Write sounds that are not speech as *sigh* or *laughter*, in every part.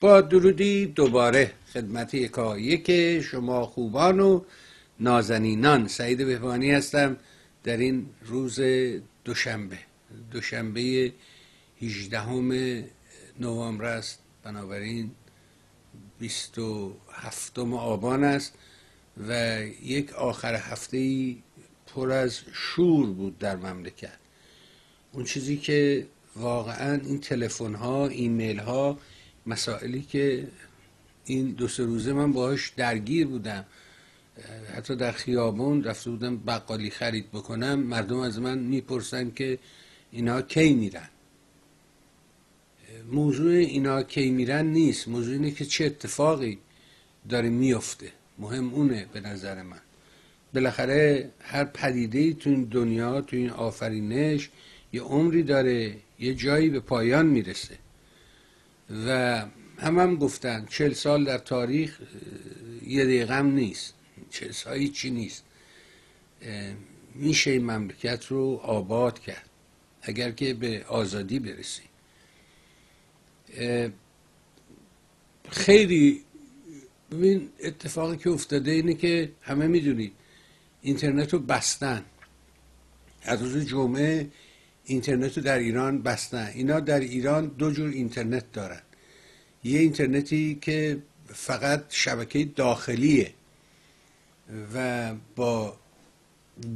با درودی دوباره خدمت یکا شما خوبان و نازنینان. سعید بهبانی هستم در این روز دوشنبه. دوشنبه 18 نوامبر است. بنابراین 27 آبان است و یک آخر هفته ای پر از شور بود در مملکت. اون چیزی که واقعا این تلفن ها ایمیل ها مسائلی که این دو سه روزه من باهاش درگیر بودم. حتی در خیابون رفته بودم بقالی خرید بکنم مردم از من می‌پرسن که اینا کی میرن. موضوع اینا کی میرن نیست. موضوع اینه که چه اتفاقی داره میفته مهم اونه به نظر من. بالاخره هر پدیده تو این دنیا تو این آفرینش یه عمری داره یه جایی به پایان می‌رسه. و هم هم گفتن چل سال در تاریخ یه دقیقه نیست. چل سال چی نیست. میشه این مملکت رو آباد کرد. اگر که به آزادی برسیم خیلی ببین اتفاقی که افتاده اینه که همه می‌دونید اینترنت رو بستن. از روز جمعه اینترنت رو در ایران بستن. اینا در ایران دو جور اینترنت دارن. یه اینترنتی که فقط شبکه داخلیه و با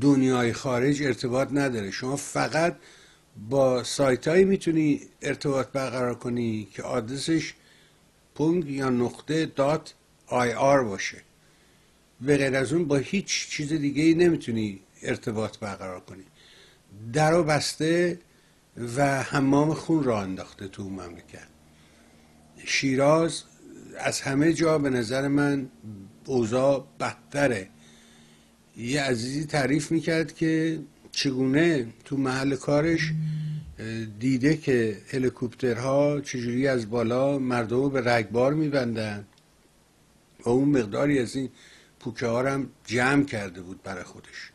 دنیای خارج ارتباط نداره. شما فقط با سایت هایی می‌تونی ارتباط برقرار کنی که آدرسش پونگ یا نقطه دات آی آر باشه. به غیر از اون با هیچ چیز دیگه ای نمی‌تونی ارتباط برقرار کنی. در و بسته و حمام خون را انداخته تو مملکت. شیراز از همه جا به نظر من اوضاع بدتره. یه عزیزی تعریف می‌کرد که چگونه تو محل کارش دیده که هلیکوپترها چجوری از بالا مردم رو به رگبار میبندن و اون مقداری از این پوکه ها هم جمع کرده بود برای خودش.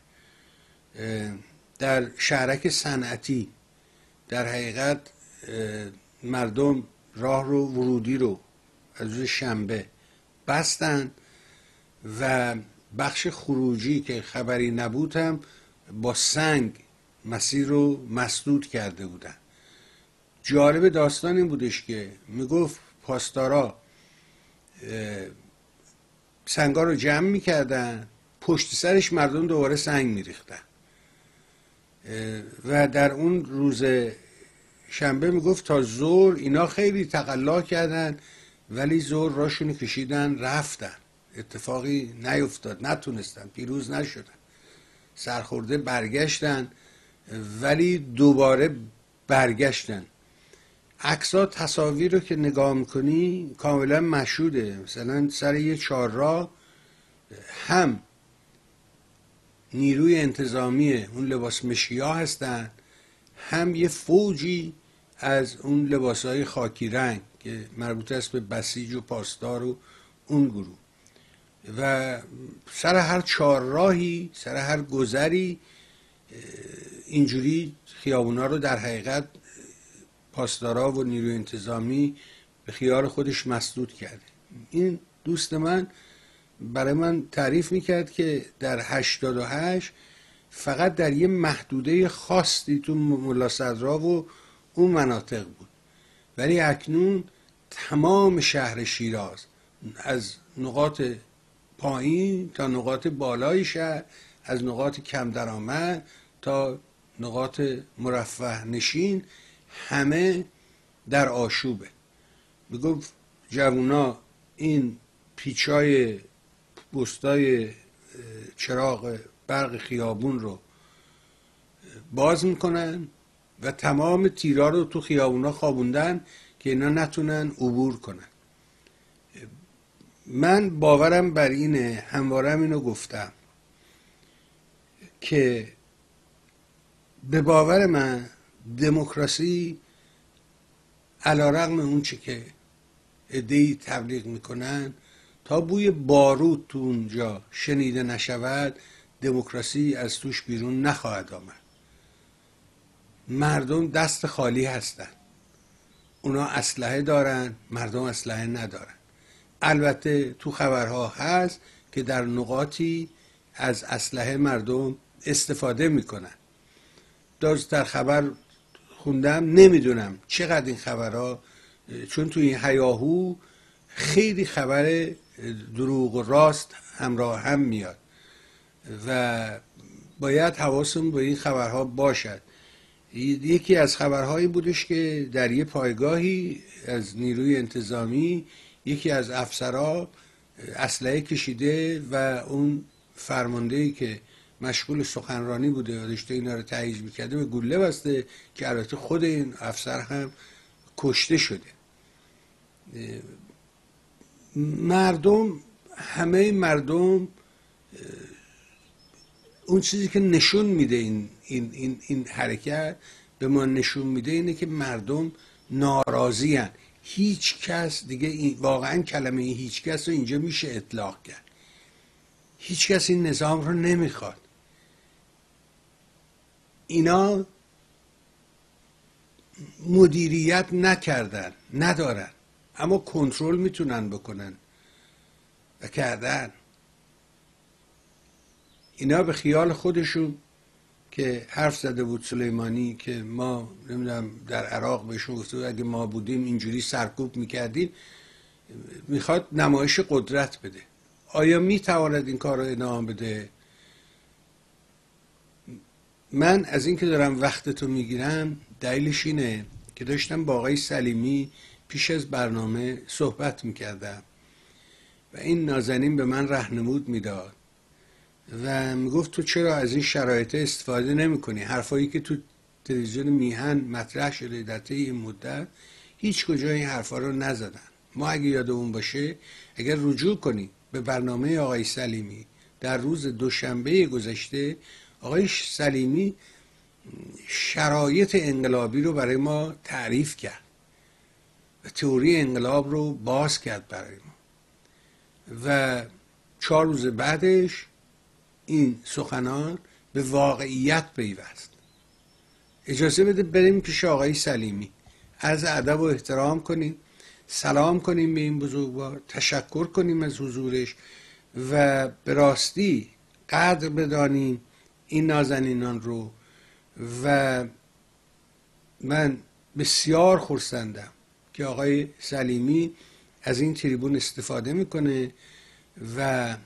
در شهرک صنعتی در حقیقت مردم راه رو ورودی رو از روز شنبه بستن و بخش خروجی که خبری نبود هم با سنگ مسیر رو مسدود کرده بودن. جالب داستان این بودش که می‌گفت پاسدارا سنگا رو جمع می‌کردن پشت سرش مردم دوباره سنگ میریختن. و در اون روز شنبه می‌گفت تا زور اینا خیلی تقلا کردن ولی زور راشونو کشیدن رفتن. اتفاقی نیفتاد نتونستن پیروز نشدن. سرخورده برگشتن ولی دوباره برگشتن. عکسا تصاویر رو که نگاه می‌کنی کاملا مشهوده. مثلا سر یه چهارراه هم نیروی انتظامی اون لباس مشیا هستن. هم یه فوجی از اون لباس های خاکی رنگ که مربوط است به بسیج و پاسدار و اون گروه. و سر هر چهارراهی سر هر گذری اینجوری خیابونا رو در حقیقت پاسدارا و نیروی انتظامی به خیار خودش مسدود کرده. این دوست من برای من تعریف می‌کرد که در 88 فقط در یه محدوده خاصی تو ملا صدرا و اون مناطق بود. ولی اکنون تمام شهر شیراز از نقاط پایین تا نقاط بالای شهر از نقاط کم درآمد تا نقاط مرفه نشین همه در آشوبه. می‌گفت جوونا این پیچای بستای چراغ برق خیابون رو باز می‌کنن و تمام تیرا رو تو خیابونا خوابوندن که اینا نتونن عبور کنن. من باورم بر اینه هموارم اینو گفتم که به باور من دموکراسی علا رقم اون چه که ادهی تبلیغ می‌کنن تا بوی بارود تو اونجا شنیده نشود دموکراسی از توش بیرون نخواهد آمد. مردم دست خالی هستند اونا اسلحه دارن مردم اسلحه ندارن. البته تو خبرها هست که در نقاطی از اسلحه مردم استفاده می‌کنن. داشت در خبر خوندم نمی‌دونم چقدر این خبرها چون تو این هیاهو خیلی خبر دروغ و راست همراه هم میاد. و باید حواسمون به این خبرها باشد. یکی از خبرهایی بودش که در یه پایگاهی از نیروی انتظامی یکی از افسرها اسلحه کشیده و اون فرمانده که مشغول سخنرانی بوده و داشته اینا رو تایید می‌کرده به گله بسته که البته خود این افسر هم کشته شده. مردم همه مردم اون چیزی که نشون میده این, این, این, این حرکت به ما نشون میده اینه که مردم ناراضی هن. هیچ کس دیگه واقعا کلمه هیچ کس رو اینجا میشه اطلاق کرد. هیچ کس این نظام رو نمی‌خواد. اینا مدیریت نکردن ندارن. اما کنترل می‌تونن بکنن و کردن. اینا به خیال خودشون که حرف زده بود سلیمانی که ما نمی‌دونم در عراق بهشون گفته اگه ما بودیم اینجوری سرکوب می‌کردیم می‌خواد نمایش قدرت بده. آیا می‌تواند این کار رو ادامه بده؟ من از اینکه دارم وقتتو می‌گیرم دلیلش اینه که داشتم با آقای سلیمی پیش از برنامه صحبت می‌کردم و این نازنین به من رهنمود می‌داد و می‌گفت تو چرا از این شرایط استفاده نمی کنی حرفایی که تو تلویزیون میهن مطرح شده در طی این مدت هیچ کجا این حرفا رو نزدن. ما اگه یادمون باشه اگر رجوع کنی به برنامه آقای سلیمی در روز دوشنبه گذشته آقای سلیمی شرایط انقلابی رو برای ما تعریف کرد. تئوری انقلاب رو باز کرد برای ما. و چهار روز بعدش این سخنان به واقعیت پیوست. اجازه بده بریم پیش آقای سلیمی. از ادب و احترام کنیم. سلام کنیم به این بزرگوار. تشکر کنیم از حضورش. و به راستی قدر بدانیم این نازنینان رو. و من بسیار خورسندم که آقای سلیمی از این تریبون استفاده می‌کنه و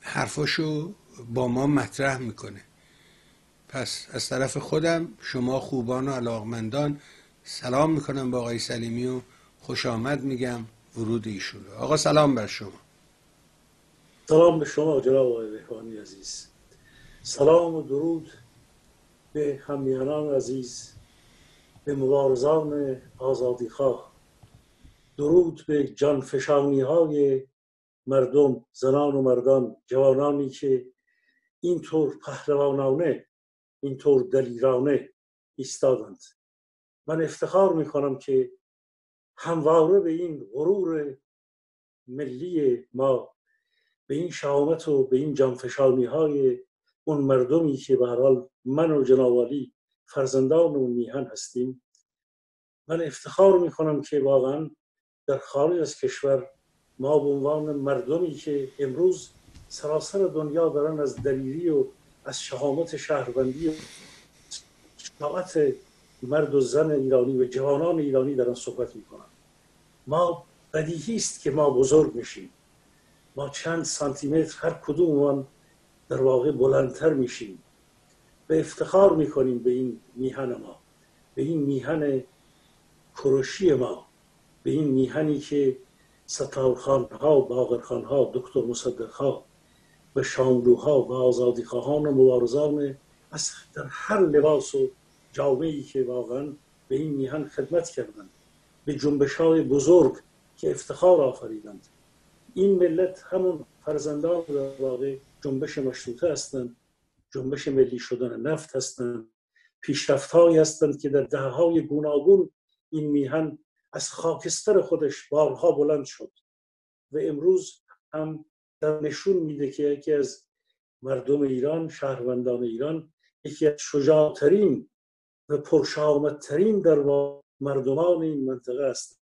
حرفاشو با ما مطرح می‌کنه. پس از طرف خودم شما خوبان و علاقمندان سلام می‌کنم با آقای سلیمی و خوش آمد میگم ورود ایشون آقا سلام بر شما. سلام به شما جناب آقای بهبانی عزیز. سلام و درود به همیانان عزیز به مبارزان آزادی خواه درود به جانفشانی های مردم زنان و مردان جوانانی که اینطور پهلوانانه اینطور دلیرانه ایستادند. من افتخار می‌کنم که همواره به این غرور ملی ما به این شهامت و به این جانفشانی های اون مردمی که به حال من و جنابالی فرزندان اون میهن هستیم من افتخار می‌کنم که واقعا در خارج از کشور ما به عنوان مردمی که امروز سراسر دنیا دارن از دلیری و از شهامت شهروندی و شجاعت مرد و زن ایرانی و جوانان ایرانی دارن صحبت می‌کنن. ما بدیهی است که ما بزرگ میشیم. ما چند سانتیمتر هر کدوم در واقع بلندتر میشیم. به افتخار می‌کنیم به این میهن ما به این میهن کروشی ما. به این میهنی که ستارخان ها باغرخان ها دکتر مصدق ها و شاملوها و آزادی خواهان و مبارزان از در هر لباس و جامعی که واقعا به این میهن خدمت کردند به جنبش های بزرگ که افتخار آفریدند. این ملت همون فرزندان در واقع جنبش مشروطه هستند جنبش ملی شدن نفت هستند پیشرفت هستند که در دهه های گوناگون این میهن از خاکستر خودش بارها بلند شد و امروز هم در نشون میده که یکی از مردم ایران شهروندان ایران یکی از شجاعترین و پرشامتترین در مردمان این منطقه است.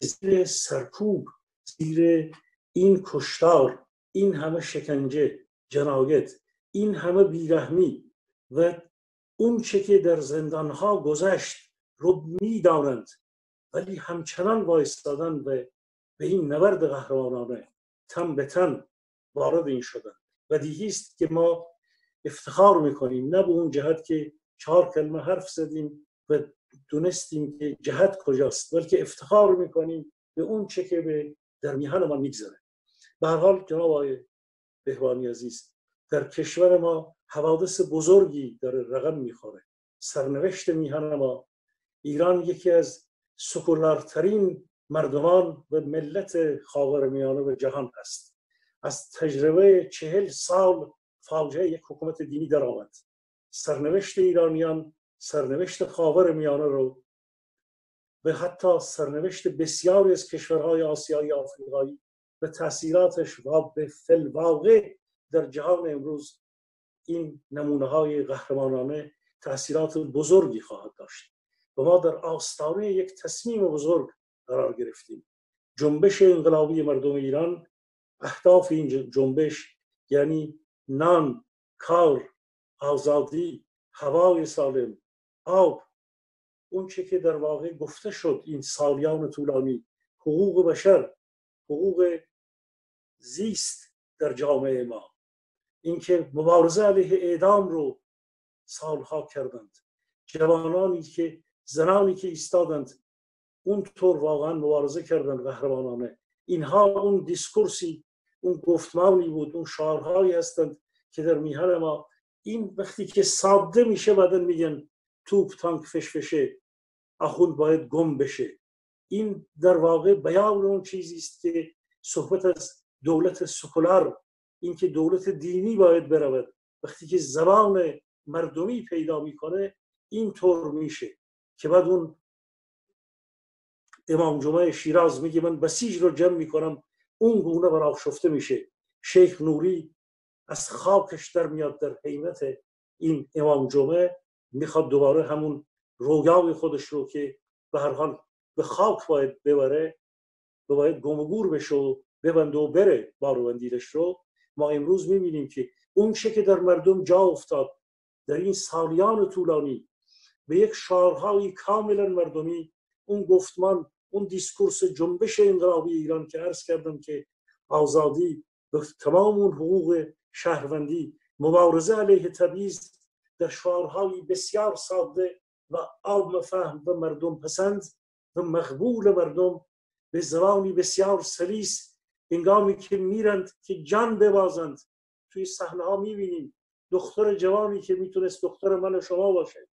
زیر سرکوب زیر این کشتار این همه شکنجه جنایت این همه بیرحمی و اون چه که در زندانها گذشت رو می‌دانند. ولی همچنان وایستادن و به این نبرد قهرمانانه تن به تن وارد این شدن و دیگه است که ما افتخار می‌کنیم. نه به اون جهت که چهار کلمه حرف زدیم و دونستیم که جهت کجاست بلکه افتخار می‌کنیم به اون چه که به در میهن ما میگذره. به هر حال جناب آقای بهوانی عزیز در کشور ما حوادث بزرگی در رقم می‌خوره. سرنوشت میهن ما ایران یکی از سکولارترین مردمان و ملت میانه و جهان است. از تجربه چهل سال فاجعه یک حکومت دینی در آمد. سرنوشت ایرانیان سرنوشت خاور میانه رو و حتی سرنوشت بسیاری از کشورهای آسیایی آفریقایی و تاثیراتش و به فلواقع در جهان امروز این نمونه های قهرمانانه تاثیرات بزرگی خواهد داشت. و ما در آستانه یک تصمیم بزرگ قرار گرفتیم. جنبش انقلابی مردم ایران اهداف این جنبش یعنی نان کار آزادی هوای سالم آب. اون چه که در واقع گفته شد این سالیان طولانی حقوق بشر حقوق زیست در جامعه ما. اینکه مبارزه علیه اعدام رو سالها کردند. جوانانی که زنانی که ایستادند اونطور واقعا مبارزه کردند قهرمانانه. اینها اون دیسکورسی اون گفتمانی بود اون شعارهایی هستند که در میهن ما. این وقتی که ساده میشه بعدن میگن توپ تانک فشفشه اخوند باید گم بشه. این در واقع بیان اون چیزی است که صحبت از دولت سکولار اینکه دولت دینی باید برود. وقتی که زبان مردمی پیدا می‌کنه این طور میشه. که بعد اون امام جمعه شیراز میگه من بسیج رو جمع می‌کنم اون گونه بر شفته میشه. شیخ نوری از خاکش در میاد در حیمت این امام جمعه می‌خواد دوباره همون رویای خودش رو که به هر حال به خاک باید ببره و باید گم و گور بشه و ببنده و بره باروندیرش رو. ما امروز می‌بینیم که اون چه که در مردم جا افتاد در این سالیان طولانی به یک شعارهای کاملا مردمی اون گفتمان اون دیسکورس جنبش انقلابی ایران که عرض کردم که آزادی و تمام اون حقوق شهروندی مبارزه علیه تبعیض در شعارهای بسیار ساده و عام فهم و مردم پسند و مقبول مردم به زبانی بسیار سلیس انگامی که میرند که جان ببازند. توی صحنه ها می‌بینیم دختر جوانی که می‌تونست دختر من و شما باشه.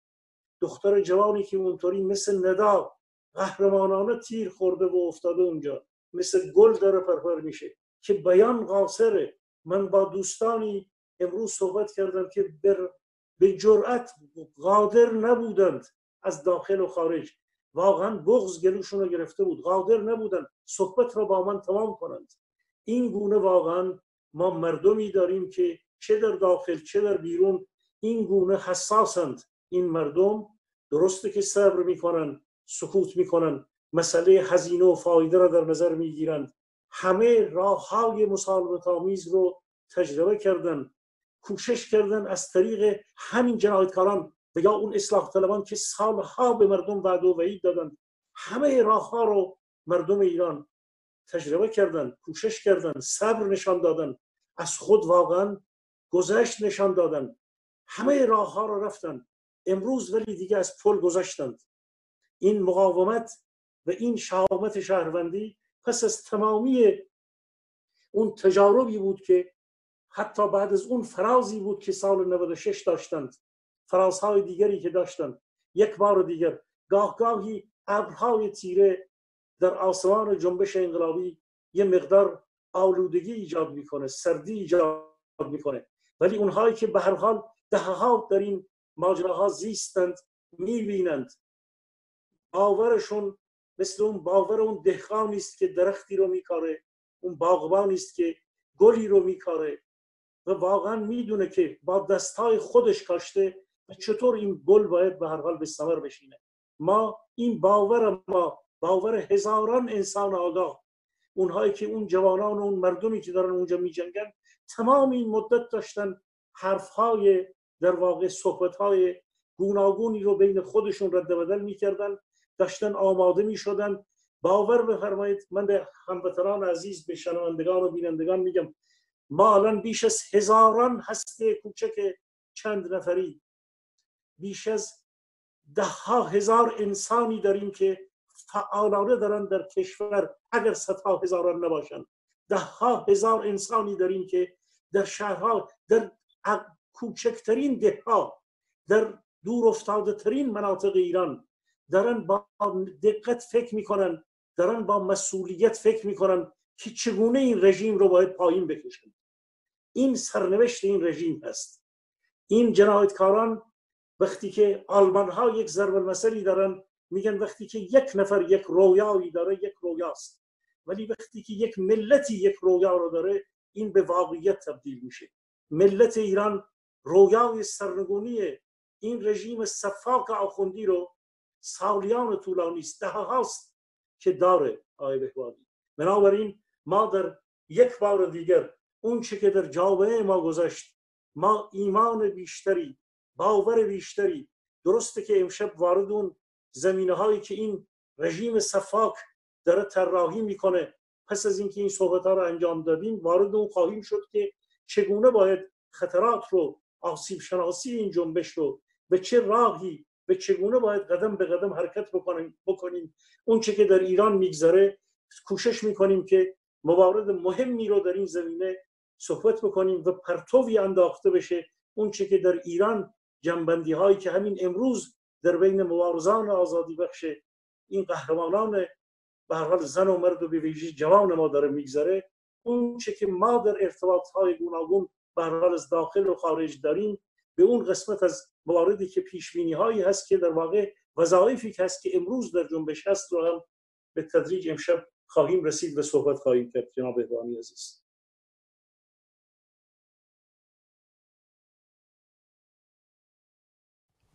دختر جوانی که اونطوری مثل ندا قهرمانانه تیر خورده و افتاده اونجا مثل گل داره پرپر میشه که بیان قاصره. من با دوستانی امروز صحبت کردم که بر به جرأت قادر نبودند از داخل و خارج. واقعا بغض گلوشون رو گرفته بود. قادر نبودند. صحبت را با من تمام کنند. این گونه واقعا ما مردمی داریم که چه در داخل چه در بیرون این گونه حساسند. این مردم درسته که صبر می‌کنن سکوت می‌کنن مسئله هزینه و فایده را در نظر می‌گیرند همه راه های مسالمت آمیز رو تجربه کردن کوشش کردن از طریق همین جنایتکاران و یا اون اصلاح طلبان که سالها به مردم وعده و وعید دادن. همه راه ها رو مردم ایران تجربه کردن کوشش کردن صبر نشان دادن. از خود واقعا گذشت نشان دادن. همه راه ها رو رفتن. امروز ولی دیگه از پل گذشتند. این مقاومت و این شهامت شهروندی پس از تمامی اون تجاربی بود که حتی بعد از اون فرازی بود که سال 96 داشتند فرازهای دیگری که داشتند. یک بار دیگر گاه گاهی ابرهای تیره در آسمان جنبش انقلابی یه مقدار آلودگی ایجاد می‌کنه سردی ایجاد می‌کنه. ولی اونهایی که به هر حال ده ها در این ماجراها زیستند می‌بینند. باورشون مثل اون باور اون دهقانی است که درختی رو میکاره اون باغبانی است که گلی رو میکاره و واقعا می‌دونه که با دستهای خودش کاشته و چطور این گل باید به هر حال به ثمر بشینه. ما این باور ما باور هزاران انسان آگاه. اونهایی که اون جوانان و اون مردمی که دارن اونجا می جنگن تمام این مدت داشتن حرفهای در واقع صحبتهای گوناگونی رو بین خودشون رد بدل می‌کردن داشتن آماده می شدن باور بفرمایید من به هموطنان عزیز به شنوندگان و بینندگان میگم ما الان بیش از هزاران هسته کوچک چند نفری بیش از ده ها هزار انسانی داریم که فعالانه دارن در کشور اگر صدها هزاران نباشند ده ها هزار انسانی داریم که در شهرها در کوچکترین ده ها در دور افتاده ترین مناطق ایران دارن با دقت فکر می‌کنن دارن با مسئولیت فکر می‌کنن که چگونه این رژیم رو باید پایین بکشن. این سرنوشت این رژیم هست. این جنایتکاران وقتی که آلمان ها یک ضرب المثلی دارن میگن وقتی که یک نفر یک رویایی داره یک رویاست. ولی وقتی که یک ملتی یک رویا رو داره این به واقعیت تبدیل میشه. ملت ایران رویای سرنگونی این رژیم صفاق آخوندی رو سالیان طولانی است ده هاست که داره آقای بهوانی بنابراین ما در یک بار دیگر اون چه که در جامعه ما گذشت ما ایمان بیشتری باور بیشتری درسته که امشب وارد اون زمینه هایی که این رژیم صفاک داره طراحی می‌کنه پس از اینکه این صحبت ها رو انجام دادیم وارد اون خواهیم شد که چگونه باید خطرات رو آسیب شناسی این جنبش رو. به چه راهی به چگونه باید قدم به قدم حرکت بکنیم بکنیم؟ اون چه که در ایران میگذره کوشش می‌کنیم که موارد مهمی رو در این زمینه صحبت بکنیم و پرتوی انداخته بشه. اون چه که در ایران جنبندی هایی که همین امروز در بین مبارزان آزادی بخش این قهرمانان به هر حال زن و مرد و به ویژه جوان ما داره میگذره اون چه که ما در ارتباط های گوناگون حال از داخل و خارج داریم به اون قسمت از مواردی که پیش هایی هست که در واقع وظایفی که هست که امروز در جنبش هست رو هم به تدریج امشب خواهیم رسید و صحبت خواهیم کرد جناب احوانی عزیز.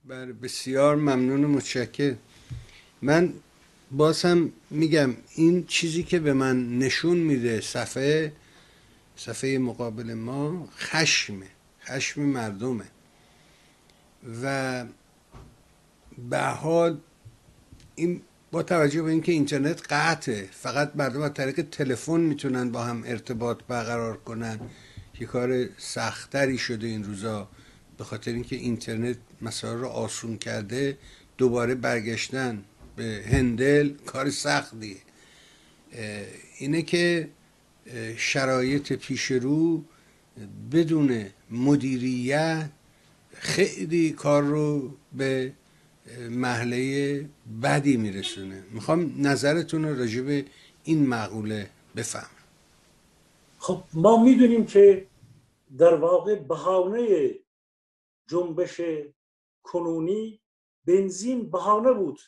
بله بسیار ممنون و متشکر من باز میگم این چیزی که به من نشون میده صفحه صفحه مقابل ما خشمه خشم مردمه. و به حال این با توجه به اینکه اینترنت قطعه فقط مردم از طریق تلفن می‌تونن با هم ارتباط برقرار کنن که کار سختری شده این روزا. به خاطر اینکه اینترنت مسائل رو آسون کرده دوباره برگشتن به هندل کار سختیه. اینه که شرایط پیش رو بدون مدیریت خیلی کار رو به محله بدی میرسونه. می‌خوام نظرتون رو راجع به این مقوله بفهم خب ما می‌دونیم که در واقع بهانه جنبش کنونی بنزین بهانه بود.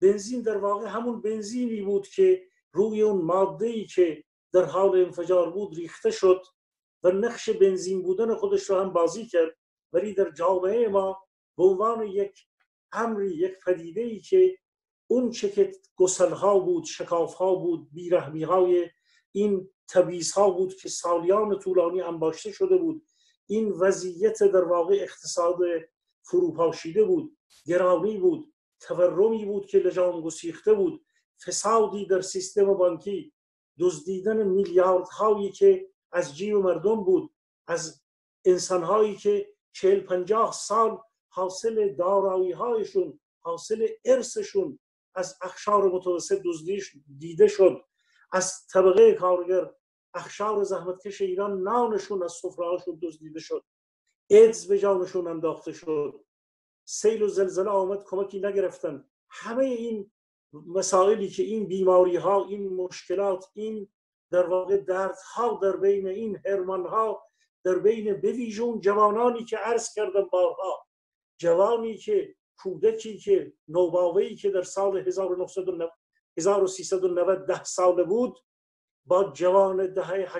بنزین در واقع همون بنزینی بود که روی اون ماده ای که در حال انفجار بود ریخته شد و نقش بنزین بودن خودش رو هم بازی کرد. ولی در جامعه ما به عنوان یک امری یک پدیده ای که اون چه که گسل ها بود شکاف ها بود بیرحمی های این تبیز ها بود که سالیان طولانی انباشته شده بود این وضعیت در واقع اقتصاد فروپاشیده بود گرانی بود تورمی بود که لجام گسیخته بود فسادی در سیستم بانکی دزدیدن میلیاردهایی که از جیب مردم بود از انسانهایی که چهل پنجاه سال حاصل دارایی هایشون حاصل ارثشون از اخشار متوسط دزدیش دیده شد. از طبقه کارگر اخشار زحمتکش ایران نانشون از سفرهاشون دزدیده شد. ایدز به جانشون انداخته شد. سیل و زلزله آمد کمکی نگرفتن. همه این مسائلی که این بیماری ها این مشکلات این در واقع دردها در بین این هرمان ها در بین بویژون جوانانی که عرض کردم بارها جوانی که کودکی که نوباوهی که در سال 1990 1390 ده ساله بود با جوان دهه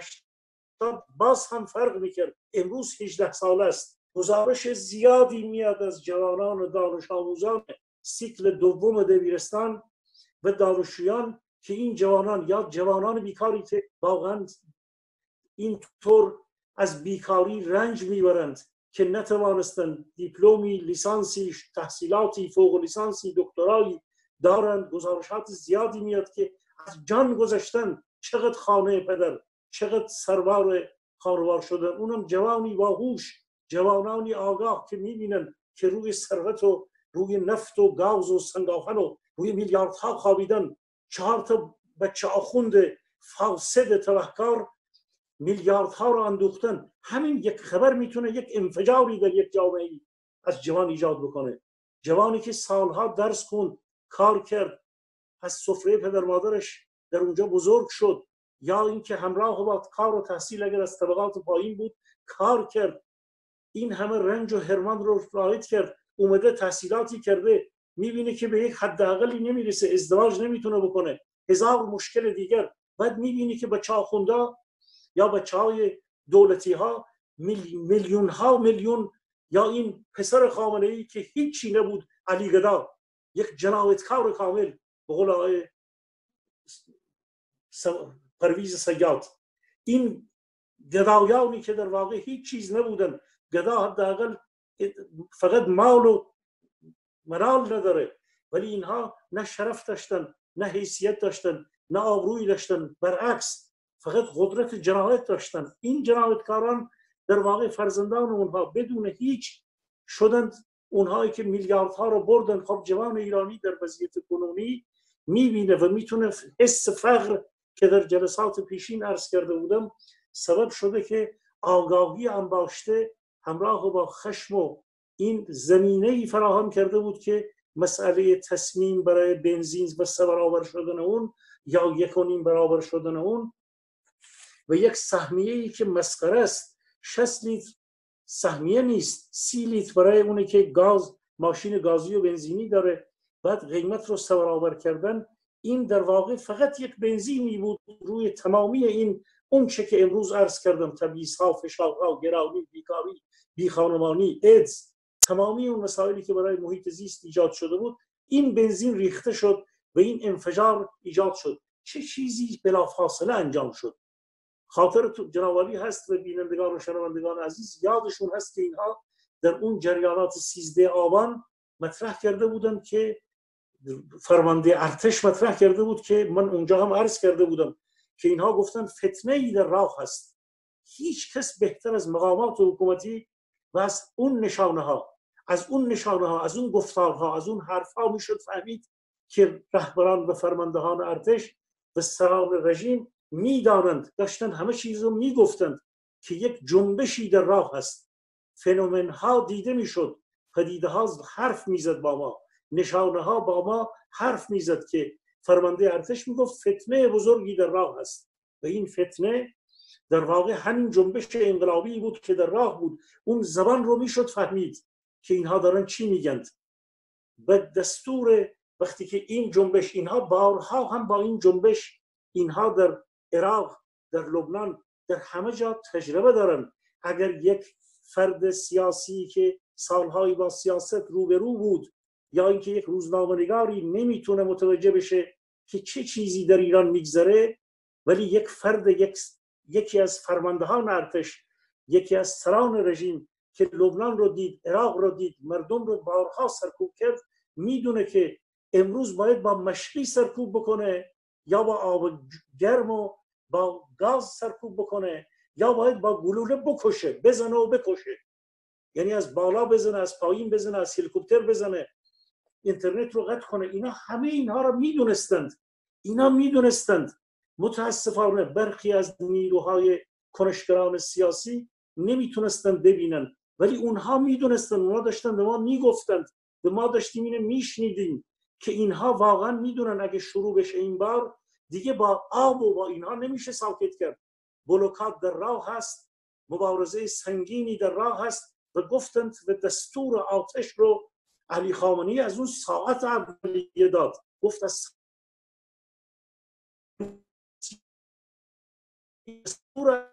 80 باز هم فرق می‌کرد. امروز 18 ساله است. گزارش زیادی میاد از جوانان دانش آموزان سیکل دوم دبیرستان و دانشجویان که این جوانان یا جوانان بیکاری که واقعا اینطور از بیکاری رنج می‌برند که نتوانستند دیپلمی لیسانسی تحصیلاتی فوق لیسانسی دکترایی دارند. گزارشات زیادی میاد که از جان گذشتن چقدر خانه پدر چقدر سروار خانوار شدن اونم جوانی باهوش جوانانی آگاه که می‌بینن که روی ثروت و روی نفت و گاز و سنگاهن و روی میلیاردها خوابیدن. چهار تا بچه آخوند فاسد تبهکار میلیاردها رو اندوختن. همین یک خبر می‌تونه یک انفجاری در یک جامعه از جوان ایجاد بکنه. جوانی که سالها درس خوند کار کرد از سفره پدر مادرش در اونجا بزرگ شد. یا اینکه همراه با کار و تحصیل اگر از طبقات پایین بود کار کرد. این همه رنج و هرمان رو رایت کرد. اومده تحصیلاتی کرده. می‌بینه که به یک حداقلی نمی‌رسه ازدواج نمی‌تونه بکنه. هزار مشکل دیگر. بعد می‌بینی که بچه خوندا یا بچه های دولتی ها میلیون ها میلیون یا این پسر خامنه ای که هیچی نبود علی گدا یک جنایتکار کامل به قول آقای پرویز سیاد. این گدایانی که در واقع هیچ چیز نبودن گدا حداقل فقط مال و مرال نداره. ولی اینها نه شرف داشتن نه حیثیت داشتن نه آبروی داشتن. برعکس فقط قدرت جنایت داشتن. این جنایتکاران در واقع فرزندان اونها بدون هیچ شدند. اونهایی که میلیاردها رو بردن خب جوان ایرانی در وضعیت کنونی می‌بینه و می‌تونه حس فقر که در جلسات پیشین عرض کرده بودم سبب شده که آگاهی انباشته همراه با خشم و این زمینه ای فراهم کرده بود که مسئله تصمیم برای بنزین و سه برابر شدن اون یا یک و نیم برابر شدن اون و یک سهمیه ای که مسخره است. 60 لیتر سهمیه نیست. سی لیتر برای اونه که گاز ماشین گازی و بنزینی داره. بعد قیمت رو سه برابر کردن. این در واقع فقط یک بنزینی بود روی تمامی این اون چه که امروز عرض کردم تبعیض ها فشارها گرامی بیکاری بیخانمانی ایدز. تمامی اون مسائلی که برای محیط زیست ایجاد شده بود این بنزین ریخته شد و این انفجار ایجاد شد. چه چیزی بلافاصله انجام شد؟ خاطر جنابالی هست و بینندگان و شنوندگان عزیز یادشون هست که اینها در اون جریانات سیزده آبان مطرح کرده بودن که فرمانده ارتش مطرح کرده بود که من اونجا هم عرض کرده بودم که اینها گفتن فتنه ای در راه هست. هیچ کس بهتر از مقامات حکومتی و از اون نشانه ها از اون نشانه ها از اون گفتارها از اون حرف ها می‌شد فهمید که رهبران و فرماندهان ارتش و سران رژیم می‌دانند داشتن همه چیز رو می‌گفتند که یک جنبشی در راه هست فنومن ها دیده می‌شد پدیده ها حرف می‌زد با ما نشانه ها با ما حرف می‌زد که فرمانده ارتش می‌گفت فتنه بزرگی در راه هست و این فتنه در واقع همین جنبش انقلابی بود که در راه بود. اون زبان رو می‌شد فهمید. که اینها دارن چی میگند و دستور وقتی که این جنبش اینها بارها هم با این جنبش اینها در عراق در لبنان در همه جا تجربه دارن. اگر یک فرد سیاسی که سالهایی با سیاست روبرو بود یا اینکه یک روزنامه‌نگاری نمی‌تونه متوجه بشه که چه چیزی در ایران میگذره ولی یک فرد یک یکی از فرماندهان ارتش یکی از سران رژیم که لبنان رو دید عراق رو دید مردم رو بارها سرکوب کرد می‌دونه که امروز باید با مشقی سرکوب بکنه یا با آب گرم و با گاز سرکوب بکنه یا باید با گلوله بکشه بزنه و بکشه. یعنی از بالا بزنه از پایین بزنه از هلیکوپتر بزنه. اینترنت رو قطع کنه. اینا همه اینها رو می‌دونستند. اینا می‌دونستند. متاسفانه برخی از نیروهای کنشگران سیاسی نمی‌تونستند ببینن ولی اونها می‌دونستند اونها داشتن به ما می‌گفتند به ما داشتیم اینو میشنیدیم که اینها واقعا می‌دونن اگه شروع بشه این بار دیگه با آب و با اینها نمیشه ساکت کرد بلوکات در راه هست مبارزه سنگینی در راه هست و گفتند و دستور آتش رو علی خامنی از اون ساعت اولیه داد گفت از دستور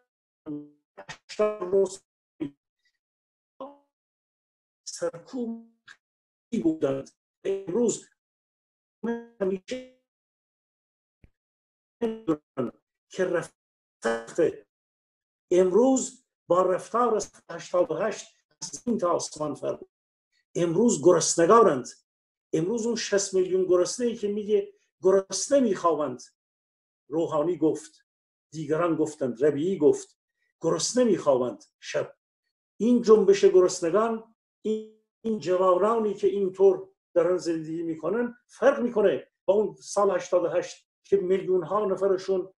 سرکوب بودند امروز که رفته امروز با رفتار 88 از این تا آسمان فرد امروز گرسنگارند. امروز اون 60 میلیون گرسنه که میگه گرسنه می‌خواهند روحانی گفت دیگران گفتند ربیعی گفت گرسنه می‌خواهند شب. این جنبش گرسنگان این جوانانی که اینطور دارن زندگی می‌کنن فرق می‌کنه با اون سال 88 که میلیون ها نفرشون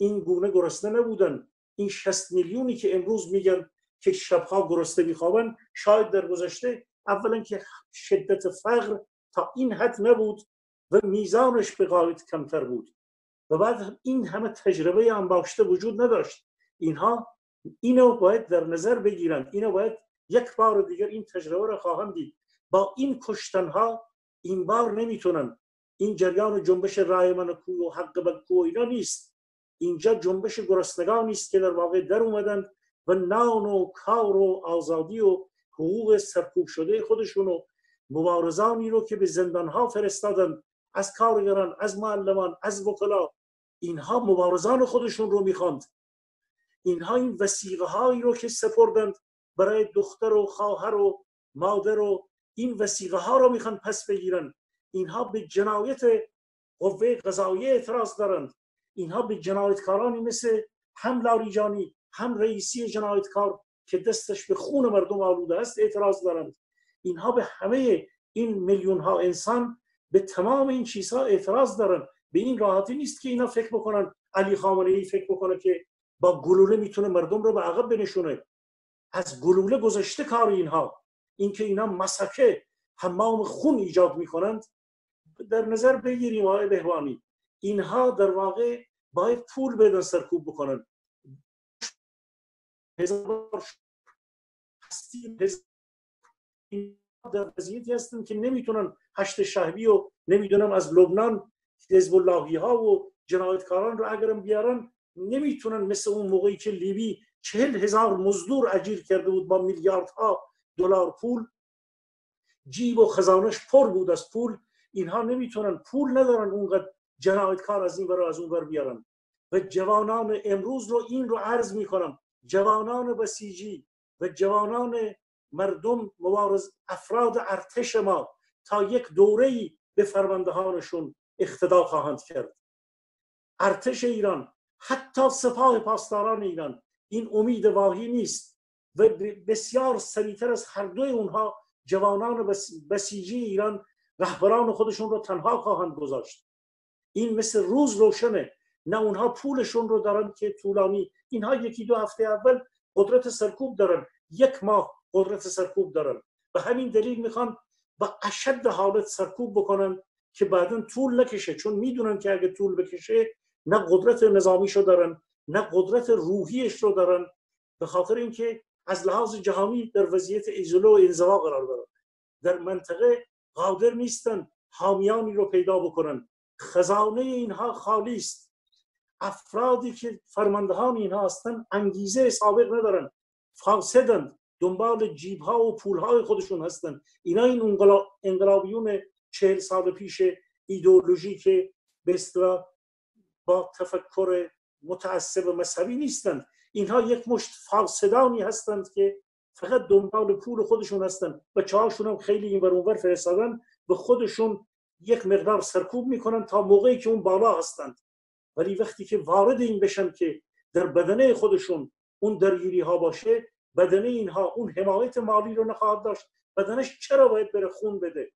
این گونه گرسنه نبودن. این 60 میلیونی که امروز میگن که شبها گرسنه میخوابن شاید در گذشته اولا که شدت فقر تا این حد نبود و میزانش به کمتر بود. و بعد این همه تجربه انباشته وجود نداشت. اینها اینو باید در نظر بگیرند اینو باید یک بار دیگر این تجربه را خواهند دید. با این کشتنها این بار نمی‌تونن. این جریان جنبش رای من و حق کو اینا نیست. اینجا جنبش گرسنگان نیست که در واقع در اومدن و نان و کار و آزادی و حقوق سرکوب شده خودشون و مبارزانی رو که به زندان ها فرستادن از کارگران از معلمان از وکلا اینها مبارزان خودشون رو می‌خواند. اینها این وسیقه هایی رو که سپردند برای دختر و خواهر و مادر و این وسیقه ها رو می‌خوان پس بگیرن. اینها به جنایت قوه قضاییه اعتراض دارند. اینها به جنایتکارانی مثل هم لاریجانی هم رئیسی جنایتکار که دستش به خون مردم آلوده است اعتراض دارند. اینها به همه این میلیون ها انسان به تمام این چیزها اعتراض دارن به این راحتی نیست که اینا فکر بکنن. علی خامنه ای فکر بکنه که با گلوله می‌تونه مردم رو به عقب بنشونه. از گلوله گذشته کار اینها. اینکه اینا مسکه حمام خون ایجاد می‌کنند در نظر بگیریم آقای بهوانی اینها در واقع باید پول بدن سرکوب بکنن. هزار در وضعیتی هستن که نمی‌تونن هشت شهبی و نمی‌دونم از لبنان حزب ها و جنایتکاران رو اگرم بیارن نمی‌تونن مثل اون موقعی که لیبی چهل هزار مزدور اجیر کرده بود با میلیاردها دلار پول. جیب و خزانش پر بود از پول. اینها نمی‌تونن پول ندارن اونقدر جنایتکار از این برای از اون بر بیارن. و جوانان امروز رو این رو عرض می‌کنم جوانان بسیجی و جوانان مردم مبارز افراد ارتش ما تا یک دوره ای به فرماندهانشون اقتدا خواهند کرد. ارتش ایران حتی سپاه پاسداران ایران این امید واهی نیست و بسیار سریعتر از هر دوی اونها جوانان بسیجی ایران رهبران خودشون رو تنها خواهند گذاشت. این مثل روز روشنه. نه اونها پولشون رو دارن که طولانی. اینها یکی دو هفته اول قدرت سرکوب دارن. یک ماه قدرت سرکوب دارن. و همین دلیل می‌خوان با اشد حالت سرکوب بکنن که بعدا طول نکشه. چون می‌دونن که اگه طول بکشه نه قدرت نظامیشو دارن نه قدرت روحیش رو دارن به خاطر اینکه از لحاظ جهانی در وضعیت ایزولو و انزوا قرار دارن. در منطقه قادر نیستن حامیانی رو پیدا بکنن. خزانه اینها خالی است. افرادی که فرماندهان اینها هستن انگیزه سابق ندارن. فاسدن دنبال جیب ها و پول های خودشون هستن. اینا این انقلابیون چهل سال پیش ایدئولوژی که به با تفکر متعصب مذهبی نیستند. اینها یک مشت فاسدانی هستند که فقط دنبال پول خودشون هستند. و چهارشون هم خیلی این اونور فرستادن به خودشون یک مقدار سرکوب می‌کنن تا موقعی که اون بالا هستند. ولی وقتی که وارد این بشن که در بدنه خودشون اون درگیری ها باشه بدنه اینها اون حمایت مالی رو نخواهد داشت. بدنش چرا باید بره خون بده؟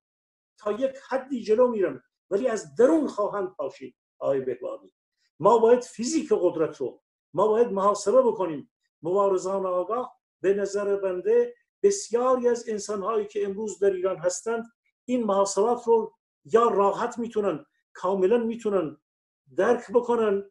تا یک حدی جلو میرن. ولی از درون خواهند پاشید. آقای بهبانی ما باید فیزیک قدرت رو ما باید محاسبه بکنیم. مبارزان آگاه به نظر بنده بسیاری از انسانهایی که امروز در ایران هستند این محاسبات رو یا راحت می‌تونن کاملا می‌تونن درک بکنن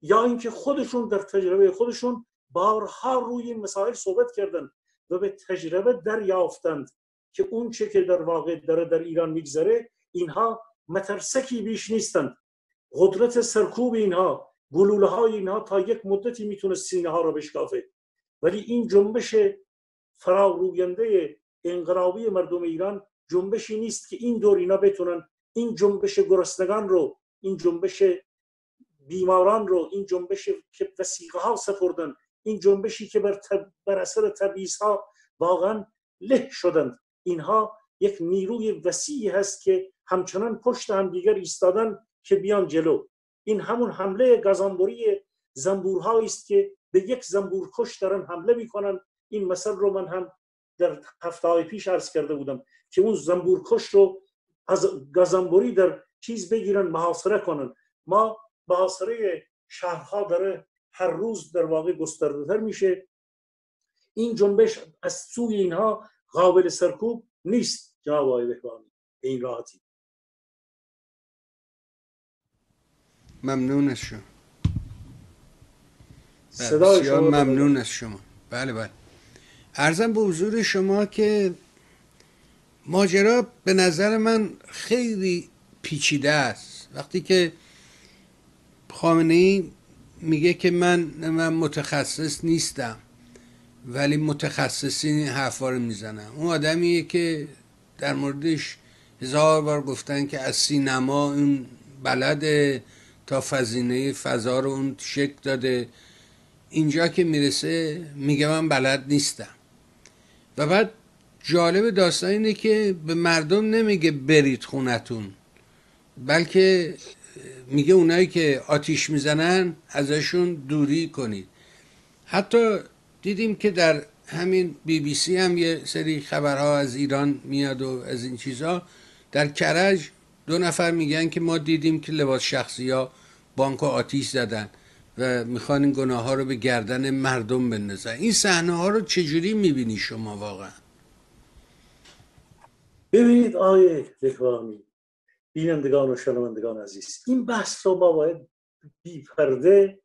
یا اینکه خودشون در تجربه خودشون بارها روی این مسائل صحبت کردن و به تجربه دریافتند که اون چه که در واقع داره در ایران میگذره اینها مترسکی بیش نیستند. قدرت سرکوب اینها گلوله های اینها تا یک مدتی می‌تونه سینه ها رو بشکافه. ولی این جنبش فراروینده انقلابی مردم ایران جنبشی نیست که این دور اینا بتونن این جنبش گرسنگان رو این جنبش بیماران رو این جنبش که وسیقه ها سپردن این جنبشی که بر, بر اثر تبعیض ها واقعا له شدند. اینها یک نیروی وسیعی هست که همچنان پشت هم دیگر ایستادن که بیان جلو. این همون حمله گازانبوری زنبورهایی است که به یک زنبورکش دارن حمله می‌کنن. این مثل رو من هم در هفته های پیش عرض کرده بودم که اون زنبورکش رو از گازانبوری در چیز بگیرن محاصره کنن. ما محاصره شهرها داره هر روز در واقع گسترده میشه. این جنبش از سوی اینها قابل سرکوب نیست جناب آقای بهبانی این راحتی. ممنون از شما. بسیار ممنون از شما. بله بله. ارزم به حضور شما که ماجرا به نظر من خیلی پیچیده است. وقتی که خامنه ای میگه که من من متخصص نیستم ولی متخصصین این حرفا رو می‌زنم اون آدمیه که در موردش هزار بار گفتن که از سینما اون بلد تا فزینه فضا رو اون شکل داده. اینجا که می‌رسه میگه من بلد نیستم. و بعد جالب داستان اینه که به مردم نمیگه برید خونتون بلکه میگه اونایی که آتیش می‌زنن ازشون دوری کنید. حتی دیدیم که در همین بی بی سی هم یه سری خبرها از ایران میاد و از این چیزها. در کرج دو نفر میگن که ما دیدیم که لباس شخصی ها بانک آتیش زدن و می‌خوان این گناه ها رو به گردن مردم بندازن. این صحنه ها رو چجوری می‌بینی شما واقعا؟ ببینید آیه بکرامی بینندگان و شنوندگان عزیز این بحث رو ما باید بی پرده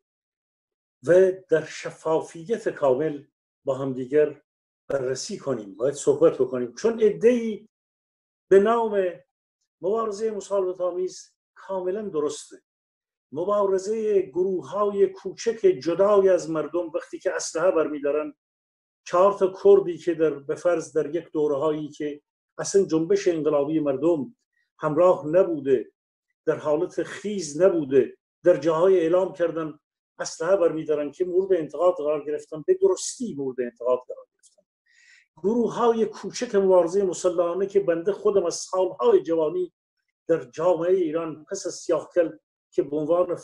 و در شفافیت کامل با هم دیگر بررسی کنیم. باید صحبت بکنیم. چون ادهی به نام مبارزه مسالمت آمیز کاملا درسته. مبارزه گروه های کوچک جدای از مردم وقتی که اسلحه برمیدارن چهار تا کردی که در به فرض در یک دوره هایی که اصلا جنبش انقلابی مردم همراه نبوده در حالت خیز نبوده در جاهای اعلام کردن اسلحه برمیدارن که مورد انتقاد قرار گرفتن به درستی مورد انتقاد قرار گرفتن. گروه های کوچک مبارزه مسلحانه که بنده خودم از سالهای جوانی در جامعه ایران پس از سیاهکل که به عنوان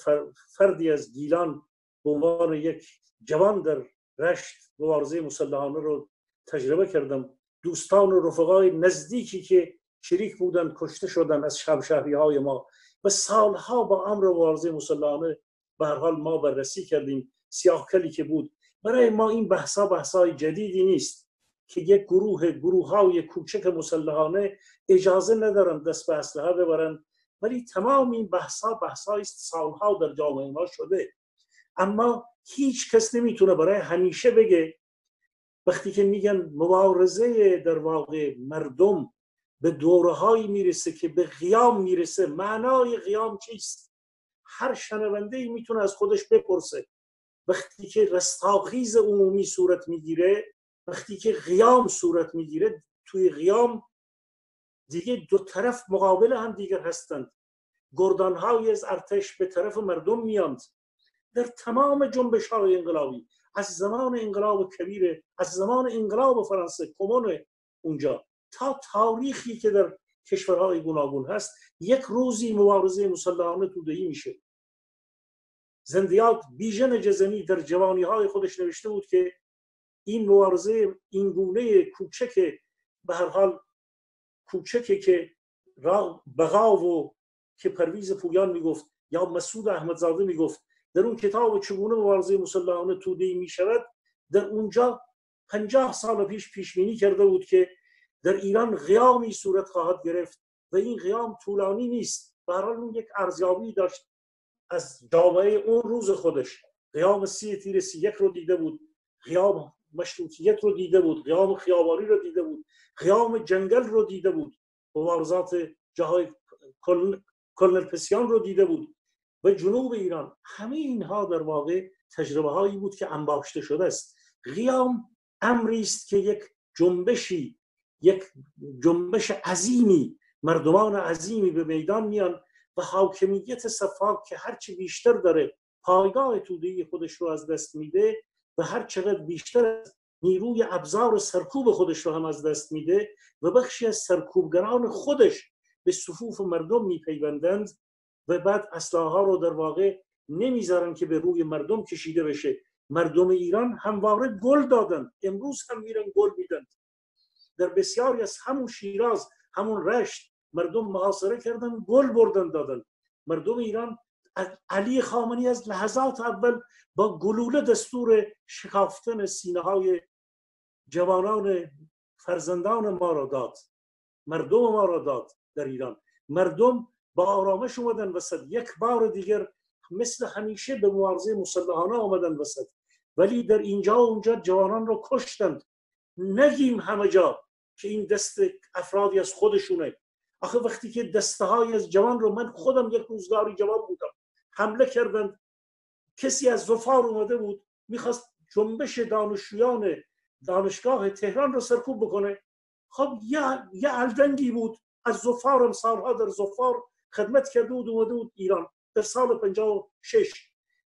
فردی از گیلان به عنوان یک جوان در رشت مبارزه مسلحانه رو تجربه کردم. دوستان و رفقای نزدیکی که شریک بودن کشته شدن از شهری های ما و سالها با امر مبارزه مسلحانه به هر حال ما بررسی کردیم. سیاهکلی که بود. برای ما این بحثا بحثای جدیدی نیست که یک گروه گروه های کوچک مسلحانه اجازه ندارن دست به اسلحه ببرن. ولی تمام این بحثا بحثای سالها در جامعه ما شده. اما هیچ کس نمی‌تونه برای همیشه بگه وقتی که میگن مبارزه در واقع مردم به دوره هایی می‌رسه که به قیام می‌رسه معنای قیام چیست؟ هر شنونده ای می‌تونه از خودش بپرسه. وقتی که رستاخیز عمومی صورت می‌گیره وقتی که قیام صورت می‌گیره توی قیام دیگه دو طرف مقابل هم دیگر هستند. گردان های از ارتش به طرف مردم میاند در تمام جنبش های انقلابی از زمان انقلاب کبیر از زمان انقلاب فرانسه کمون اونجا تا تاریخی که در کشورهای گوناگون هست یک روزی مبارزه مسلحانه تودهی میشه. زندیات بیژن جزمی در جوانی های خودش نوشته بود که این مبارزه این گونه کوچک به هر حال کوچکی که بغا و که پرویز پویان می‌گفت یا مسعود احمدزاده می‌گفت در اون کتاب چگونه مبارزه مسلحانه توده می شود در اونجا پنجاه سال پیش پیش بینی کرده بود که در ایران قیامی صورت خواهد گرفت و این قیام طولانی نیست. برای اون یک ارزیابی داشت از جامعه اون روز خودش. قیام سی تیر سی یک رو دیده بود قیام مشروطیت رو دیده بود قیام خیابانی رو دیده بود. قیام جنگل رو دیده بود. مبارزات جاهای کلنر پسیان رو دیده بود. و جنوب ایران. همه اینها در واقع تجربه هایی بود که انباشته شده است. قیام امری است که یک جنبشی یک جنبش عظیمی مردمان عظیمی به میدان میان و حاکمیت صفاق که هرچی بیشتر داره پایگاه تودهی خودش رو از دست میده و هر چقدر بیشتر نیروی ابزار سرکوب خودش رو هم از دست میده و بخشی از سرکوبگران خودش به صفوف مردم میپیوندند و بعد اسلحه رو در واقع نمی‌ذارن که به روی مردم کشیده بشه. مردم ایران همواره گل دادن. امروز هم میرن گل میدن. در بسیاری از همون شیراز همون رشت مردم محاصره کردن گل بردن دادن. مردم ایران علی خامنی از لحظات اول با گلوله دستور شکافتن سینه های جوانان فرزندان ما را داد مردم ما را داد در ایران. مردم با آرامش اومدن وسط. یک بار دیگر مثل همیشه به مبارزه مسلحانه آمدن وسط. ولی در اینجا و اونجا جوانان را کشتند. نگیم همه جا که این دست افرادی از خودشونه. آخه وقتی که دسته های از جوان رو من خودم یک روزگاری جوان بودم. حمله کردند. کسی از زفار اومده بود می‌خواست جنبش دانشجویان دانشگاه تهران رو سرکوب بکنه. خب یه, یه الدنگی بود. از زفار هم سالها در زفار خدمت کرده بود اومده بود ایران در سال 56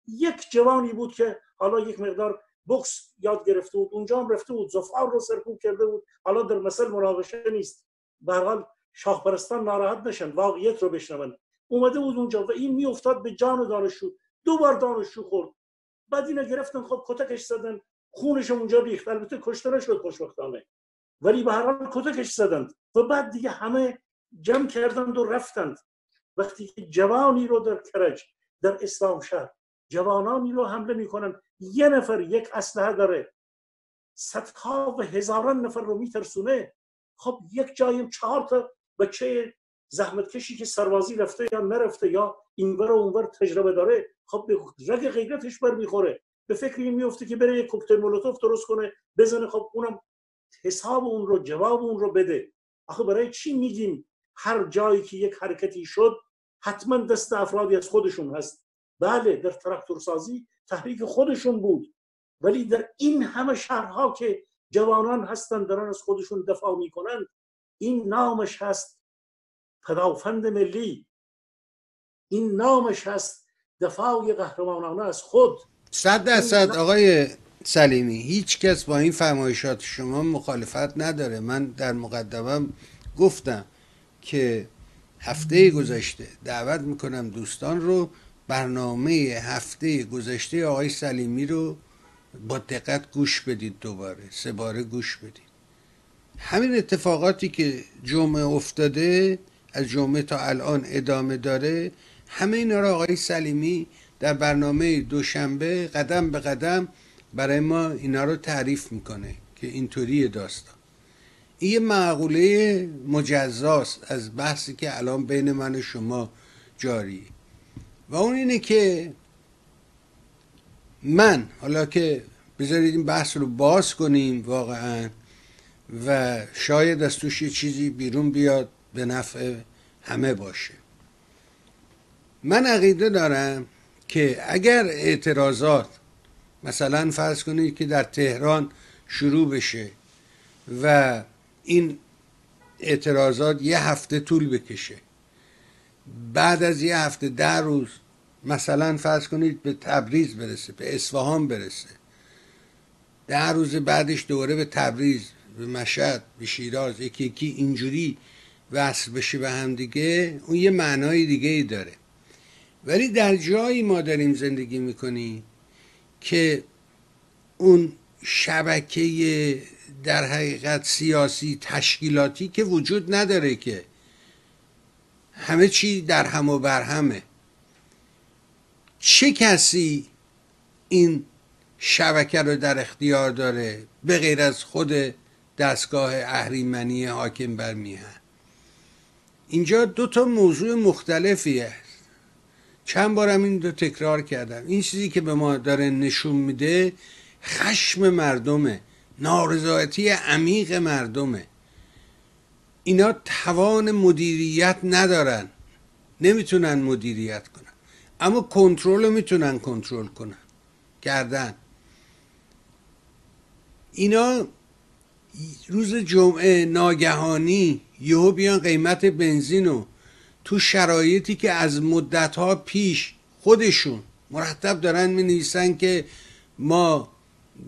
یک جوانی بود که حالا یک مقدار بوکس یاد گرفته بود. اونجا هم رفته بود. زفار رو سرکوب کرده بود. حالا در مثل مناقشه نیست. به حال شاه پرستان ناراحت نشن. واقعیت رو بشنون. اومده بود اونجا و این میافتاد به جان دانشجو. دو بار دانشجو خورد. بعد اینو گرفتن خب کتکش زدن. خونش اونجا ریخت. البته کشته نشد خوشبختانه. ولی به هر حال کتکش زدند. و بعد دیگه همه جمع کردند و رفتند. وقتی که جوانی رو در کرج در اسلام شهر جوانانی رو حمله می‌کنن یه نفر یک اسلحه داره. صدها و هزاران نفر رو میترسونه. خب یک جایم چهار تا بچه زحمت کشی که سربازی رفته یا نرفته یا اینور و اونور تجربه داره خب به رگ غیرتش بر می‌خوره به فکر این میفته که بره یک کوکتل مولوتوف درست کنه بزنه خب اونم حساب اون رو جواب اون رو بده. آخه برای چی میگیم هر جایی که یک حرکتی شد حتما دست افرادی از خودشون هست؟ بله در تراکتورسازی تحریک خودشون بود. ولی در این همه شهرها که جوانان هستند دارن از خودشون دفاع می‌کنند این نامش هست پدافند ملی. این نامش هست دفاع قهرمانانه از خود. صد درصد آقای سلیمی هیچ کس با این فرمایشات شما مخالفت نداره. من در مقدمم گفتم که هفته گذشته دعوت می‌کنم دوستان رو برنامه هفته گذشته آقای سلیمی رو با دقت گوش بدید دوباره سه باره گوش بدید. همین اتفاقاتی که جمعه افتاده از جمعه تا الان ادامه داره همه اینا رو آقای سلیمی در برنامه دوشنبه قدم به قدم برای ما اینا رو تعریف می‌کنه که اینطوری داستان. این یه معقوله مجزاست از بحثی که الان بین من و شما جاری. و اون اینه که من حالا که بذارید این بحث رو باز کنیم واقعا و شاید از توش یه چیزی بیرون بیاد به نفع همه باشه. من عقیده دارم که اگر اعتراضات مثلا فرض کنید که در تهران شروع بشه و این اعتراضات یه هفته طول بکشه بعد از یه هفته ده روز مثلا فرض کنید به تبریز برسه به اصفهان برسه ده روز بعدش دوباره به تبریز به مشهد به شیراز یکی یکی اینجوری وصل بشه به هم دیگه اون یه معنای دیگه ای داره. ولی در جایی ما داریم زندگی می‌کنیم که اون شبکه در حقیقت سیاسی تشکیلاتی که وجود نداره که همه چی در هم و بر همه. چه کسی این شبکه رو در اختیار داره به غیر از خود دستگاه اهریمنی حاکم بر میهن؟ اینجا دو تا موضوع مختلفی است چند بارم این دو تکرار کردم. این چیزی که به ما داره نشون میده خشم مردمه. نارضایتی عمیق مردمه. اینا توان مدیریت ندارن. نمی‌تونن مدیریت کنن. اما کنترل رو می‌تونن کنترل کنن. کردن اینا روز جمعه ناگهانی یهو بیان قیمت بنزین رو تو شرایطی که از مدتها پیش خودشون مرتب دارن می نویسن که ما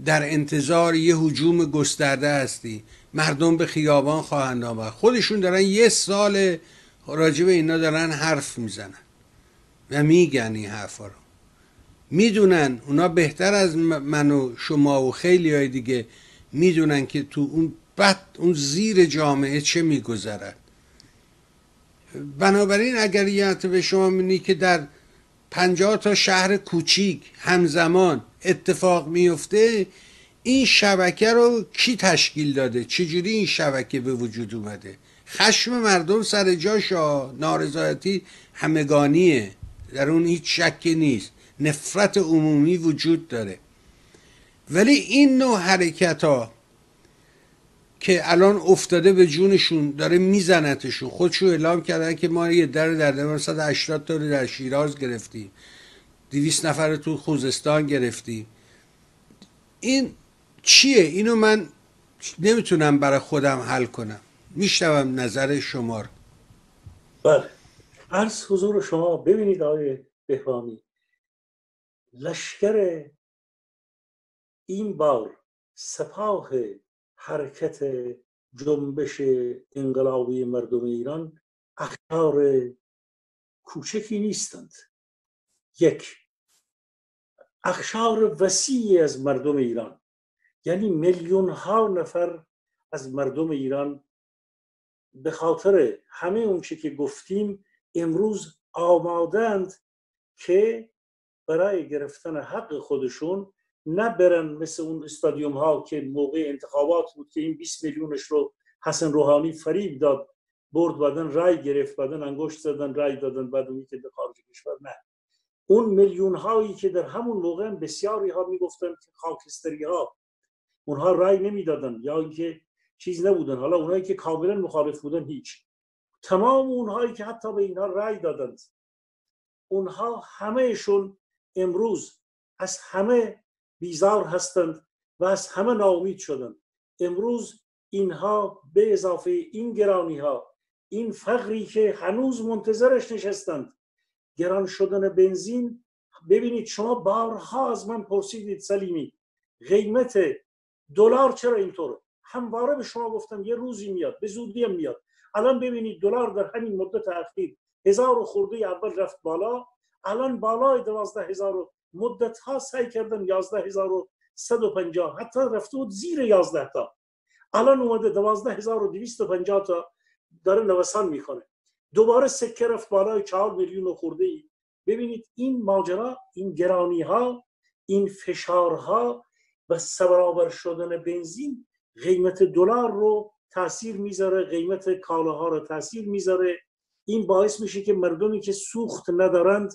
در انتظار یه حجوم گسترده هستی مردم به خیابان خواهند آمد. خودشون دارن یه سال راجب اینا دارن حرف می‌زنن و میگن این حرفا رو. می‌دونن اونا بهتر از من و شما و خیلی های دیگه می‌دونن که تو اون بد اون زیر جامعه چه میگذرد. بنابراین اگر یه به شما مینی که در پنجاه تا شهر کوچیک همزمان اتفاق میفته این شبکه رو کی تشکیل داده؟ چجوری این شبکه به وجود اومده؟ خشم مردم سر جاشا نارضایتی همگانیه. در اون هیچ شکی نیست. نفرت عمومی وجود داره. ولی این نوع حرکت ها که الان افتاده به جونشون داره میزنتشون. خودشو اعلام کردن که ما یه در در در 180 تا در شیراز گرفتیم. 200 نفر تو خوزستان گرفتیم. این چیه؟ اینو من نمی‌تونم برای خودم حل کنم. میشنوم نظر شما رو. بله. عرض حضور شما ببینید آقای بهرامی. لشکر این بار سپاه حرکت جنبش انقلابی مردم ایران اخشار کوچکی نیستند. یک اخشار وسیعی از مردم ایران. یعنی میلیون ها نفر از مردم ایران به خاطر همه اون که گفتیم امروز آمادند که برای گرفتن حق خودشون نه برن مثل اون استادیوم ها که موقع انتخابات بود که این 20 میلیونش رو حسن روحانی فریب داد برد بدن رای گرفت بدن انگشت زدن رای دادن بعد اونی که به خارج کشور نه. اون میلیون هایی که در همون موقع بسیاری ها می‌گفتن که خاکستری ها اونها رای نمی‌دادن یا اینکه چیز نبودن. حالا اونایی که کاملا مخالف بودن هیچ. تمام اونهایی که حتی به اینها رای دادند. اونها همهشون امروز از همه بیزار هستند و از همه ناامید شدند. امروز اینها به اضافه این گرانی ها این فقری که هنوز منتظرش نشستند گران شدن بنزین. ببینید شما بارها از من پرسیدید سلیمی قیمت دلار چرا اینطوره همواره به شما گفتم یه روزی میاد به زودی میاد. الان ببینید دلار در همین مدت اخیر هزار و خورده اول رفت بالا الان بالای دوازده هزار مدت ها سعی کردن یازده هزار و صد و پنجاه حتی رفته بود زیر یازده تا. الان اومده دوازده هزار و دویست و پنجاه تا داره نوسان می‌کنه. دوباره سکه رفت بالای چهار میلیون و خورده ای. ببینید این ماجرا این گرانی ها این فشارها و سبرابر شدن بنزین قیمت دلار رو تاثیر می‌ذاره قیمت کالاها رو تاثیر می‌ذاره. این باعث میشه که مردمی که سوخت ندارند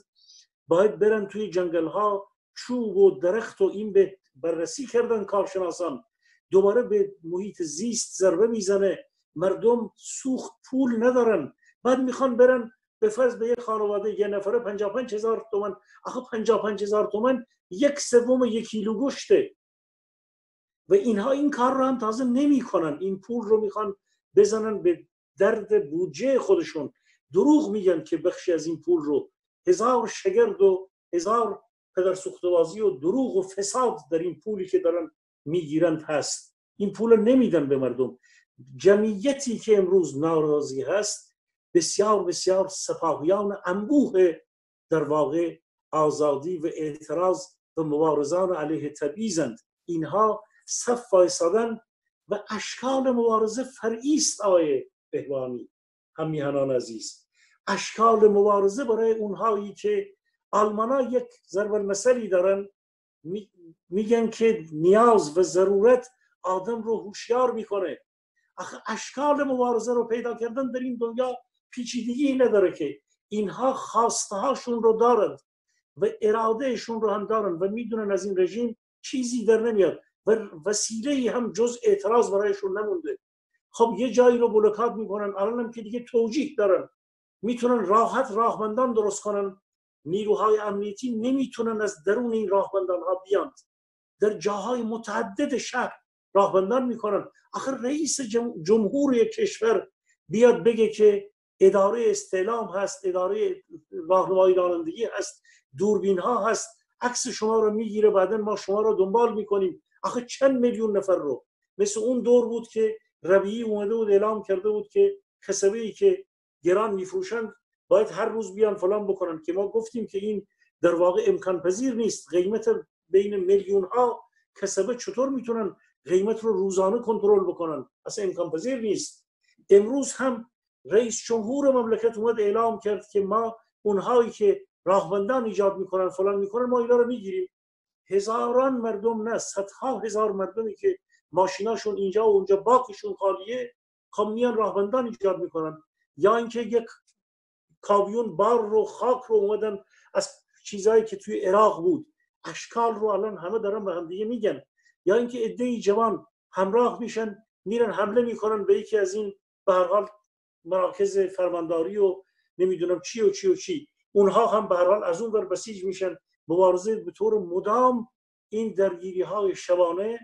باید برن توی جنگل ها چوب و درخت و این به بررسی کردن کارشناسان. دوباره به محیط زیست ضربه می‌زنه. مردم سوخت پول ندارن. بعد می‌خوان برن به فرض به یک خانواده یه نفره 55 هزار تومن آخه 55 هزار تومن یک سوم یک کیلو گوشته و اینها این کار رو هم تازه نمی‌کنن. این پول رو می‌خوان بزنن به درد بودجه خودشون. دروغ میگن که بخشی از این پول رو هزار شگرد و هزار پدر سوختوازی و دروغ و فساد در این پولی که دارن می‌گیرند هست. این پول نمیدن به مردم. جمعیتی که امروز ناراضی هست بسیار بسیار سپاهیان انبوه در واقع آزادی و اعتراض و مبارزان علیه تبعیضند اینها صف وایسادن و اشکال مبارزه فرعی است آقای بهوانی. هم میهنان عزیز. اشکال مبارزه برای اونهایی که آلمانا یک ضرب المثلی دارن. میگن که نیاز و ضرورت آدم رو هوشیار می‌کنه. اشکال مبارزه رو پیدا کردن در این دنیا پیچیدگی نداره که اینها خواسته هاشون رو دارند و ارادهشون رو هم دارن و می‌دونن از این رژیم چیزی در نمیاد و وسیله هم جز اعتراض برایشون نمونده. خب یه جایی رو بلوکات می‌کنن الان هم که دیگه توجیه دارن. می‌تونن راحت راهبندان درست کنن. نیروهای امنیتی نمی‌تونن از درون این راهبندان ها بیاند در جاهای متعدد شهر راهبندان می‌کنن. آخر رئیس جمهور کشور بیاد بگه که اداره استعلام هست اداره راهنمایی رانندگی هست دوربین ها هست عکس شما رو می‌گیره بعدا ما شما رو دنبال می‌کنیم. آخه چند میلیون نفر رو؟ مثل اون دور بود که ربیعی اومده بود اعلام کرده بود که کسبه ای که گران میفروشند باید هر روز بیان فلان بکنن که ما گفتیم که این در واقع امکان پذیر نیست. قیمت بین میلیون ها کسبه چطور می‌تونن قیمت رو روزانه کنترل بکنن؟ اصلا امکان پذیر نیست. امروز هم رئیس جمهور مملکت اومد اعلام کرد که ما اونهایی که راهبندان ایجاد می‌کنن فلان می‌کنن ما اینا رو می‌گیریم. هزاران مردم نه صدها هزار مردمی که ماشیناشون اینجا و اونجا باکشون خالیه خب میان راهبندان ایجاد می‌کنن. یا اینکه یک کاویون بار رو خاک رو اومدن از چیزهایی که توی عراق بود. اشکال رو الان همه دارن به هم دیگه میگن. یا اینکه عده جوان همراه میشن میرن حمله می‌کنن به یکی از این به هر حال مراکز فرمانداری و نمی‌دونم چی و چی و چی. اونها هم به هر حال از اون بر بسیج میشن. مبارزه به طور مدام این درگیری های شبانه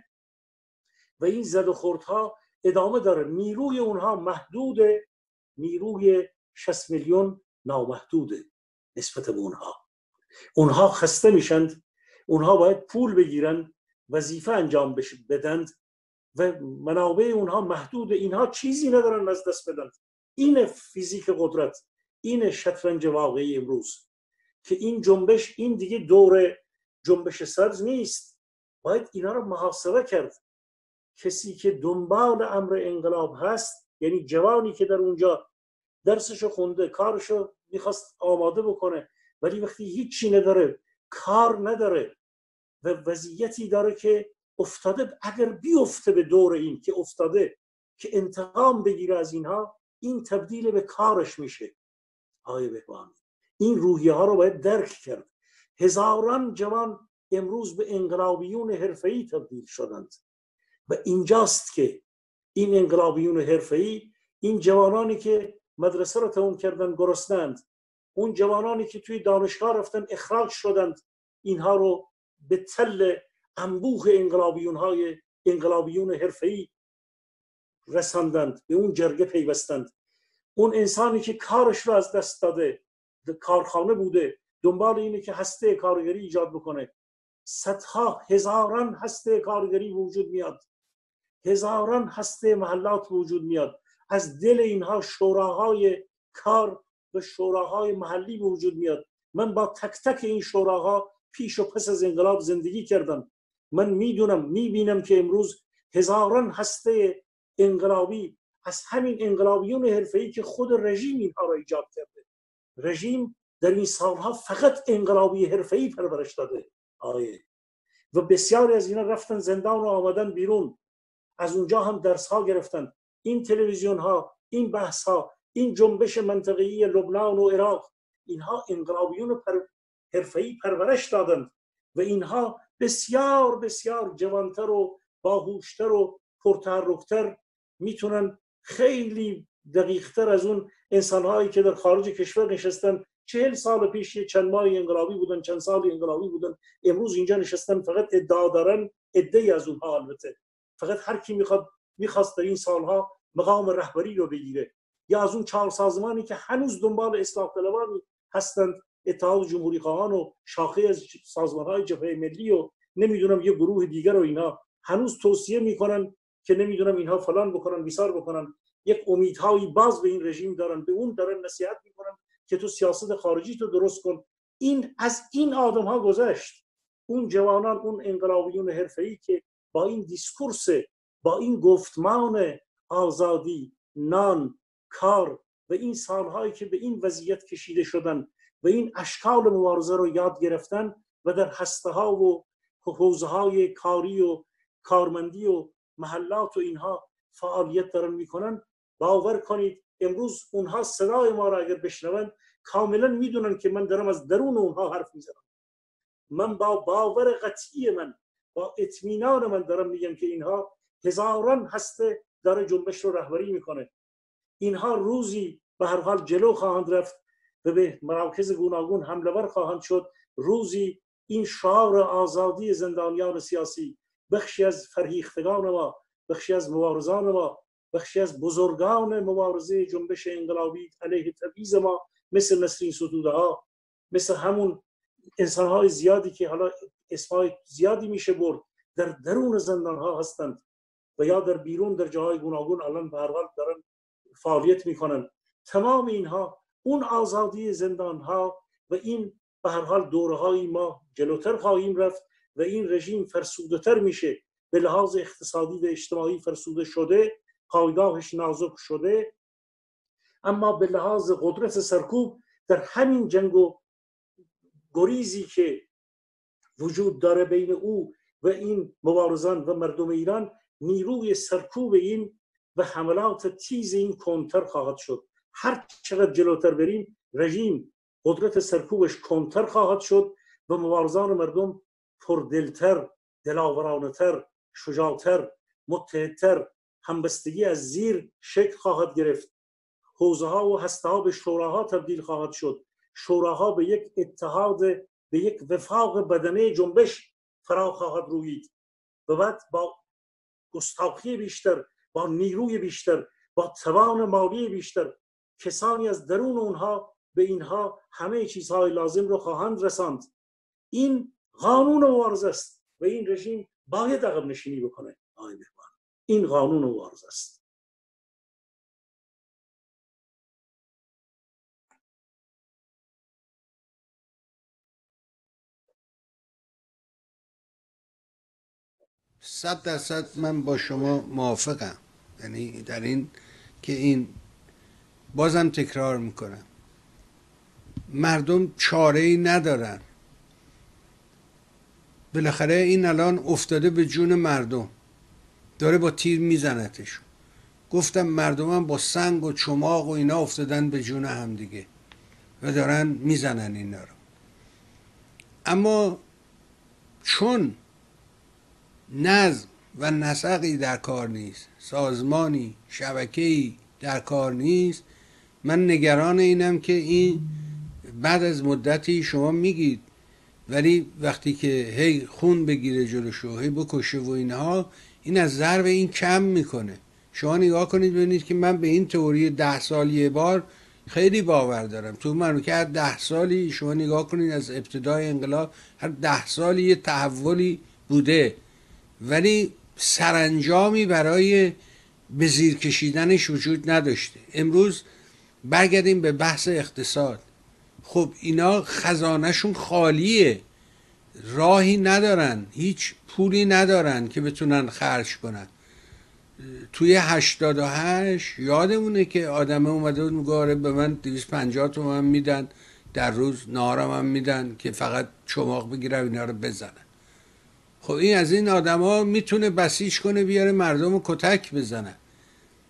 و این زد و خوردها ادامه داره. نیروی اونها محدوده. نیروی 60 میلیون نامحدوده نسبت به اونها. اونها خسته میشند اونها باید پول بگیرن وظیفه انجام بدند و منابع اونها محدود اینها چیزی ندارن از دست بدن. این فیزیک قدرت این شطرنج واقعی امروز که این جنبش این دیگه دور جنبش سرز نیست. باید اینا رو محاسبه کرد. کسی که دنبال امر انقلاب هست یعنی جوانی که در اونجا درسشو خونده کارشو می‌خواست آماده بکنه ولی وقتی هیچی نداره کار نداره و وضعیتی داره که افتاده اگر بیفته به دور این که افتاده که انتقام بگیره از اینها این تبدیل به کارش میشه. آقای بهبانی این روحیه ها رو باید درک کرد. هزاران جوان امروز به انقلابیون حرفه‌ای تبدیل شدند. و اینجاست که این انقلابیون حرفه‌ای این جوانانی که مدرسه رو تموم کردن گرسنند. اون جوانانی که توی دانشگاه رفتن اخراج شدند. اینها رو به تل انبوه انقلابیون های انقلابیون حرفه‌ای رساندند به اون جرگه پیوستند. اون انسانی که کارش رو از دست داده کارخانه بوده دنبال اینه که هسته کارگری ایجاد بکنه. صدها هزاران هسته کارگری وجود میاد. هزاران هسته محلات وجود میاد. از دل اینها شوراهای کار و شوراهای محلی وجود میاد. من با تک تک این شوراها پیش و پس از انقلاب زندگی کردم. من می‌دونم می‌بینم که امروز هزاران هسته انقلابی از همین انقلابیون حرفه‌ای که خود رژیم اینها را ایجاد کرده. رژیم در این سالها فقط انقلابی حرفه‌ای پرورش داده. آیه و بسیاری از اینا رفتن زندان و آمدن بیرون. از اونجا هم درس ها گرفتن. این تلویزیون ها این بحث ها این جنبش منطقه‌ای لبنان و عراق اینها انقلابیون پر حرفه‌ای پرورش دادند و اینها بسیار بسیار جوانتر و باهوشتر و پرتحرکتر می‌تونن خیلی دقیقتر از اون انسانهایی که در خارج کشور نشستن. چهل سال پیش چند ماه انقلابی بودن چند سال انقلابی بودن. امروز اینجا نشستن فقط ادعا دارن ادعی از اونها البته. فقط هر کی می‌خواد می‌خواست در این سالها مقام رهبری رو بگیره. یا از اون چهار سازمانی که هنوز دنبال اصلاح طلبان هستند اتحاد جمهوری خواهان و شاخه از سازمان های جبهه ملی و نمی‌دونم یه گروه دیگر و اینا هنوز توصیه می‌کنن که نمی‌دونم اینها فلان بکنن بیسار بکنن. یک امیدهایی باز به این رژیم دارن به اون دارن نصیحت می‌کنن که تو سیاست خارجی تو درست کن. این از این آدم ها گذشت. اون جوانان اون انقلابیون حرفه‌ای که با این دیسکورس با این گفتمان آزادی نان کار و این سالهایی که به این وضعیت کشیده شدن و این اشکال مبارزه رو یاد گرفتن و در هسته ها و حوزه های کاری و کارمندی و محلات و اینها فعالیت دارن می‌کنن باور کنید امروز اونها صدای ما را اگر بشنون کاملا می‌دونن که من دارم از درون اونها حرف می‌زنم. من با باور قطعی من با اطمینان من دارم میگم که اینها هزاران هسته داره جنبش رو رهبری می‌کنه. اینها روزی به هر حال جلو خواهند رفت و به مراکز گوناگون حمله ور خواهند شد. روزی این شعار آزادی زندانیان سیاسی بخشی از فرهیختگان ما بخشی از مبارزان ما بخشی از بزرگان مبارزه جنبش انقلابی علیه تبعیض ما مثل نسرین ستوده ها مثل همون انسان های زیادی که حالا اسمای زیادی میشه برد در درون زندان ها هستند. و یا در بیرون در جاهای گوناگون الان به هر حال دارن فعالیت می‌کنن. تمام اینها اون آزادی زندان ها و این به هر حال دوره ما جلوتر خواهیم رفت و این رژیم فرسوده تر میشه. به لحاظ اقتصادی و اجتماعی فرسوده شده پایگاهش نازک شده. اما به لحاظ قدرت سرکوب در همین جنگ و گریزی که وجود داره بین او و این مبارزان و مردم ایران نیروی سرکوب این و حملات تیز این کنتر خواهد شد. هر چقدر جلوتر بریم رژیم قدرت سرکوبش کنتر خواهد شد و مبارزان مردم پردلتر دلاورانتر شجاعتر متحدتر همبستگی از زیر شکل خواهد گرفت. حوزه ها و هسته ها به شوراها تبدیل خواهد شد. شوراها به یک اتحاد به یک وفاق بدنه جنبش فرا خواهد روید. و بعد با گستاخی بیشتر با نیروی بیشتر با توان مالی بیشتر. کسانی از درون اونها به اینها همه چیزهای لازم رو خواهند رساند. این قانون مبارزه است و این رژیم باید عقب نشینی بکنه. این قانون مبارزه است. صد درصد من با شما موافقم. یعنی در این که این بازم تکرار می‌کنم. مردم چاره ای ندارن. بالاخره این الان افتاده به جون مردم. داره با تیر میزنتشون. گفتم مردمم با سنگ و چماق و اینا افتادن به جون هم دیگه. و دارن می‌زنن اینا رو. اما چون نظم و نسقی در کار نیست. سازمانی شبکه‌ای در کار نیست. من نگران اینم که این بعد از مدتی شما میگید ولی وقتی که هی خون بگیره جلوشو هی بکشه و اینها این از ضرب این کم می‌کنه. شما نگاه کنید ببینید که من به این تئوری ده سال یه بار خیلی باور دارم. تو مملکت ده سالی شما نگاه کنید از ابتدای انقلاب هر ده سالی یه تحولی بوده. ولی سرانجامی برای به زیر کشیدنش وجود نداشته. امروز برگردیم به بحث اقتصاد. خب اینا خزانهشون خالیه. راهی ندارن هیچ پولی ندارن که بتونن خرج کنن. توی 88 یادمونه که آدمه اومده بود میگه آره به من 250 تومن میدن در روز نهارم هم میدن که فقط چماق بگیرم اینا رو بزنن. خب این از این آدما می‌تونه بسیج کنه بیاره مردم رو کتک بزنن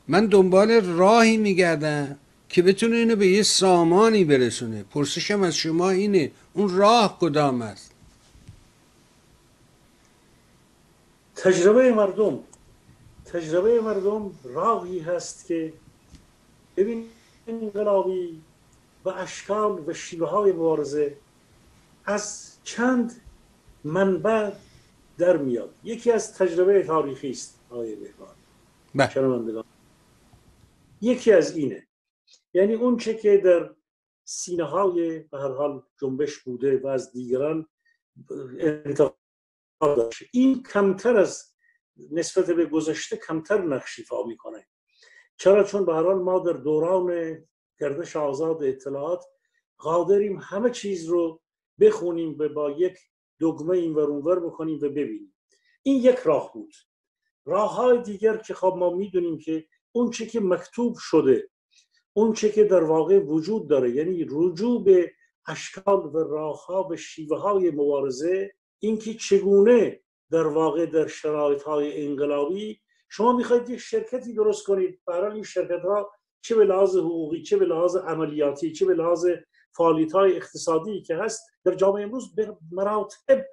من دنبال راهی میگردم که بتونه اینو به یه سامانی برسونه. پرسشم از شما اینه اون راه کدام است؟ تجربه مردم تجربه مردم راهی هست که ببین انقلابی و اشکال و شیوه های مبارزه از چند منبع در میاد. یکی از تجربه تاریخی است آقای بهبان یکی از اینه. یعنی اون چه که در سینه های به هر حال جنبش بوده و از دیگران این کمتر از نسبت به گذشته کمتر نقش ایفا می‌کنه. چرا؟ چون به هر حال ما در دوران گردش آزاد اطلاعات قادریم همه چیز رو بخونیم و با یک دگمه این ورونور بکنیم و ببینیم. این یک راه بود. راه های دیگر که خب ما می‌دونیم که اون چه که مکتوب شده اون چه که در واقع وجود داره یعنی رجوع به اشکال و راه ها و شیوه های مبارزه اینکه چگونه در واقع در شرایط های انقلابی شما می‌خواید یک شرکتی درست کنید. برای این شرکت ها چه به لحاظ حقوقی چه به لحاظ عملیاتی چه به لحاظ فعالیت های اقتصادی که هست در جامعه امروز به مراتب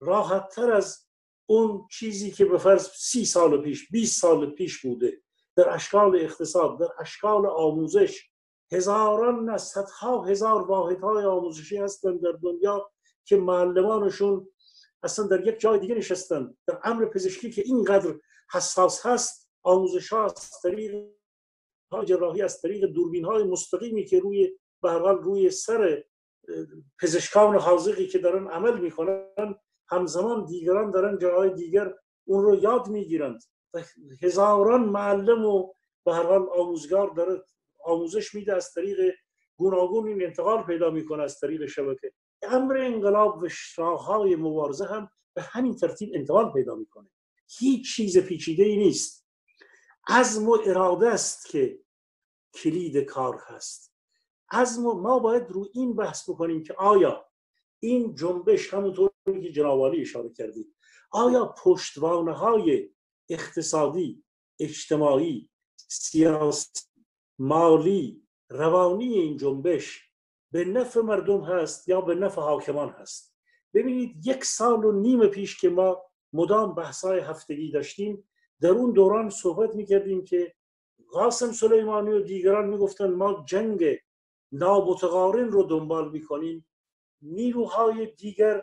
راحت تر از اون چیزی که به فرض سی سال پیش 20 سال پیش بوده. در اشکال اقتصاد در اشکال آموزش هزاران نه صدها هزار واحدهای آموزشی هستند در دنیا که معلمانشون اصلا در یک جای دیگه نشستن. در امر پزشکی که اینقدر حساس هست آموزش ها از طریق جراحی از طریق دوربین های مستقیمی که روی به روی سر پزشکان حاضقی که دارن عمل می‌کنن همزمان دیگران دارن جاهای دیگر اون رو یاد می‌گیرند. هزاران معلم و به هر حال آموزگار داره آموزش میده از طریق گوناگون این انتقال پیدا می‌کنه از طریق شبکه. امر انقلاب و شاههای مبارزه هم به همین ترتیب انتقال پیدا می‌کنه. هیچ چیز پیچیده ای نیست. عزم و اراده است که کلید کار هست. عزم و ما باید رو این بحث بکنیم که آیا این جنبش همونطور که جنابالی اشاره کردید آیا پشتوانه های اقتصادی اجتماعی سیاسی مالی روانی این جنبش به نفع مردم هست یا به نفع حاکمان هست؟ ببینید یک سال و نیم پیش که ما مدام بحثای هفتگی داشتیم در اون دوران صحبت می‌کردیم که قاسم سلیمانی و دیگران می‌گفتن ما جنگ نابتقارن رو دنبال می‌کنیم. نیروهای دیگر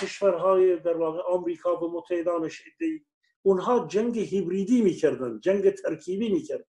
کشورهای در واقع آمریکا و متحدانش اونها جنگ هیبریدی می‌کردن جنگ ترکیبی می‌کردن.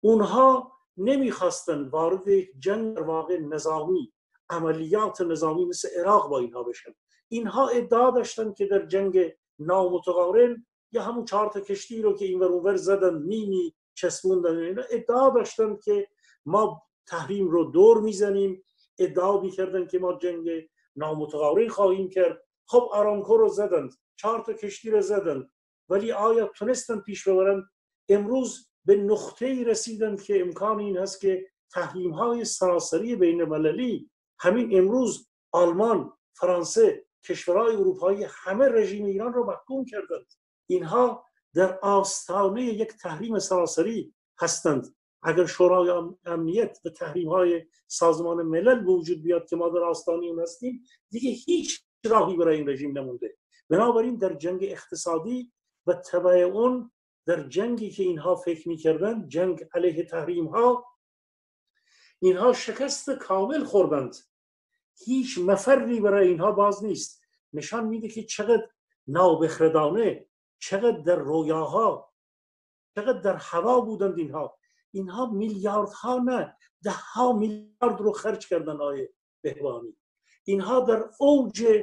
اونها نمی‌خواستن وارد جنگ در واقع نظامی عملیات نظامی مثل عراق با اینها بشن. اینها ادعا داشتن که در جنگ نامتقارن یا همون چهار تا کشتی رو که این ور زدن نیمی چسبوندن اینا ادعا داشتن که ما تحریم رو دور می‌زنیم. ادعا می‌کردن که ما جنگ نامتقارن خواهیم کرد. خب آرامکو رو زدند چهار تا کشتی رو زدند. ولی آیا تونستن پیش ببرن؟ امروز به نقطه ای رسیدند که امکان این هست که تحریم های سراسری بین المللی همین امروز آلمان فرانسه کشورهای اروپایی همه رژیم ایران رو محکوم کردند. اینها در آستانه یک تحریم سراسری هستند. اگر شورای امنیت به تحریم های سازمان ملل به وجود بیاد که ما در آستانه اون هستیم دیگه هیچ راهی برای این رژیم نمونده. بنابراین در جنگ اقتصادی و تبع اون در جنگی که اینها فکر می‌کردن جنگ علیه تحریم ها اینها شکست کامل خوردند. هیچ مفری برای اینها باز نیست. نشان میده که چقدر نابخردانه چقدر در رویاها چقدر در هوا بودند اینها. اینها میلیاردها نه ده ها میلیارد رو خرج کردن آیه بهبانی اینها در اوج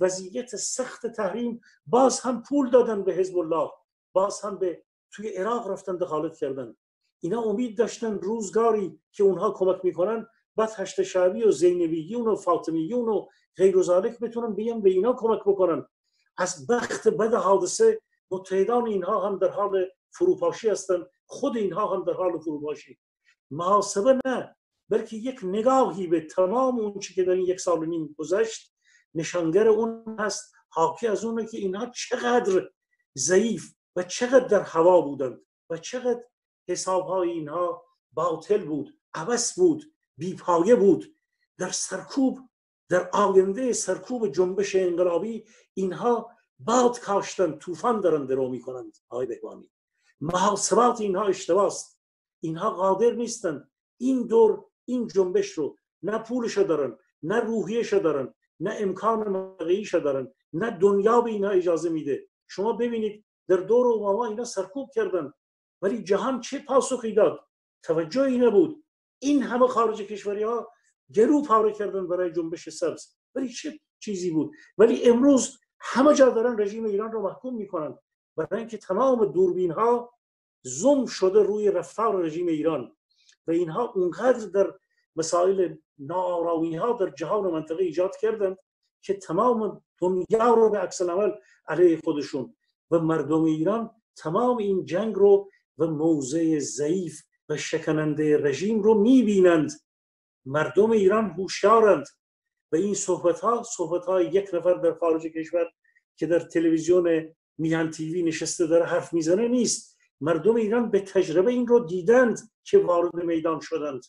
وضعیت سخت تحریم باز هم پول دادن به حزب الله باز هم به توی عراق رفتن دخالت کردن. اینا امید داشتن روزگاری که اونها کمک می‌کنن بعد هشت شعبی و زینبیون و فاطمیون و غیر و بتونن بیان به اینا کمک بکنن. از بخت بد حادثه متحدان اینها هم در حال فروپاشی هستن. خود اینها هم در حال فروپاشی محاسبه نه بلکه یک نگاهی به تمام اون چی که در این یک سال و نیم گذشت نشانگر اون هست حاکی از اونه که اینها چقدر ضعیف و چقدر در هوا بودند و چقدر حسابهای اینها باطل بود عبس بود بیپایه بود. در سرکوب در آینده سرکوب جنبش انقلابی اینها باد کاشتن طوفان دارن درو می‌کنند. آقای بهبانی محاسبات اینها اشتباست. اینها قادر نیستن. این دور این جنبش رو نه پولشو دارن نه روحیشو دارن نه امکان مقیشو دارن نه دنیا به اینها اجازه میده. شما ببینید در دور اوباما اینا سرکوب کردن. ولی جهان چه پاسخی داد؟ توجهی نبود این همه خارج کشوری ها گرو پاره کردن برای جنبش سبز. ولی چه چیزی بود؟ ولی امروز همه جا دارن رژیم ایران رو محکوم می‌کنن. برای اینکه تمام دوربین ها زوم شده روی رفتار رژیم ایران و اینها اونقدر در مسائل نارامی ها در جهان و منطقه ایجاد کردند که تمام دنیا رو به عکس عمل علیه خودشون و مردم ایران تمام این جنگ رو و موضع ضعیف و شکننده رژیم رو می‌بینند. مردم ایران هوشیارند و این صحبت ها صحبت های یک نفر در خارج کشور که در تلویزیون میهن تیوی نشسته داره حرف می‌زنه نیست. مردم ایران به تجربه این رو دیدند که وارد میدان شدند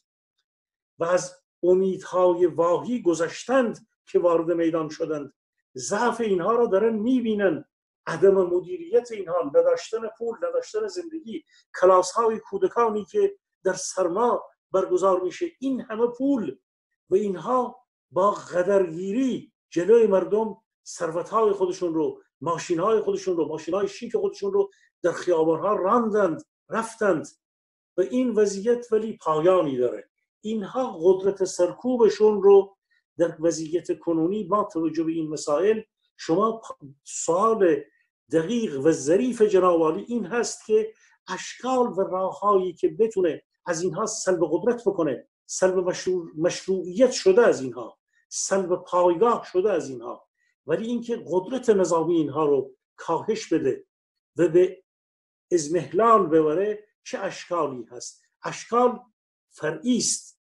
و از امیدهای واهی گذشتند که وارد میدان شدند. ضعف اینها را دارن می‌بینن. عدم مدیریت اینها نداشتن پول نداشتن زندگی. کلاس های کودکانی که در سرما برگزار میشه. این همه پول و اینها با قدرگیری جلوی مردم ثروت های خودشون رو ماشین های خودشون رو ماشین های شیک خودشون رو در خیابان ها راندند رفتند. و این وضعیت ولی پایانی داره. اینها قدرت سرکوبشون رو در وضعیت کنونی با توجه به این مسائل شما سوال دقیق و ظریف جنابالی این هست که اشکال و راههایی که بتونه از اینها سلب قدرت بکنه. سلب مشروعیت شده از اینها. سلب پایگاه شده از اینها. ولی اینکه قدرت نظامی اینها رو کاهش بده و به ازمهلال ببره چه اشکالی هست؟ اشکال فرعی است.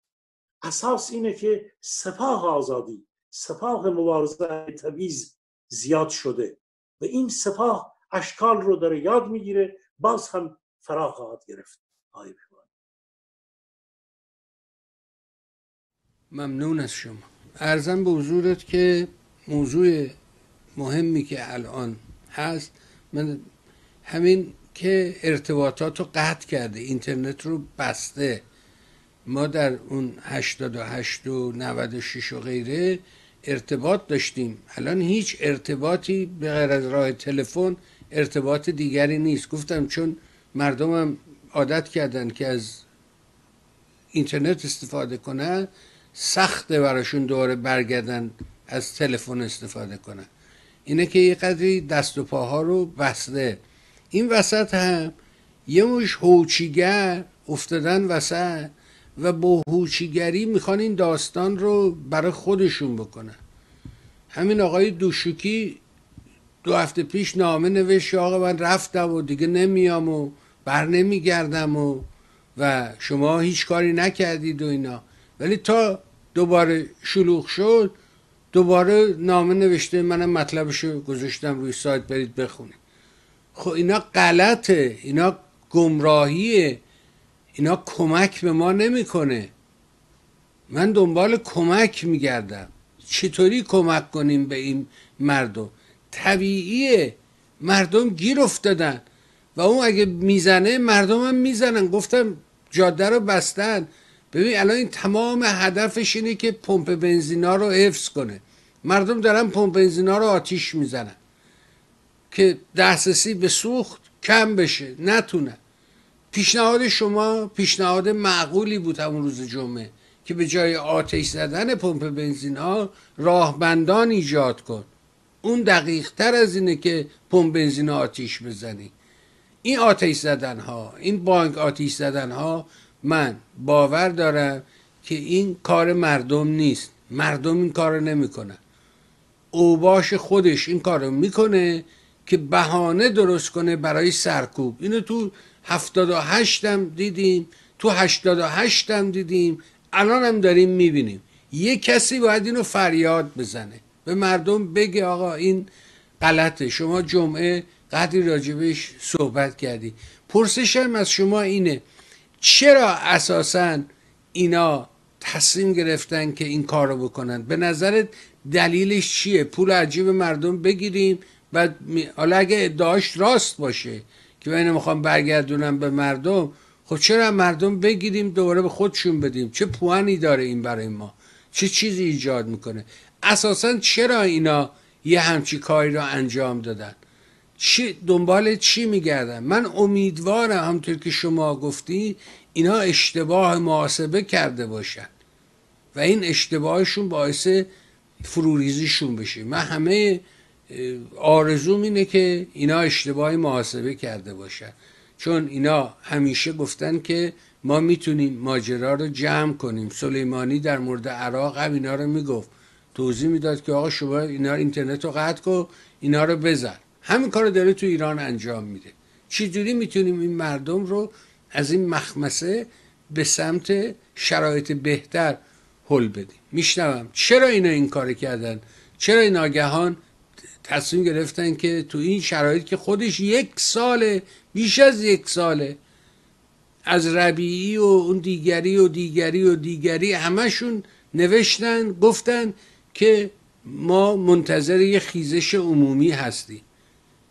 اساس اینه که سپاه آزادی سپاه مبارزه تبعیض زیاد شده و این سپاه اشکال رو داره یاد می‌گیره باز هم فرا خواهد گرفت. ممنون از شما. ارزم به حضورت که موضوع مهمی که الان هست من همین که ارتباطات رو قطع کرده اینترنت رو بسته. ما در اون 88 و 96 و غیره ارتباط داشتیم. الان هیچ ارتباطی به غیر از راه تلفن ارتباط دیگری نیست. گفتم چون مردمم عادت کردن که از اینترنت استفاده کنن سخته براشون دوره برگردن از تلفن استفاده کنن اینه که یه قدری دست و پاها رو بسته. این وسط هم یه مش هوچیگر افتادن وسط و با هوچیگری می‌خوان این داستان رو برای خودشون بکنن. همین آقای دوشوکی دو هفته پیش نامه نوشت آقا من رفتم و دیگه نمیام و بر نمیگردم و و شما هیچ کاری نکردید و اینا. ولی تا دوباره شلوغ شد دوباره نامه نوشته منم مطلبشو گذاشتم روی سایت برید بخونید. خب اینا غلطه اینا گمراهیه اینا کمک به ما نمی‌کنه. من دنبال کمک میگردم. چطوری کمک کنیم به این مردم؟ طبیعیه. مردم گیر افتادن. و اون اگه می‌زنه مردم هم می‌زنن. گفتم جاده رو بستن. ببین الان این تمام هدفش اینه که پمپ بنزینا رو حفظ کنه. مردم دارن پمپ بنزینا رو آتیش می‌زنن که دسترسی به سوخت کم بشه نتونن پیشنهاد شما پیشنهاد معقولی بود همون روز جمعه که به جای آتش زدن پمپ بنزین ها راهبندان ایجاد کن. اون دقیق تر از اینه که پمپ بنزین آتیش بزنی. این آتش زدن ها این بانک آتیش زدن ها من باور دارم که این کار مردم نیست. مردم این کار نمی‌کنن. اوباش خودش این کارو می‌کنه که بهانه درست کنه برای سرکوب. اینو تو 78 هم دیدیم تو 88 هم دیدیم الان هم داریم می‌بینیم. یه کسی باید اینو فریاد بزنه. به مردم بگه آقا این غلطه. شما جمعه قدری راجبش صحبت کردی. پرسشم از شما اینه چرا اساسا اینا تصمیم گرفتن که این کار رو بکنن؟ به نظرت دلیلش چیه؟ پول عجیب مردم بگیریم بعد حالا اگه ادعاش راست باشه که من می‌خوام برگردونم به مردم خب چرا مردم بگیریم دوباره به خودشون بدیم؟ چه پوانی داره این برای ما؟ چه چیزی ایجاد می‌کنه؟ اساسا چرا اینا یه همچی کاری را انجام دادن؟ چی دنبال چی میگردن من امیدوارم همطور که شما گفتی اینا اشتباه محاسبه کرده باشن و این اشتباهشون باعث فروریزیشون بشه. من همه آرزوم اینه که اینا اشتباهی محاسبه کرده باشن. چون اینا همیشه گفتن که ما می‌تونیم ماجرا رو جمع کنیم. سلیمانی در مورد عراق هم اینا رو می‌گفت. توضیح می‌داد که آقا شما اینا اینترنت رو قطع کن اینا رو بزن. همین کار داره تو ایران انجام میده. چجوری می‌تونیم این مردم رو از این مخمسه به سمت شرایط بهتر حل بدیم؟ میشنوم. چرا اینا این کار کردن؟ چرا این ناگهان تصمیم گرفتن که تو این شرایط که خودش یک ساله بیش از یک ساله از ربیعی و اون دیگری و دیگری و دیگری همشون نوشتن گفتن که ما منتظر یه خیزش عمومی هستیم.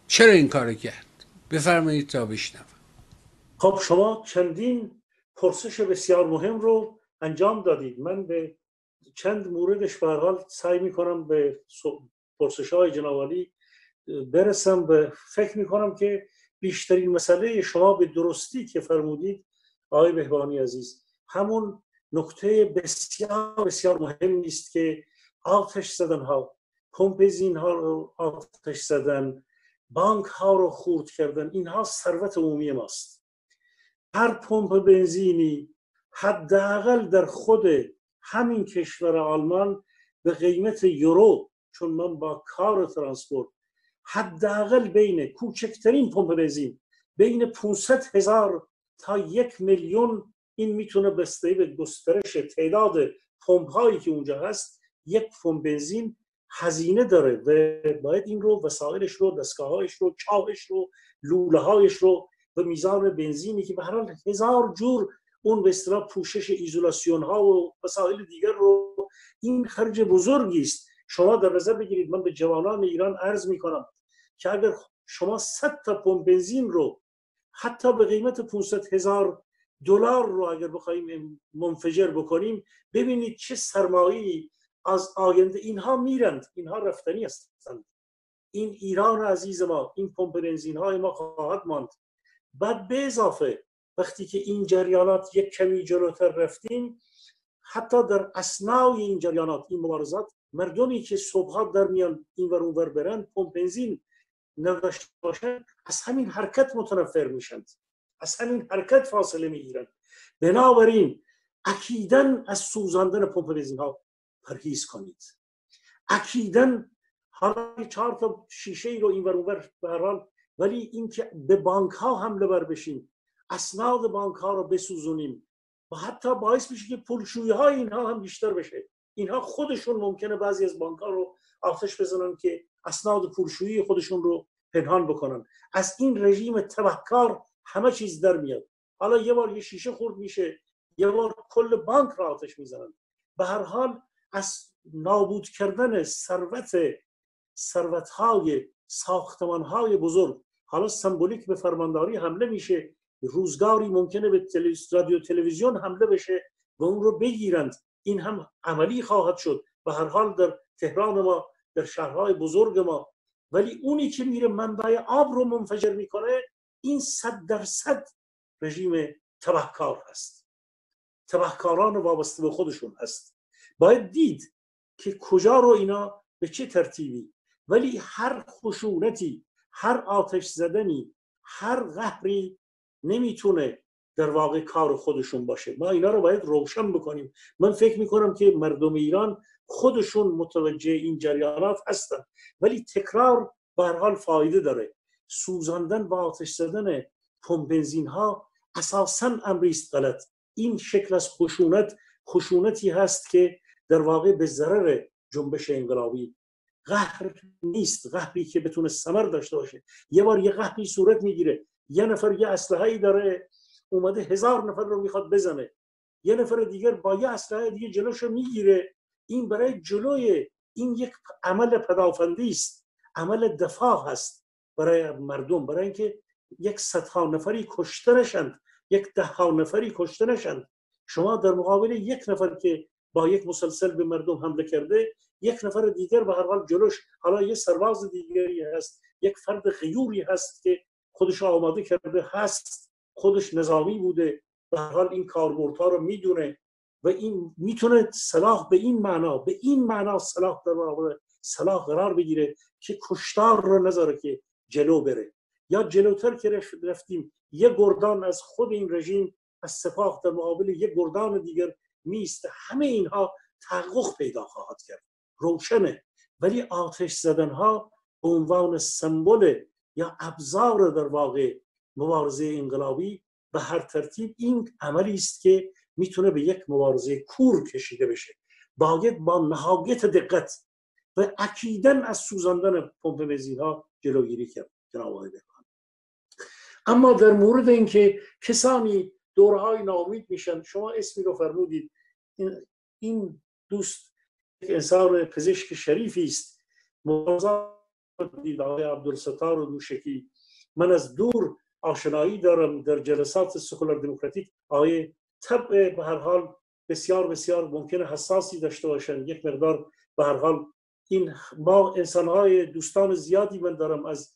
چرا این کار کرد؟ بفرمایید تا بشنوم. خب شما چندین پرسش بسیار مهم رو انجام دادید. من به چند موردش به حال سعی می‌کنم به پرسش های جنابالی برسم به فکر می‌کنم که بیشترین مسئله شما به درستی که فرمودید آقای بهبانی عزیز همون نکته بسیار بسیار مهم است که آتش زدن ها پمپ ها رو آتش زدن بانک ها رو خورد کردن. اینها ثروت عمومی ماست. هر پمپ بنزینی حداقل در خود همین کشور آلمان به قیمت یورو چون من با کار ترانسپورت حداقل بین کوچکترین پمپ بنزین بین 500 هزار تا یک میلیون این می‌تونه بسته به گسترش تعداد پمپ هایی که اونجا هست یک پمپ بنزین هزینه داره و باید این رو وسایلش رو دستگاهایش رو چاهش رو لوله هایش رو به میزان بنزینی که به هر حال هزار جور اون به اصطلاح پوشش ایزولاسیون ها و وسایل دیگر رو این خرج بزرگی است. شما در نظر بگیرید من به جوانان ایران عرض می کنم که اگر شما 100 تا پمپ بنزین رو حتی به قیمت 500 هزار دلار رو اگر بخوایم منفجر بکنیم ببینید چه سرمایه‌ای از آینده اینها میرند. اینها رفتنی هستند. این ایران عزیز ما این پمپ بنزین های ما خواهد ماند. بعد به اضافه وقتی که این جریانات یک کمی جلوتر رفتیم حتی در اسنای این جریانات این مبارزات مردمی که صبحها در میان این ور ور برند پمپ بنزین نداشته باشند از همین حرکت متنفر میشند از همین حرکت فاصله می‌گیرند بنابراین اکیدن از سوزاندن پمپ بنزین ها پرهیز کنید. اکیدن حالا چهار تا شیشه ای رو این ور به حال ولی اینکه به بانک ها حمله بر بشیم اسناد بانک ها رو بسوزونیم و حتی باعث میشه که پولشویی های اینها هم بیشتر بشه. اینها خودشون ممکنه بعضی از بانک ها رو آتش بزنن که اسناد پولشویی خودشون رو پنهان بکنن. از این رژیم تبهکار همه چیز در میاد. حالا یه بار یه شیشه خورد میشه یه بار کل بانک را آتش می‌زنن. به هر حال از نابود کردن ثروت ثروت های ساختمان های بزرگ. حالا سمبولیک به فرمانداری حمله میشه. روزگاری ممکنه به رادیو تلویزیون حمله بشه و اون رو بگیرند. این هم عملی خواهد شد. و هر حال در تهران ما در شهرهای بزرگ ما. ولی اونی که میره منبع آب رو منفجر می‌کنه این صد درصد رژیم تبهکار هست. تبهکاران وابسته به خودشون هست. باید دید که کجا رو اینا به چه ترتیبی. ولی هر خشونتی هر آتش زدنی هر قهری نمی‌تونه در واقع کار خودشون باشه. ما اینا رو باید روشن بکنیم. من فکر می‌کنم که مردم ایران خودشون متوجه این جریانات هستن. ولی تکرار به حال فایده داره. سوزاندن و آتش زدن پمپ بنزین ها اساسا امری است غلط. این شکل از خشونت خشونتی هست که در واقع به ضرر جنبش انقلابی. قهر نیست قهری که بتونه ثمر داشته باشه. یه بار یه قهری صورت می‌گیره یه نفر یه اسلحه‌ای داره اومده هزار نفر رو می‌خواد بزنه. یه نفر دیگر با یه اسلحه دیگه جلوشو می‌گیره. این برای جلوی این یک عمل پدافندی است. عمل دفاع هست برای مردم. برای اینکه یک صدها نفری کشته نشند یک ده نفری کشته نشند شما در مقابل یک نفر که با یک مسلسل به مردم حمله کرده یک نفر دیگر به هر حال جلوش حالا یه سرباز دیگری هست یک فرد غیوری هست که خودش آماده کرده هست خودش نظامی بوده به هر حال این کاربردها رو می‌دونه و این می‌تونه سلاح به این معنا به این معنا سلاح در مقابل سلاح قرار بگیره که کشتار رو نذاره که جلو بره. یا جلوتر که رفتیم یه گردان از خود این رژیم از سپاه در مقابل یه گردان دیگر میست همه اینها تحقق پیدا خواهد کرد. روشنه. ولی آتش زدن ها به عنوان سمبل یا ابزار در واقع مبارزه انقلابی به هر ترتیب این عملی است که می‌تونه به یک مبارزه کور کشیده بشه. باید با نهایت دقت و اکیدن از سوزاندن پمپ بنزین ها جلوگیری کرد. جناب اما در مورد اینکه کسانی دورهای ناامید میشن. شما اسمی رو فرمودید. این دوست انسان پزشک شریفی است. آقای عبدالستار و دوشکی من از دور آشنایی دارم در جلسات سکولار دموکراتیک. آقای طبع به هر حال بسیار بسیار ممکنه حساسی داشته باشن یک مقدار به هر حال این ما انسان های دوستان زیادی من دارم از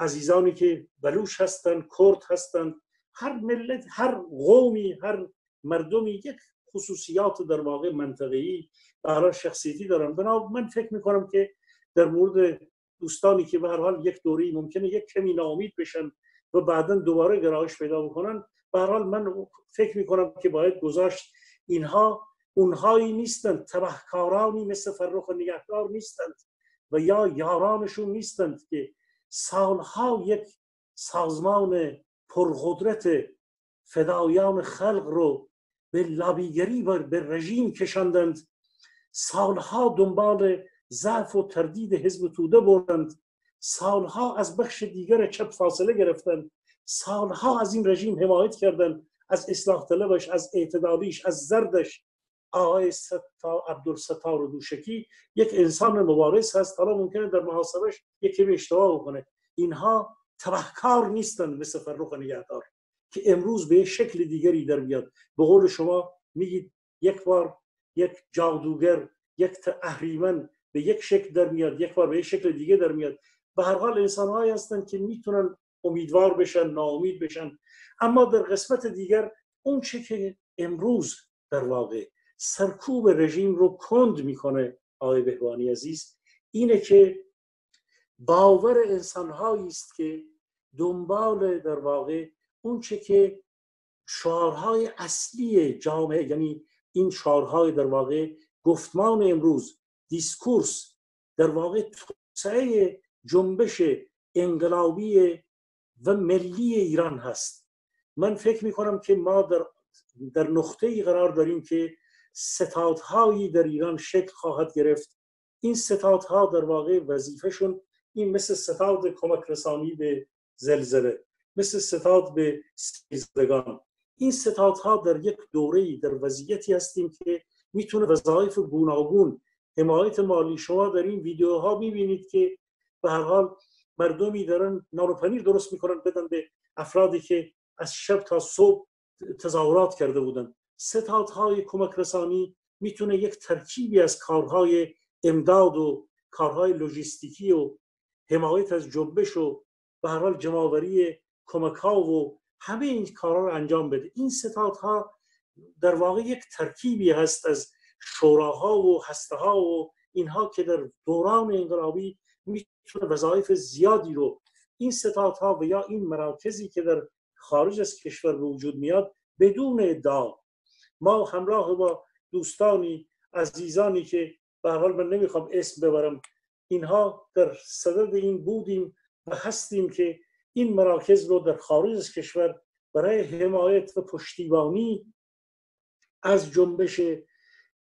عزیزانی که بلوش هستند کرد هستند. هر ملت هر قومی هر مردمی یک خصوصیات در واقع منطقه‌ای برای شخصیتی دارن. بنا من فکر می‌کنم که در مورد دوستانی که به هر حال یک دوری ممکنه یک کمی ناامید بشن و بعدا دوباره گرایش پیدا بکنن به هر حال من فکر می‌کنم که باید گذاشت اینها اونهایی نیستند تبهکارانی مثل فرخ نگهدار نیستند و یا یارانشون نیستند که سالها یک سازمان پرقدرت فدایان خلق رو به لابیگری و به رژیم کشاندند سالها دنبال ضعف و تردید حزب توده بردند. سالها از بخش دیگر چپ فاصله گرفتند. سالها از این رژیم حمایت کردند. از اصلاح طلبش از اعتدالیش از زردش. آقای ستا عبدالستار دوشکی یک انسان مبارز هست. حالا ممکنه در محاسبش یک کمی اشتباه بکنه. اینها تبهکار نیستند مثل فرخ نگهدار که امروز به شکل دیگری در میاد به قول شما میگید یک بار یک جادوگر یک اهریمن به یک شکل در میاد یک بار به یک شکل دیگه در میاد. به هر حال انسان هایی هستند که می‌تونن امیدوار بشن ناامید بشن. اما در قسمت دیگر اون چه که امروز در واقع سرکوب رژیم رو کند می‌کنه آقای بهوانی عزیز اینه که باور انسان است که دنبال در واقع اون چه که شعارهای اصلی جامعه یعنی این شعارهای در واقع گفتمان امروز دیسکورس در واقع توسعه جنبش انقلابی و ملی ایران هست. من فکر می کنم که ما در, در نقطه ای قرار داریم که ستادهایی در ایران شکل خواهد گرفت. این ستادها در واقع وظیفهشون این مثل ستاد کمک رسانی به زلزله مثل ستاد به سیزدگان. این ستادها در یک دوره در وضعیتی هستیم که می‌تونه وظایف گوناگون حمایت مالی. شما در این ویدیوها می‌بینید که به هر حال مردمی دارن نان و پنیر درست می‌کنن بدن به افرادی که از شب تا صبح تظاهرات کرده بودن ستادهای کمک رسانی می‌تونه یک ترکیبی از کارهای امداد و کارهای لوجستیکی و حمایت از جنبش و به هر حال جمعآوری کمک ها و همه این کارها رو انجام بده. این ستادها در واقع یک ترکیبی هست از شوراها و هسته ها و اینها که در دوران انقلابی می‌تونه وظایف زیادی رو این ستادها و یا این مراکزی که در خارج از کشور به وجود میاد بدون ادعا. ما همراه با دوستانی عزیزانی که به حال من نمی‌خوام اسم ببرم اینها در صدد این بودیم و هستیم که این مراکز رو در خارج از کشور برای حمایت و پشتیبانی از جنبش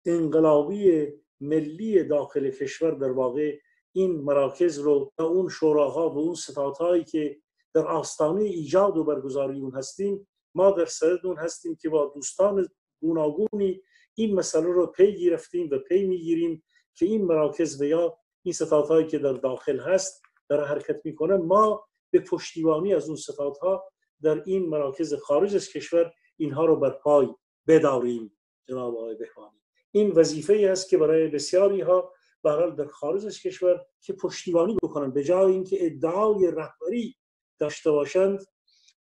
انقلابی ملی داخل کشور در واقع این مراکز رو و اون شوراها و اون ستادهایی که در آستانه ایجاد و برگزاری اون هستیم ما در صدد اون هستیم که با دوستان گوناگونی این مسئله رو پی گرفتیم و پی می‌گیریم که این مراکز و یا این ستادهایی که در داخل هست در حرکت می‌کنه. ما به پشتیبانی از اون ستادها در این مراکز خارج از کشور اینها رو بر پای بداریم جناب آقای بهوانی. این وظیفه ای است که برای بسیاری ها برای در خارج از کشور که پشتیبانی بکنن به جای اینکه ادعای رهبری داشته باشند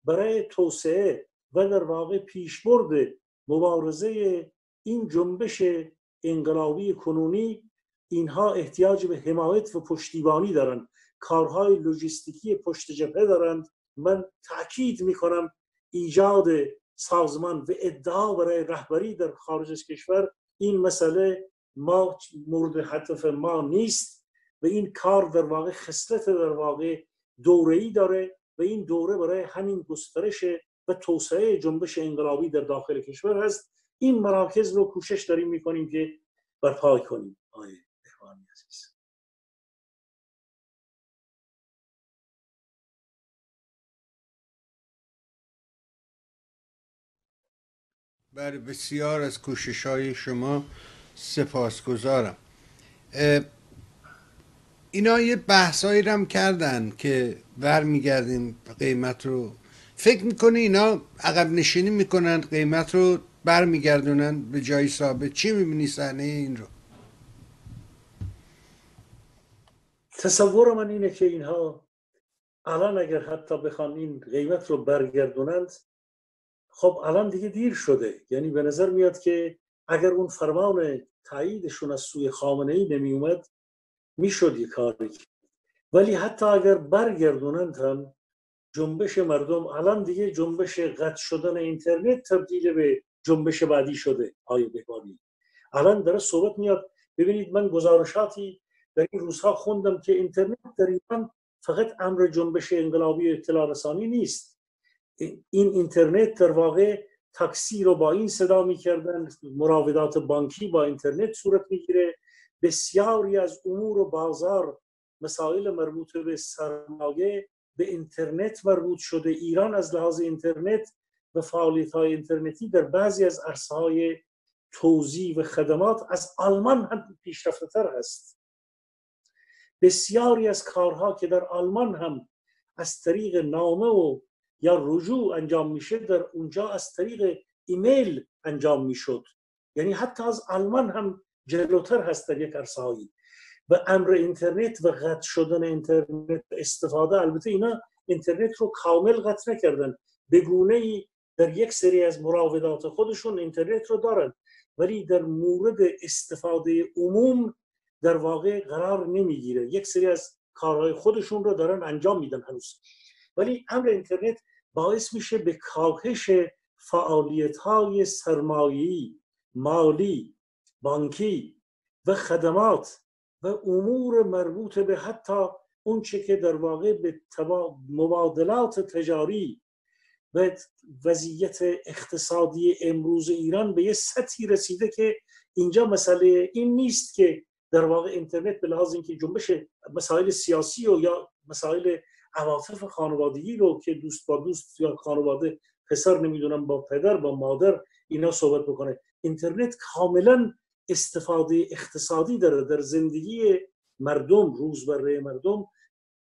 برای توسعه و در واقع پیشبرد مبارزه این جنبش انقلابی کنونی اینها احتیاج به حمایت و پشتیبانی دارند. کارهای لوجستیکی پشت جبهه دارند. من تاکید می‌کنم ایجاد سازمان و ادعا برای رهبری در خارج از کشور این مسئله ما مورد حتف ما نیست و این کار در واقع خصلت در واقع دوره داره و این دوره برای همین گسترش و توسعه جنبش انقلابی در داخل کشور هست. این مراکز رو کوشش داریم می‌کنیم که برپای کنیم. بله بسیار از کوشش های شما سپاسگزارم. اینا یه بحثایی هم کردن که برمیگردیم قیمت رو. فکر می‌کنه اینا عقب نشینی می‌کنن قیمت رو برمیگردونن به جای ثابت؟ چی می‌بینی صحنه این رو؟ تصور من اینه که اینها الان اگر حتی بخوان این قیمت رو برگردونند خب الان دیگه دیر شده. یعنی به نظر میاد که اگر اون فرمان تاییدشون از سوی خامنه ای نمی اومد می‌شد یه کاری ولی حتی اگر برگردونند هم جنبش مردم الان دیگه جنبش قطع شدن اینترنت تبدیل به جنبش بعدی شده آیه بهبانی الان داره صحبت میاد ببینید من گزارشاتی در این روزها خوندم که اینترنت در ایران فقط امر جنبش انقلابی اطلاع رسانی نیست. این اینترنت در واقع تاکسی رو با این صدا می‌کردن مراودات بانکی با اینترنت صورت می‌گیره. بسیاری از امور و بازار مسائل مربوط به سرمایه به اینترنت مربوط شده. ایران از لحاظ اینترنت و فعالیت های اینترنتی در بعضی از عرصه توزیع و خدمات از آلمان هم پیشرفته تر هست. بسیاری از کارها که در آلمان هم از طریق نامه و یا رجوع انجام میشه در اونجا از طریق ایمیل انجام می‌شد. یعنی حتی از آلمان هم جلوتر هست در یک عرصه هایی و امر اینترنت و قطع شدن اینترنت استفاده البته اینا اینترنت رو کامل قطع نکردن. به گونه ای در یک سری از مراودات خودشون اینترنت رو دارن. ولی در مورد استفاده عموم در واقع قرار نمی‌گیره. یک سری از کارهای خودشون رو دارن انجام میدن هنوز. ولی امر اینترنت باعث میشه به کاهش فعالیت های سرمایه‌ای مالی بانکی و خدمات و امور مربوط به حتی اونچه که در واقع به مبادلات تجاری و وضعیت اقتصادی امروز ایران به یه سطحی رسیده که اینجا مسئله این نیست که در واقع اینترنت به لحاظ اینکه جنبش مسائل سیاسی و یا مسائل عواطف خانوادگی رو که دوست با دوست یا خانواده پسر نمی‌دونم با پدر با مادر اینا صحبت بکنه. اینترنت کاملا استفاده اقتصادی داره در زندگی مردم روزمره مردم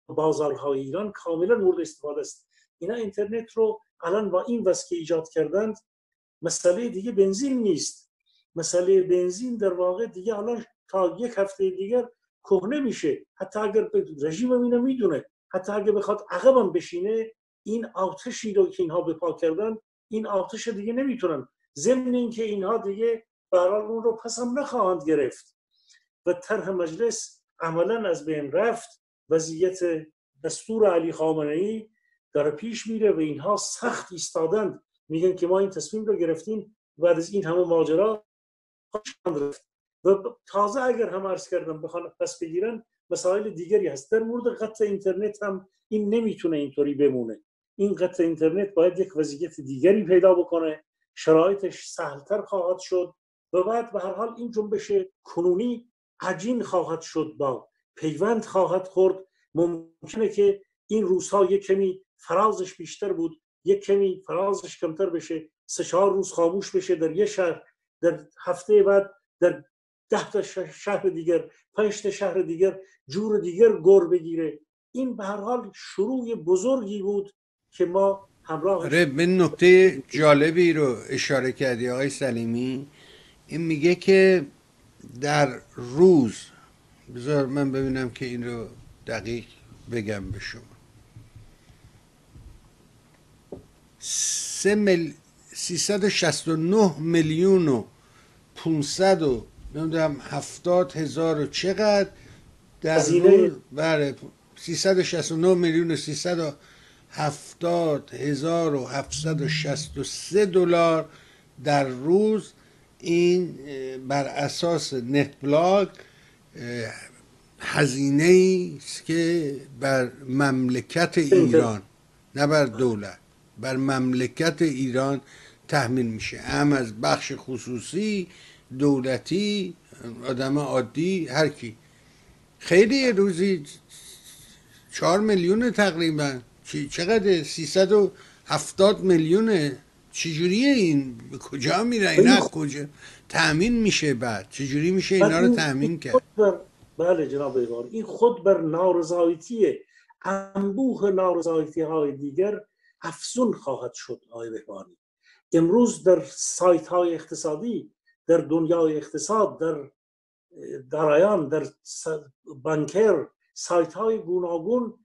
بازارهای ایران کاملا مورد استفاده است. اینا اینترنت رو الان با این واسه ایجاد کردند مسئله دیگه بنزین نیست. مسئله بنزین در واقع دیگه الان تا یک هفته دیگر کهنه میشه. حتی اگر رژیم اینو می‌دونه. حتی اگر بخواد عقبم بشینه این آتشی رو که اینها به پا کردن این آتش دیگه نمی‌تونن. ضمن اینکه اینها دیگه برای اون رو پس هم نخواهند گرفت. و طرح مجلس عملا از بین رفت. وضعیت دستور علی خامنه ای داره پیش میره و اینها سخت ایستادند. میگن که ما این تصمیم رو گرفتیم بعد از این همه ماجرا و تازه اگر هم عرض کردم بخوان پس بگیرن مسائل دیگری هست. در مورد قطع اینترنت هم این نمی‌تونه اینطوری بمونه. این قطع اینترنت باید یک وضعیت دیگری پیدا بکنه. شرایطش سهلتر خواهد شد و بعد به هر حال این جنبش کنونی عجین خواهد شد با پیوند خواهد خورد. ممکنه که این روزها یک کمی فرازش بیشتر بود یک کمی فرازش کمتر بشه سه چهار روز خاموش بشه در یه شهر. در هفته بعد در ده تا شهر دیگر پنج تا شهر دیگر جور دیگر گور بگیره. این به هر حال شروع بزرگی بود که ما همراه آره به نکته جالبی رو اشاره کردی آقای سلیمی. این میگه که در روز بذار من ببینم که این رو دقیق بگم به شما. سه مل... 369 میلیون و 500 و نمی‌دونم هفتاد هزار و چقدر در روز؟ بله 369 میلیون و 370 هزار و 763 دلار در روز. این بر اساس نت بلاگ هزینه است که بر مملکت ایران نه بر دولت بر مملکت ایران تحمیل میشه. هم از بخش خصوصی دولتی آدم عادی هر کی. خیلی روزی چهار میلیون تقریبا. چقدر؟ سیصد و هفتاد میلیونه. چجوریه این؟ به کجا میره؟ اینا کجا؟ تأمین میشه بعد. چجوری میشه اینا رو تأمین کرد؟ بله جناب ایوان. این خود بر نارضایتی انبوه نارضایتی های دیگر افزون خواهد شد آقای بهبانی امروز در سایت های اقتصادی در دنیای اقتصاد در درایان در بانکر سایت های گوناگون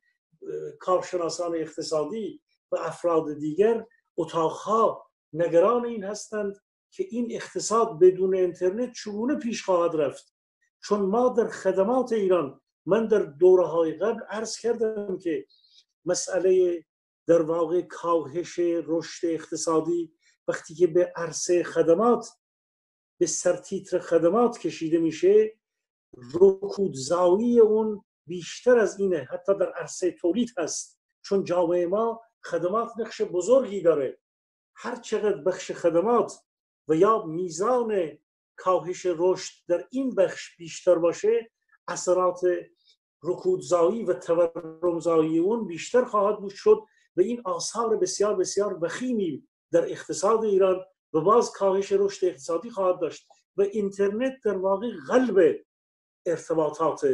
کارشناسان اقتصادی و افراد دیگر اتاقها نگران این هستند که این اقتصاد بدون اینترنت چگونه پیش خواهد رفت؟ چون ما در خدمات ایران من در دوره های قبل عرض کردم که مسئله در واقع کاهش رشد اقتصادی وقتی که به عرصه خدمات به سرتیتر خدمات کشیده میشه رکودزایی اون بیشتر از اینه. حتی در عرصه تولید هست. چون جامعه ما خدمات نقش بزرگی داره. هر چقدر بخش خدمات و یا میزان کاهش رشد در این بخش بیشتر باشه اثرات رکودزایی و تورمزایی اون بیشتر خواهد بود شد و این آثار بسیار بسیار وخیمی در اقتصاد ایران و باز کاهش رشد اقتصادی خواهد داشت و اینترنت در واقع قلب ارتباطات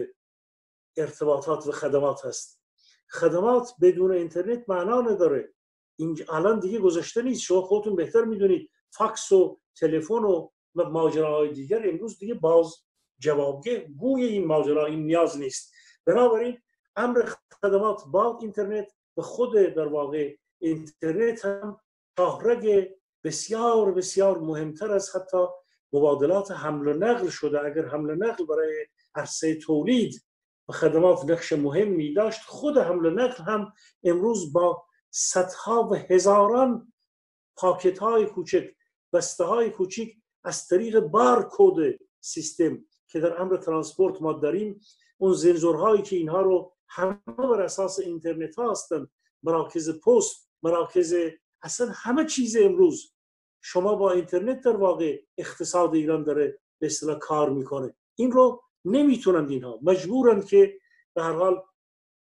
ارتباطات و خدمات هست. خدمات بدون اینترنت معنا نداره. این الان دیگه گذاشته نیست. شما خودتون بهتر می‌دونید. فاکس و تلفن و ماجراهای دیگر امروز دیگه باز جوابگه گوی این ماجرا این نیاز نیست. بنابراین امر خدمات با اینترنت و خود در واقع اینترنت هم شاهرگ بسیار بسیار مهمتر از حتی مبادلات حمل و نقل شده. اگر حمل و نقل برای عرصه تولید و خدمات نقش مهمی داشت خود حمل و نقل هم امروز با صدها و هزاران پاکت های کوچک بسته های کوچک از طریق بار کد سیستم که در امر Transport ما داریم اون زنزورهایی که اینها رو همه بر اساس اینترنت ها هستند مراکز پست مراکز اصلا همه چیز امروز شما با اینترنت در واقع اقتصاد ایران داره به اصطلاح کار می‌کنه. این رو نمی‌تونند اینها. مجبورند که به هر حال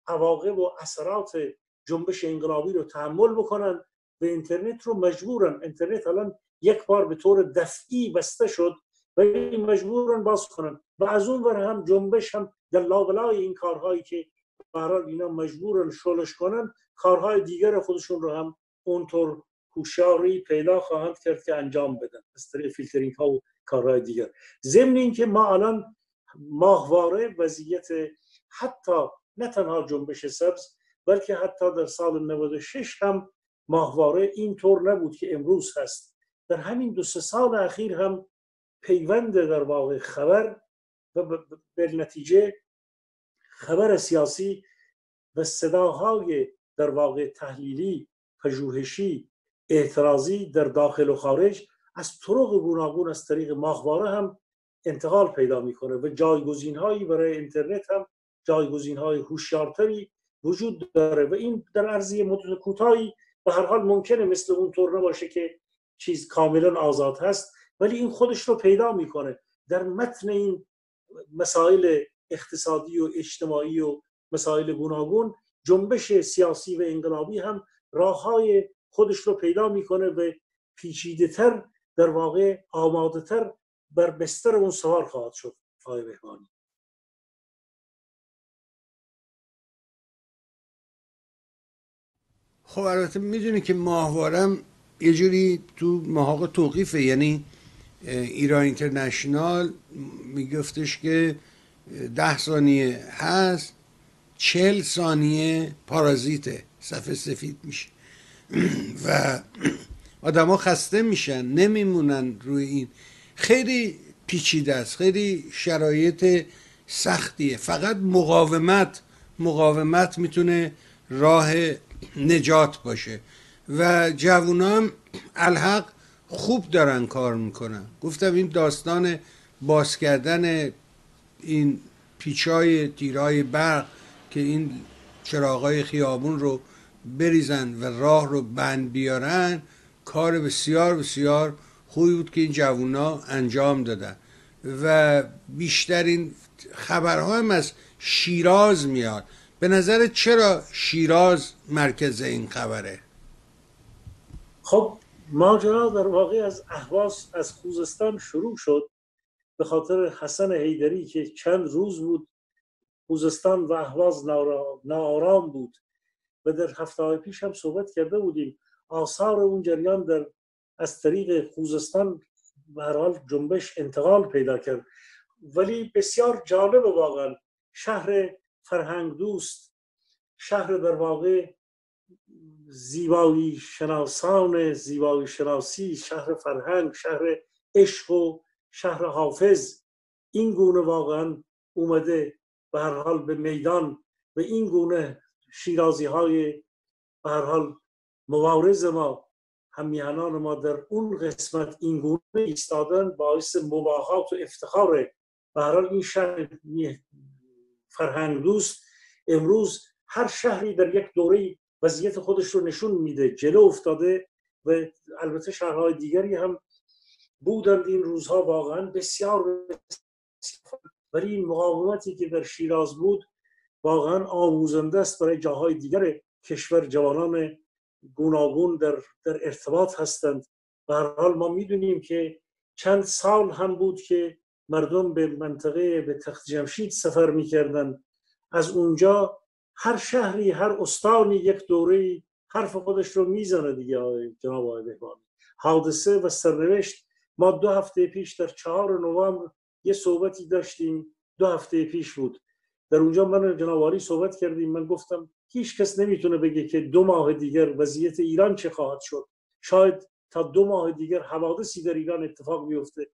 عواقب و اثرات جنبش انقلابی رو تحمل بکنن. و اینترنت رو مجبورن. اینترنت الان یک بار به طور دفعی بسته شد و مجبورن باز کنن. و از اون ور هم جنبش هم در لابلای این کارهایی که برای اینا مجبورن شلش کنن کارهای دیگر خودشون رو هم اونطور هوشیاری پیدا خواهند کرد که انجام بدن. از طریق فیلترینگ ها و کارهای دیگر. ضمن اینکه ما الان ماهواره وضعیت حتی نه تنها جنبش سبز بلکه حتی در سال 96 هم ماهواره اینطور نبود که امروز هست. در همین دو سه سال اخیر هم پیوند در واقع خبر و به نتیجه خبر سیاسی و صداهای در واقع تحلیلی پژوهشی اعتراضی در داخل و خارج از طرق گوناگون از طریق ماهواره هم انتقال پیدا می‌کنه و جایگزین هایی برای اینترنت هم جایگزین های هوشیارتری وجود داره و این در عرضی مدت کوتاهی به هر حال ممکنه مثل اون طور نباشه که چیز کاملا آزاد هست ولی این خودش رو پیدا می‌کنه. در متن این مسائل اقتصادی و اجتماعی و مسائل گوناگون جنبش سیاسی و انقلابی هم راه های خودش رو پیدا می‌کنه و پیچیده تر در واقع آماده تر بر بستر اون سوار خواهد شد آقای بهبانی خب البته می‌دونی که ماهوارم یه جوری تو محاق توقیفه. یعنی ایران اینترنشنال میگفتش که ده ثانیه هست چل ثانیه پارازیته. صفحه سفید میشه. *clears throat* و آدما خسته میشن نمیمونن روی این. خیلی پیچیده است خیلی شرایط سختیه. فقط مقاومت مقاومت می‌تونه راه نجات باشه. و جوونام الحق خوب دارن کار می‌کنن. گفتم این داستان باز کردن این پیچای تیرای برق که این چراغای خیابون رو بریزن و راه رو بند بیارن کار بسیار بسیار خوبی بود که این جوونا انجام دادن. و بیشترین خبرها هم از شیراز میاد. به نظر چرا شیراز مرکز این خبره؟ خب ماجرا در واقع از احواز از خوزستان شروع شد. به خاطر حسن حیدری که چند روز بود خوزستان و احواز ناآرام بود. و در هفته پیش هم صحبت کرده بودیم. آثار اون جریان در از طریق خوزستان به هر حال جنبش انتقال پیدا کرد. ولی بسیار جالب واقعا شهر فرهنگ دوست شهر در واقع زیبایی شناسان زیبایی شناسی شهر فرهنگ شهر عشق و شهر حافظ. این گونه واقعا اومده به هر حال به میدان و این گونه شیرازی های به هر حال مبارز ما همیهنان ما در اون قسمت این گونه ایستادن باعث مباهات و افتخار به حال این شهر فرهنگ دوست. امروز هر شهری در یک دوره وضعیت خودش رو نشون میده جلو افتاده و البته شهرهای دیگری هم بودند این روزها. واقعا بسیار ولی این مقاومتی که در شیراز بود واقعا آموزنده است برای جاهای دیگر کشور جوانان گوناگون در, در ارتباط هستند. و هر حال ما می‌دونیم که چند سال هم بود که مردم به منطقه به تخت جمشید سفر می‌کردند. از اونجا هر شهری هر استانی یک دوره حرف خودش رو می‌زنه دیگه جناب آقای حادثه و سرنوشت. ما دو هفته پیش در چهار نوامبر یه صحبتی داشتیم. دو هفته پیش بود. در اونجا من جناب صحبت کردیم. من گفتم هیچ کس نمی‌تونه بگه که دو ماه دیگر وضعیت ایران چه خواهد شد. شاید تا دو ماه دیگر حوادثی در ایران اتفاق بیفته.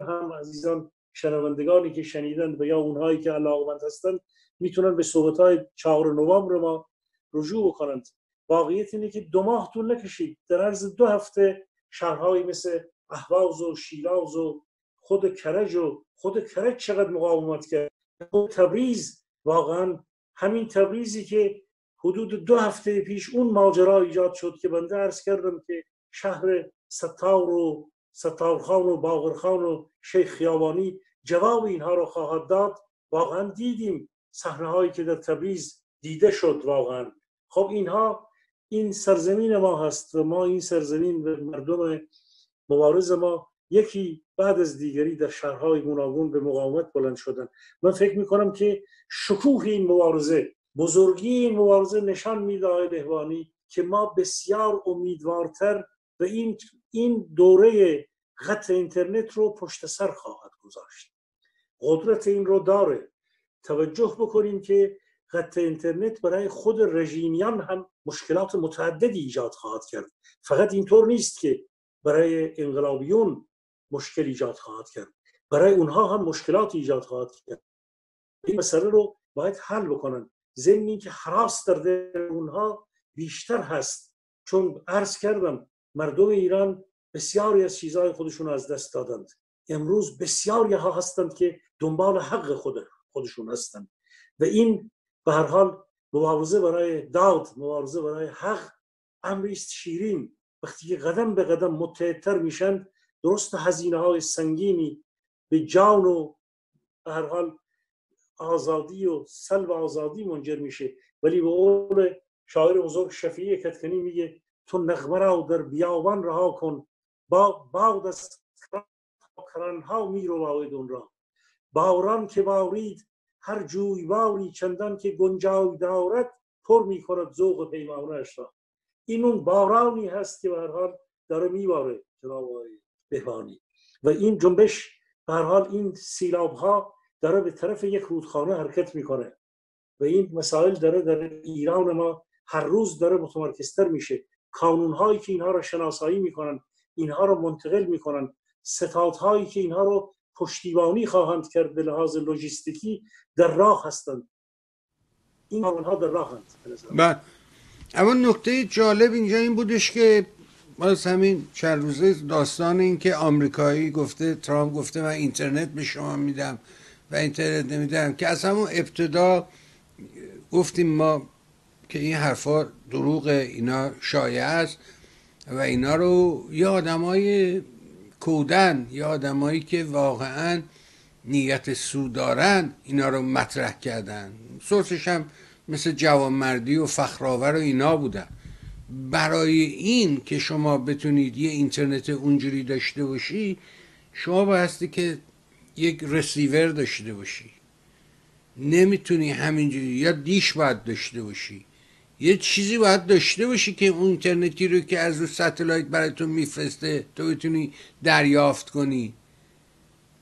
هم عزیزان شنوندگانی که شنیدند و یا اونهایی که علاقمند هستند می‌تونن به صحبت های چهار نوامبر ما رجوع بکنند. واقعیت اینه که دو ماه طول نکشید. در عرض دو هفته شهرهایی مثل اهواز و شیراز و خود کرج و خود کرج چقدر مقاومت کرد؟ تبریز واقعا همین تبریزی که حدود دو هفته پیش اون ماجرا ایجاد شد که بنده عرض کردم که شهر ستار و ستارخان و باغرخان و شیخ خیابانی جواب اینها رو خواهد داد. واقعا دیدیم صحنه هایی که در تبریز دیده شد واقعا. خب اینها این سرزمین ما هست و ما این سرزمین و مردم مبارز ما یکی بعد از دیگری در شهرهای گوناگون به مقاومت بلند شدن. من فکر می‌کنم که شکوه این مبارزه بزرگی این مبارزه نشان میده بهوانی که ما بسیار امیدوارتر و این این دوره خط اینترنت رو پشت سر خواهد گذاشت. قدرت این رو داره. توجه بکنیم که خط اینترنت برای خود رژیمیان هم مشکلات متعددی ایجاد خواهد کرد. فقط اینطور نیست که برای انقلابیون مشکل ایجاد خواهد کرد. برای اونها هم مشکلات ایجاد خواهد کرد. این مسئله رو باید حل بکنن. ضمن که حراس در دل اونها بیشتر هست. چون عرض کردم مردم ایران بسیاری از چیزهای خودشون از دست دادند. امروز بسیاری ها هستند که دنبال حق خود خودشون هستند. و این به هر حال مبارزه برای داد مبارزه برای حق امری است شیرین. وقتی که قدم به قدم متحدتر میشن درست هزینه های سنگینی به جان و به هر حال آزادی و سلب آزادی منجر میشه. ولی به قول شاعر بزرگ شفیعی کتکنی میگه تو نغمه را در بیابان رها کن با باغ از کرنها میرو اون را باران که بارید هر جوی باری چندان که گنجای دارد پر می‌کند ذوق پیمانش را. این اون بارانی هست که به حال داره میباره. جناب بهبانی و این جنبش به حال این سیلاب ها داره به طرف یک رودخانه حرکت می‌کنه. و این مسائل داره در ایران ما هر روز داره متمرکزتر میشه. کانون هایی که اینها رو شناسایی می‌کنن اینها رو منتقل می‌کنن. ستاد هایی که اینها رو پشتیبانی خواهند کرد به لحاظ لوجستیکی در راه هستند. این ها در راه هستند. بله. اما نکته جالب اینجا این بودش که باز همین چند روزه داستان این که آمریکایی گفته ترامپ گفته من اینترنت به شما میدم و اینترنت نمیدم که از همون ابتدا گفتیم ما که این حرفا دروغ اینا شایع است و اینا رو یه آدمای کودن یا آدمایی که واقعا نیت سو دارن اینا رو مطرح کردن. سورسش هم مثل جوانمردی و فخرآور و اینا بودن. برای این که شما بتونید یه اینترنت اونجوری داشته باشی شما بایستی که یک رسیور داشته باشی. نمی‌تونی همینجوری یا دیش باید داشته باشی. یه چیزی باید داشته باشی که اون اینترنتی رو که از رو ستلایت تو میفرسته تو بتونی دریافت کنی.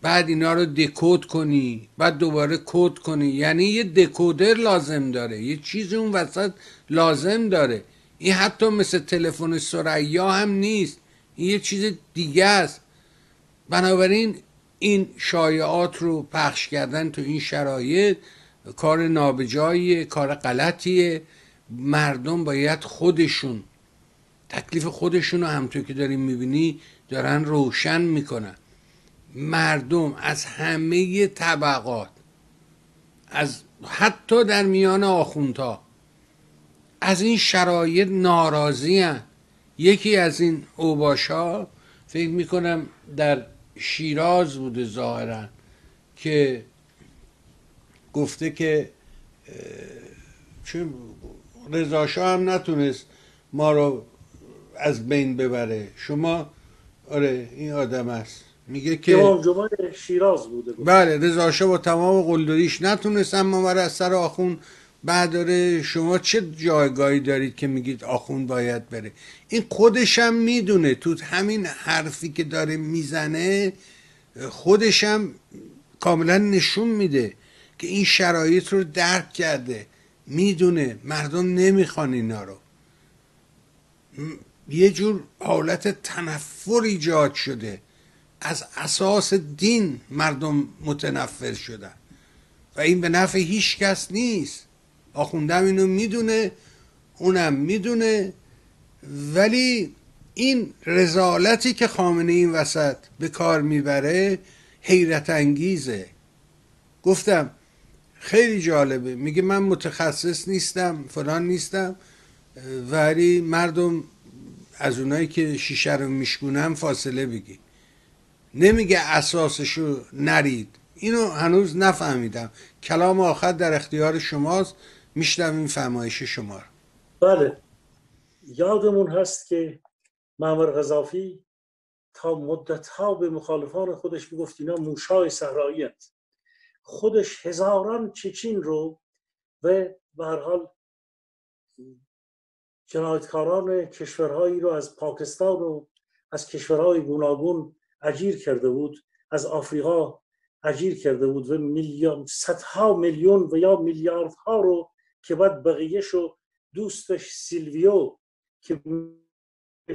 بعد اینا رو دکود کنی بعد دوباره کد کنی. یعنی یه دکودر لازم داره یه چیزی اون وسط لازم داره. این حتی مثل تلفن سریا هم نیست. این یه چیز دیگه است. بنابراین این شایعات رو پخش کردن تو این شرایط کار نابجاییه کار غلطیه. مردم باید خودشون تکلیف خودشون رو همطور که داریم می‌بینی دارن روشن می‌کنن. مردم از همه طبقات از حتی در میان آخوندها از این شرایط ناراضی هن. یکی از این اوباشا فکر می‌کنم در شیراز بوده ظاهرا که گفته که چون رضاشاه هم نتونست ما رو از بین ببره. شما آره این آدم است. میگه که امام شیراز بوده. بله رضاشاه با تمام قلدریش نتونست اما مرا از سر آخون بعد داره شما چه جایگاهی دارید که میگید آخون باید بره؟ این خودشم می‌دونه. تو همین حرفی که داره می‌زنه خودشم کاملا نشون میده که این شرایط رو درک کرده. می‌دونه. مردم نمی‌خوان اینا رو. یه جور حالت تنفر ایجاد شده. از اساس دین مردم متنفر شدن. و این به نفع هیچ کس نیست. آخوندم اینو می‌دونه اونم می‌دونه. ولی این رزالتی که خامنه این وسط به کار می‌بره حیرت انگیزه. گفتم خیلی جالبه. میگه من متخصص نیستم فلان نیستم ولی مردم از اونایی که شیشه رو میشکونم فاصله بگی نمیگه اساسشو نرید. اینو هنوز نفهمیدم. کلام آخر در اختیار شماست. این فرمایش شما بله. یادمون هست که معمر غذافی تا مدت ها به مخالفان خودش می‌گفت اینا موشای صحرایی خودش هزاران چچین رو و به هر حال جنایتکاران کشورهایی رو از پاکستان و از کشورهای گوناگون اجیر کرده بود از آفریقا اجیر کرده بود و میلیون صدها میلیون و یا میلیاردها رو که بعد بقیهش رو دوستش سیلویو که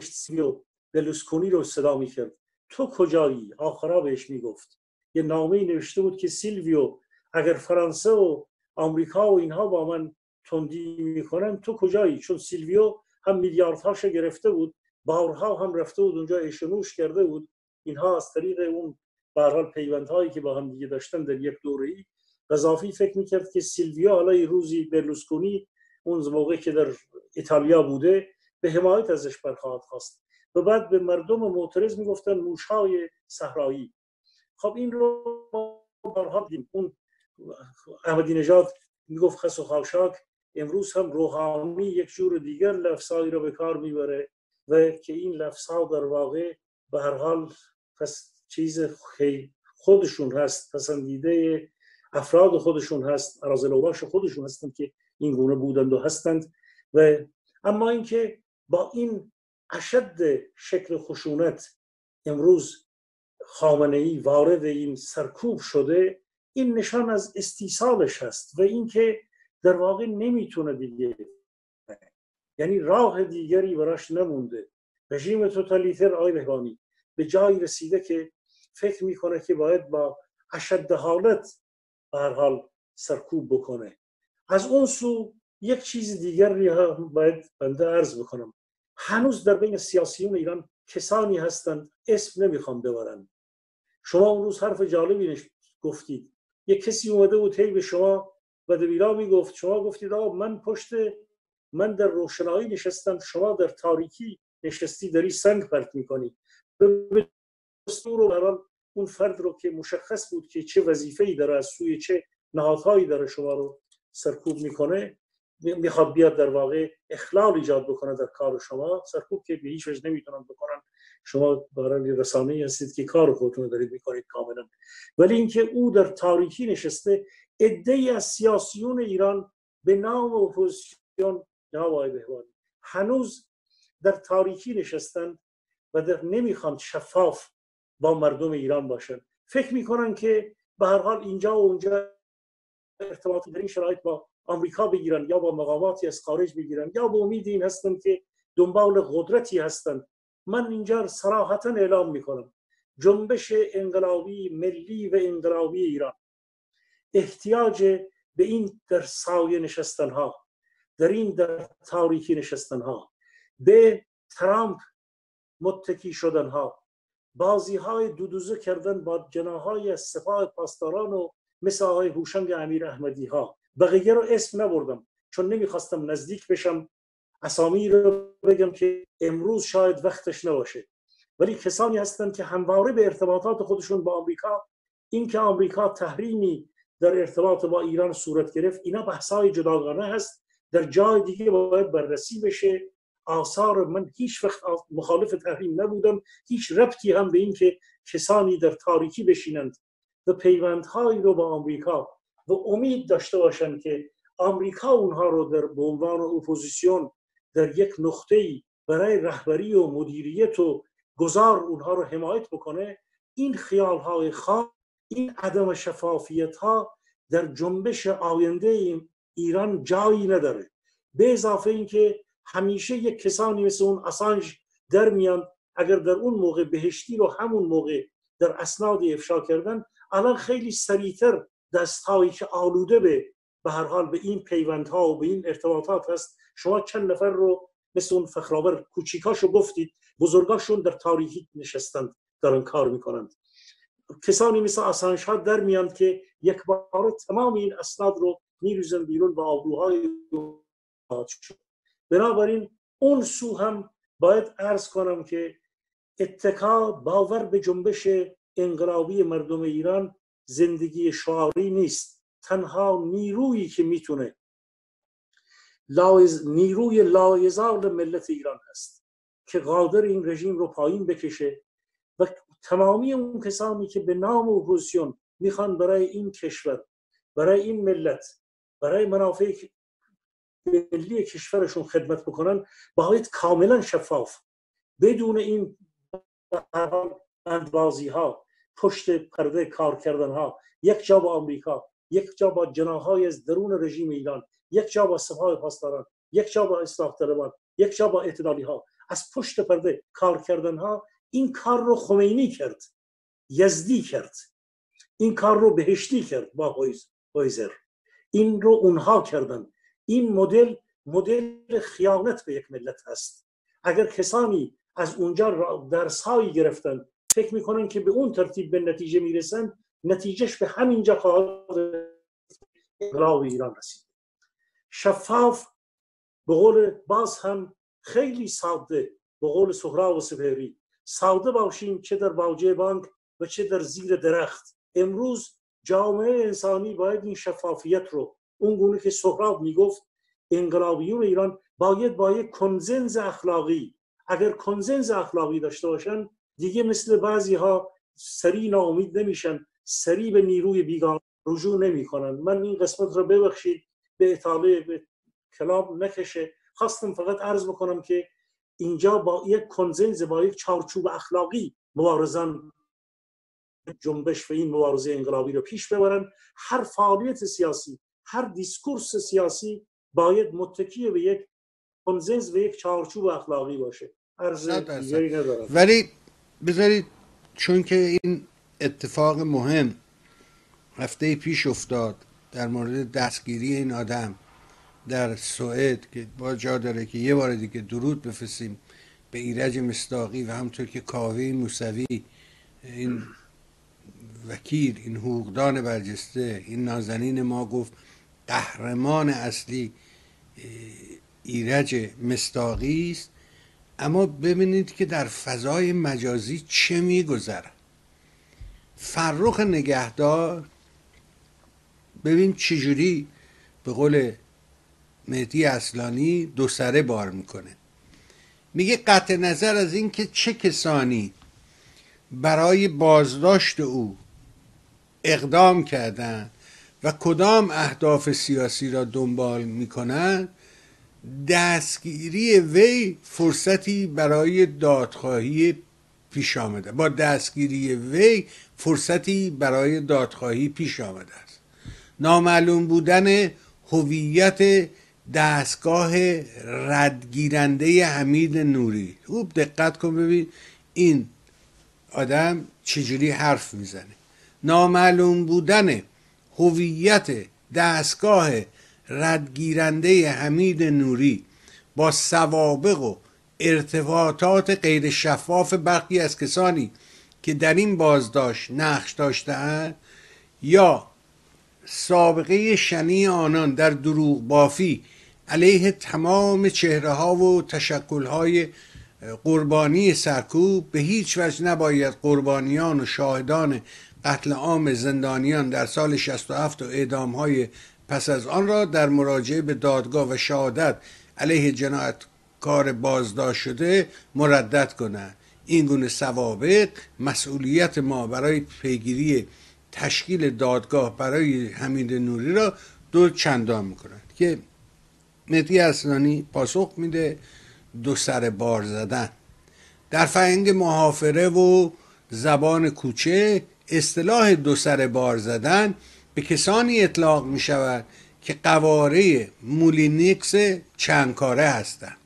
سیلویو برلوسکونی رو صدا می‌کرد. تو کجایی؟ آخرا بهش می‌گفت. یه نامه نوشته بود که سیلویو اگر فرانسه و آمریکا و اینها با من تندی می‌کنن تو کجایی؟ چون سیلویو هم میلیاردهاش گرفته بود بارها هم رفته بود اونجا عیش و نوش کرده بود. اینها از طریق اون به هر حال پیوندهایی که با هم دیگه داشتن در یک دوره ای قذافی فکر می‌کرد که سیلویو حالا روزی برلوسکونی اون موقع که در ایتالیا بوده به حمایت ازش برخواهد خواست. و بعد به مردم معترض می‌گفتن موشهای صحرایی. خب این رو بارها اون احمدی نژاد می‌گفت خس و خاشاک امروز هم روحانی یک جور دیگر لفظایی رو به کار می‌بره و که این لفظها در واقع به هر حال پس چیز خودشون هست پسندیده افراد خودشون هست ارازل خودشون هستند که این گونه بودند و هستند. و اما اینکه با این اشد شکل خشونت امروز خامنه ای وارد این سرکوب شده این نشان از استیصالش هست و اینکه در واقع نمی‌تونه دیگه یعنی راه دیگری براش نمونده. رژیم توتالیتر آی بهبانی به جایی رسیده که فکر می‌کنه که باید با اشد حالت به هر حال سرکوب بکنه. از اون سو یک چیز دیگر هم باید بنده عرض بکنم. هنوز در بین سیاسیون ایران کسانی هستند اسم نمی‌خوام ببرن. شما اون روز حرف جالبی گفتید. یک کسی اومده بود هی به شما و دبیرا می‌گفت. شما گفتید آقا من پشت من در روشنایی نشستم. شما در تاریکی نشستی داری سنگ پرت می‌کنی. رو اون فرد رو که مشخص بود که چه وظیفه‌ای داره از سوی چه نهادهایی داره شما رو سرکوب می‌کنه می‌خواد بیاد در واقع اخلال ایجاد بکنه در کار شما. سرکوب که به هیچ وجه نمی‌تونن بکنن. شما برای رسانه هستید که کار خودتون دارید می‌کنید کاملا. ولی اینکه او در تاریکی نشسته ای از سیاسیون ایران به نام اپوزیسیون جناب بهوانی. هنوز در تاریکی نشستن و در نمی‌خوان شفاف با مردم ایران باشن. فکر می‌کنن که به هر حال اینجا و اونجا ارتباط در این شرایط با آمریکا بگیرن یا با مقاماتی از خارج بگیرن یا به امید این هستن که دنبال قدرتی هستن. من اینجا صراحتا اعلام می‌کنم. جنبش انقلابی ملی و انقلابی ایران. احتیاج به این در سایه نشستن ها در این در تاریکی نشستن ها به ترامپ متکی شدن ها بازی های دودوزه کردن با جناهای سپاه پاسداران و مثل آقای هوشنگ امیر احمدی ها بقیه رو اسم نبردم چون نمی‌خواستم نزدیک بشم. اسامی رو بگم که امروز شاید وقتش نباشه. ولی کسانی هستند که همواره به ارتباطات خودشون با آمریکا اینکه آمریکا تحریمی در ارتباط با ایران صورت گرفت اینا بحثای جداگانه هست. در جای دیگه باید بررسی بشه. آثار من هیچ وقت مخالف تحریم نبودم. هیچ ربطی هم به این که کسانی در تاریکی بشینند و پیوندهایی رو با آمریکا و امید داشته باشند که آمریکا اونها رو در به عنوان اپوزیسیون در یک نقطه برای رهبری و مدیریت و گذار اونها رو حمایت بکنه. این خیال های خواه این عدم شفافیت ها در جنبش آینده ایران جایی نداره. به اضافه اینکه همیشه یک کسانی مثل اون اسانج در میان اگر در اون موقع بهشتی رو همون موقع در اسناد افشا کردن الان خیلی سریعتر دستهایی که آلوده به به هر حال به این پیوندها و به این ارتباطات هست. شما چند نفر رو مثل اون فخرآور کوچیکاشو گفتید بزرگاشون در تاریخی نشستند دارن کار می‌کنند. کسانی مثل آسانش ها در میان که یک بار تمام این اسناد رو میریزن بیرون با آبروهای بنابراین اون سو هم باید عرض کنم که اتکا باور به جنبش انقلابی مردم ایران زندگی شعاری نیست. تنها نیرویی که می‌تونه لایز، نیروی لایزال ملت ایران هست که قادره این رژیم رو پایین بکشه و تمامی اون کسانی که به نام اپوزیسیون می‌خوان برای این کشور برای این ملت برای منافع ملی کشورشون خدمت بکنن باید کاملا شفاف بدون این اندبازی ها پشت پرده کار کردن ها یک جا با آمریکا یک جا با جناهای از درون رژیم ایران یک جا با سپاه پاسداران یک جا با اصلاح طلبان یک جا با اعتدالی ها از پشت پرده کار کردن ها این کار رو خمینی کرد یزدی کرد. این کار رو بهشتی کرد با هایزر این رو اونها کردن. این مدل مدل خیانت به یک ملت هست. اگر کسانی از اونجا درسهایی گرفتن فکر می‌کنن که به اون ترتیب به نتیجه می‌رسن نتیجهش به همینجا خواهد انقلاب ایران رسید. شفاف به قول باز هم خیلی ساده به قول سهراب و سپهری ساده باشیم چه در باجه بانک و چه در زیر درخت. امروز جامعه انسانی باید این شفافیت رو اون گونه که سهراب می‌گفت انقلابیون ایران باید با یک کنزنز اخلاقی اگر کنزنز اخلاقی داشته باشن دیگه مثل بعضی ها سری ناامید نمیشن سری به نیروی بیگان رجوع نمی‌کنن. من این قسمت رو ببخشید به اطاله به کلام نکشه. خواستم فقط عرض بکنم که اینجا با یک کنزنز با یک چارچوب اخلاقی مبارزان جنبش و این مبارزه انقلابی رو پیش ببرن. هر فعالیت سیاسی هر Diskurs سیاسی باید متکی به یک Konsens و یک چارچوب اخلاقی باشه. ولی بذارید چون که این اتفاق مهم هفته پیش افتاد در مورد دستگیری این آدم در سوئد که با جا داره که یه بار دیگه درود بفرستیم به ایرج مصداقی و همینطور که کاوه موسوی این وکیل این حقوقدان برجسته این نازنین ما گفت قهرمان اصلی ایرج مستاقی است. اما ببینید که در فضای مجازی چه میگذره فرخ نگهدار ببین چجوری به قول مهدی اصلانی دو سره بار می‌کنه. میگه قطع نظر از اینکه چه کسانی برای بازداشت او اقدام کردند و کدام اهداف سیاسی را دنبال می‌کنند دستگیری وی فرصتی برای دادخواهی پیش آمده. با دستگیری وی فرصتی برای دادخواهی پیش آمده است. نامعلوم بودن هویت دستگاه ردگیرنده حمید نوری. خوب دقت کن ببین این آدم چجوری حرف می‌زنه. نامعلوم بودن هویت دستگاه ردگیرنده حمید نوری با سوابق و ارتباطات غیر شفاف برخی از کسانی که در این بازداشت نقش داشتهاند یا سابقه شنی آنان در دروغ بافی علیه تمام چهره ها و تشکل های قربانی سرکوب به هیچ وجه نباید قربانیان و شاهدان قتل عام زندانیان در سال 67 و اعدام های پس از آن را در مراجعه به دادگاه و شهادت علیه جنایتکار بازداشت شده مردد کنند. این گونه سوابق مسئولیت ما برای پیگیری تشکیل دادگاه برای حمید نوری را دو چندان می‌کنند که مهدی اسلانی پاسخ میده دو سر بار زدن. در فرهنگ محافره و زبان کوچه اصطلاح دو سر بار زدن به کسانی اطلاق می شود که قواره مولینیکس چند کاره هستند.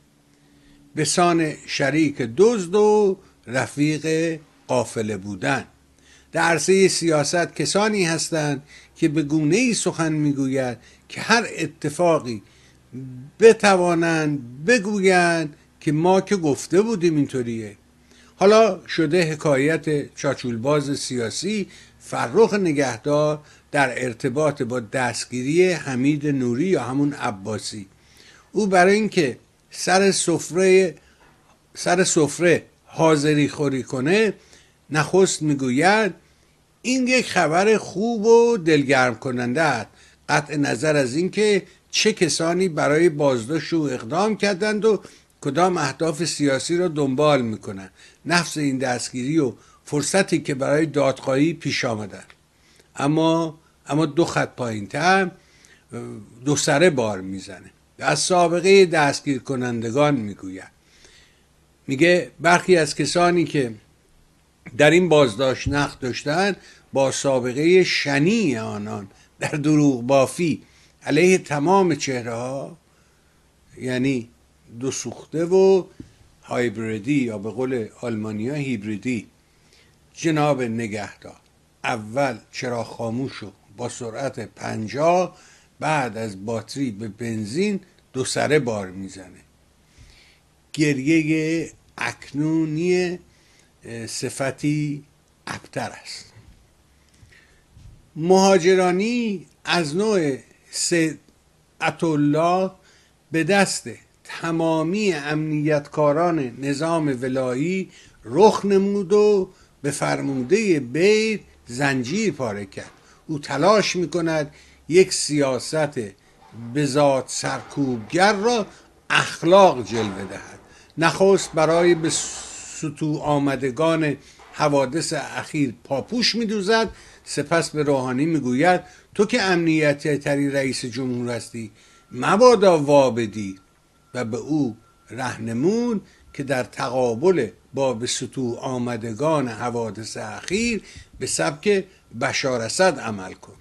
به سان شریک دزد و رفیق قافله بودن. در عرصه سیاست کسانی هستند که به گونه ای سخن می‌گوید که هر اتفاقی بتوانند بگویند که ما که گفته بودیم اینطوریه. حالا شده حکایت چاچولباز سیاسی فرخ نگهدار در ارتباط با دستگیری حمید نوری یا همون عباسی. او برای اینکه سر سفره سر سفره حاضری خوری کنه نخست می‌گوید این یک خبر خوب و دلگرم کننده است قطع نظر از اینکه چه کسانی برای بازداشت او اقدام کردند و کدام اهداف سیاسی را دنبال می‌کنند. نفس این دستگیری و فرصتی که برای دادخواهی پیش آمدن. اما اما دو خط پایین تر دو سره بار می‌زنه. از سابقه دستگیر کنندگان می‌گوید. میگه برخی از کسانی که در این بازداشت نقد داشتند با سابقه شنی آنان در دروغ بافی علیه تمام چهره ها یعنی دو سوخته و هایبریدی یا به قول آلمانیا هیبریدی. جناب نگهدار اول چرا خاموش و با سرعت پنجاه بعد از باتری به بنزین دو سره بار می‌زنه؟ گریه اکنونی صفتی ابتر است. مهاجرانی از نوع سید الله به دست تمامی امنیتکاران نظام ولایی رخ نمود و به فرموده بیت زنجیر پاره کرد. او تلاش می کند یک سیاست ذات سرکوبگر را اخلاق جلوه دهد. نخست برای به سطو آمدگان حوادث اخیر پاپوش میدوزد. سپس به روحانی می‌گوید تو که امنیتی تری رئیس جمهور هستی مبادا وابدی. و به او رهنمون که در تقابل با به سطوح آمدگان حوادث اخیر به سبک بشار اسد عمل کن.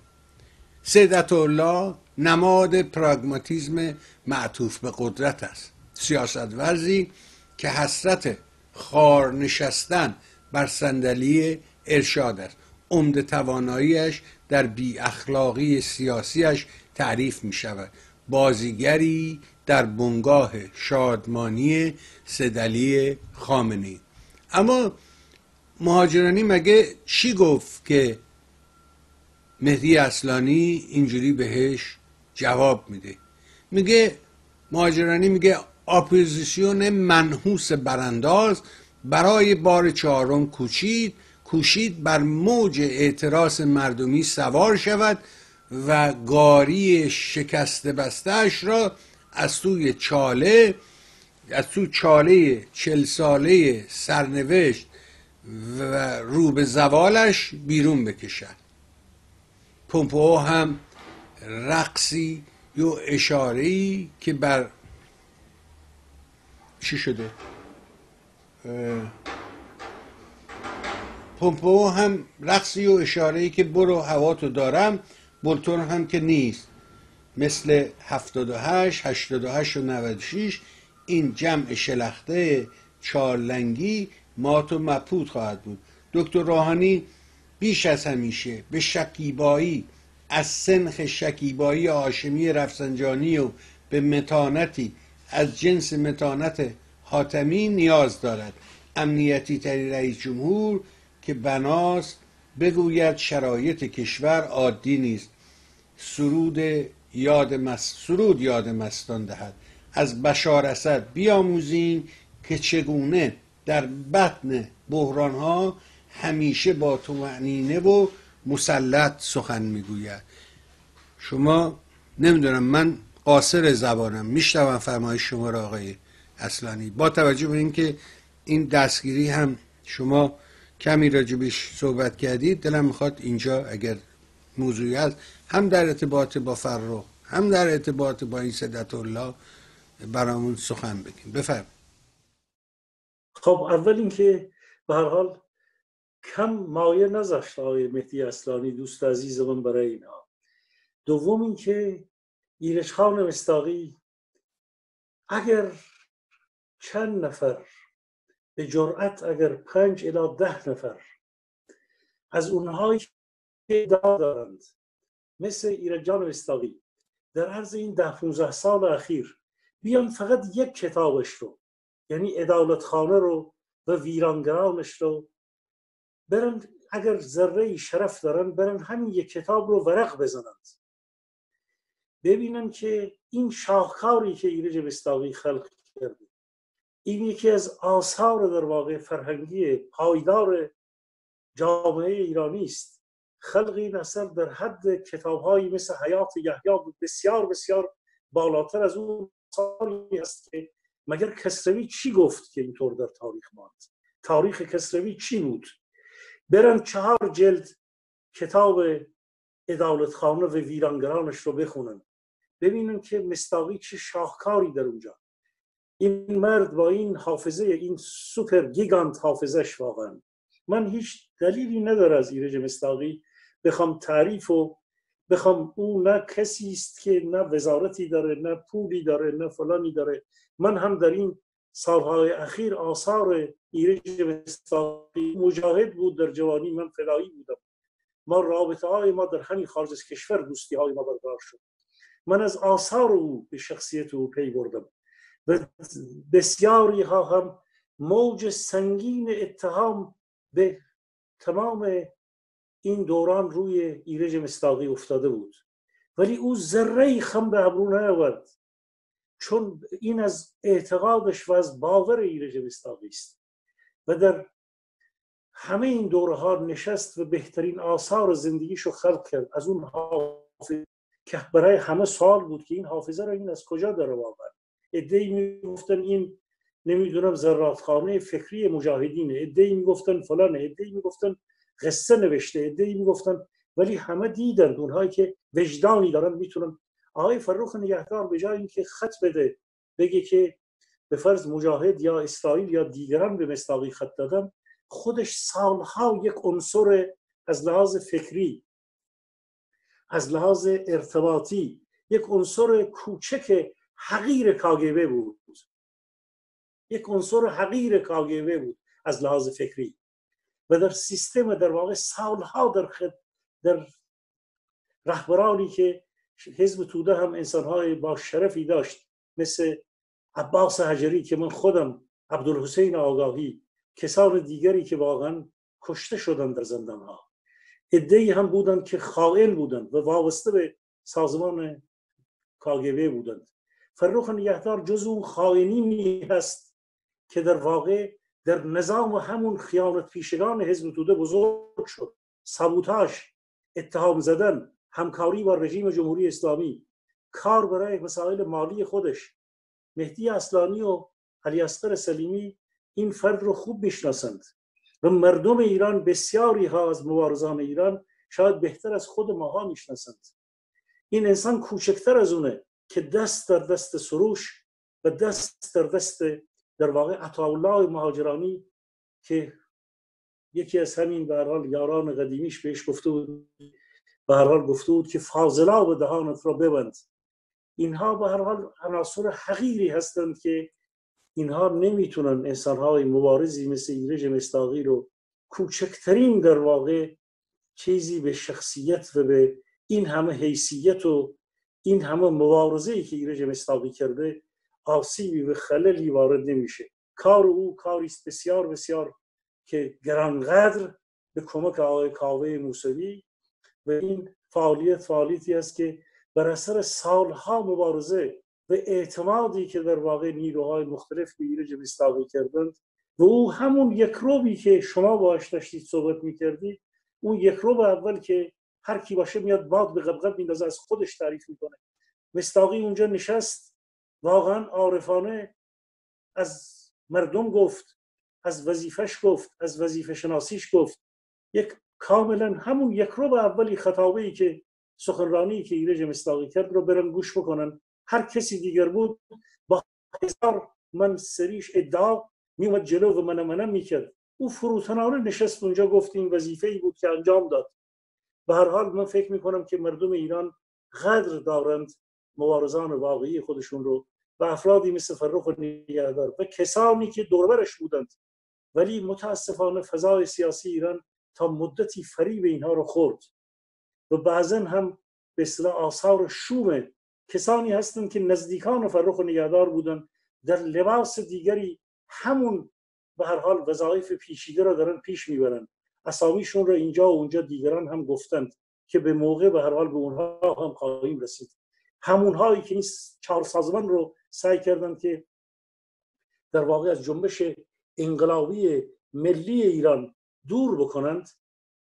سیدت الله نماد پراگماتیزم معطوف به قدرت است. سیاست ورزی که حسرت خار نشستن بر صندلی ارشاد است. عمده تواناییش در بی اخلاقی سیاسیش تعریف می شود بازیگری در بنگاه شادمانی سدلی خامنی اما مهاجرانی مگه چی گفت که مهدی اصلانی اینجوری بهش جواب میده؟ میگه مهاجرانی میگه اپوزیسیون منحوس برانداز برای بار چهارم کوچید کوشید بر موج اعتراض مردمی سوار شود و گاری شکسته بستش را از سوی چاله از سوی چاله چل ساله سرنوشت و رو به زوالش بیرون بکشد. پومپو هم رقصی یا اشاره که بر چی شده؟ پومپو هم رقصی و اشاره که برو هوا تو دارم بولتون هم که نیست. مثل 78 88 و 96 این جمع شلخته چارلنگی مات و مپود خواهد بود. دکتر روحانی بیش از همیشه به شکیبایی از سنخ شکیبایی آشمی رفسنجانی و به متانتی از جنس متانت حاتمی نیاز دارد. امنیتی تری رئیس جمهور که بناست بگوید شرایط کشور عادی نیست. سرود یاد مست سرود یاد مستان دهد. از بشار اسد بیاموزیم که چگونه در بطن بحران ها همیشه با تومعنینه و مسلط سخن می‌گوید. شما نمی‌دونم من قاصر زبانم. میشنوم فرمایش شما را آقای اصلانی. با توجه به اینکه این دستگیری هم شما کمی راجبش صحبت کردید دلم می‌خواد اینجا اگر موضوعی هست هم در ارتباط با فرخ هم در ارتباط با این صدت الله برامون سخن بگیم. بفرم خب اول اینکه به هر حال کم مایه نذاشت آقای مهدی اصلانی دوست عزیز من برای اینا. دوم اینکه ایرش خان مستاقی اگر چند نفر به جرأت اگر پنج الا ده نفر از اونهایی که دارند مثل ایرجان مستاقی. در عرض این ده 15 سال اخیر بیان فقط یک کتابش رو یعنی ادالت خانه رو و ویرانگرانش رو. برن اگر ذره شرف دارن برن همین یک کتاب رو ورق بزنند. ببینن که این شاهکاری که ایرج بستاوی خلق کرده این یکی از آثار در واقع فرهنگی پایدار جامعه ایرانی است. خلق این اثر در حد کتابهایی مثل حیات یحیی بسیار بسیار بالاتر از اون سالی است که مگر کسروی چی گفت که اینطور در تاریخ ماند؟ تاریخ کسروی چی بود؟ برن چهار جلد کتاب ادالت خانه و ویرانگرانش رو بخونن. ببینن که مستاقی چه شاهکاری در اونجا. این مرد با این حافظه این سوپر گیگانت حافظش واقعا. من هیچ دلیلی نداره از ایرج مستاقی بخوام تعریف و بخوام او نه کسی است که نه وزارتی داره نه پولی داره نه فلانی داره. من هم در این سالهای اخیر آثار ایرج مستاقی مجاهد بود در جوانی من فدایی بودم. ما رابطه های ما در همین خارج از کشور دوستی های ما برقرار شد. من از آثار او به شخصیت او پی بردم و بسیاری ها هم موج سنگین اتهام به تمام این دوران روی ایرج مستاقی افتاده بود. ولی او ذره خم به ابرو نیاورد چون این از اعتقادش و از باور ایرج مستاقی است. و در همه این دوره ها نشست و بهترین آثار زندگیشو خلق کرد. از اون حافظ که برای همه سال بود که این حافظه را این از کجا داره واقعا ادهی می‌گفتن این نمی‌دونم زراتخانه فکری مجاهدینه. ادهی می‌گفتن فلانه. ادهی می‌گفتن قصه نوشته ادهی می‌گفتن ولی همه دیدن اونهایی که وجدانی دارن می‌تونن. آقای فروخ نگهدار به جای اینکه خط بده بگه که به فرض مجاهد یا اسرائیل یا دیگران به مستاقی خط دادن خودش سالها یک عنصر از لحاظ فکری از لحاظ ارتباطی یک عنصر کوچک حقیر کاگبه بود. یک عنصر حقیر کاگبه بود از لحاظ فکری. و در سیستم در واقع سالها در خد در رهبرانی که حزب توده هم انسانهای با شرفی داشت مثل عباس حجری که من خودم عبدالحسین آگاهی کسان دیگری که واقعا کشته شدن در زندان ها ادهی هم بودند که خائن بودند و وابسته به سازمان کاگبه بودند. فرخ نگهدار جز اون خائنینی هست که در واقع در نظام و همون خیانت پیشگان حزب توده بزرگ شد. سبوتاش اتهام زدن همکاری با رژیم جمهوری اسلامی کار برای مسائل مالی خودش. مهدی اصلانی و علی اصغر سلیمی این فرد رو خوب می‌شناسند و مردم ایران بسیاری ها از مبارزان ایران شاید بهتر از خود ماها می‌شناسند. این انسان کوچکتر از اونه که دست در دست سروش و دست در دست در واقع عطاالله مهاجرانی که یکی از همین به حال یاران قدیمیش بهش گفته بود به هر حال گفته بود که فاضلا به دهانت را ببند. اینها به هر حال عناصر حقیری هستند که اینها نمی‌تونن انسانهای مبارزی مثل ایرج مستاقی رو کوچکترین در واقع چیزی به شخصیت و به این همه حیثیت و این همه مبارزه ای که ایرج مستاقی کرده آسیبی و خللی وارد نمیشه. کار او کاری بسیار بسیار که گرانقدر به کمک آقای کاوه موسوی و این فعالیت فعالیتی است که بر اثر سالها مبارزه و اعتمادی که در واقع نیروهای مختلف به ایرج مستاقی کردند و او همون یک روبی که شما باش داشتید صحبت می‌کردید اون یک روب اول که هر کی باشه میاد باد به قبقب میندازه از خودش تعریف می‌کنه. مستاقی اونجا نشست واقعا عارفانه از مردم گفت از وظیفش گفت از وظیفه شناسیش گفت. یک کاملا همون یک رو اولی خطابه ای که سخنرانی که ایرج مستاقی کرد رو برن گوش بکنن. هر کسی دیگر بود با هزار من سریش ادعا میومد جلو و منم منم می‌کرد. او فروتنانه نشست اونجا گفت این وظیفه ای بود که انجام داد. به هر حال من فکر می‌کنم که مردم ایران قدر دارند مبارزان واقعی خودشون رو و افرادی مثل فرخ نگهدار و کسانی که دوربرش بودند. ولی متاسفانه فضای سیاسی ایران تا مدتی فریب اینها رو خورد و بعضا هم به اصطلاح آثار شوم کسانی هستند که نزدیکان فرخ نگهدار بودند. در لباس دیگری همون به هر حال وظایف پیچیده را دارن پیش می‌برند اسامیشون را اینجا و اونجا دیگران هم گفتند که به موقع به هر حال به اونها هم خواهیم رسید. همونهایی که این چهار سازمان رو سعی کردند که در واقع از جنبش انقلابی ملی ایران دور بکنند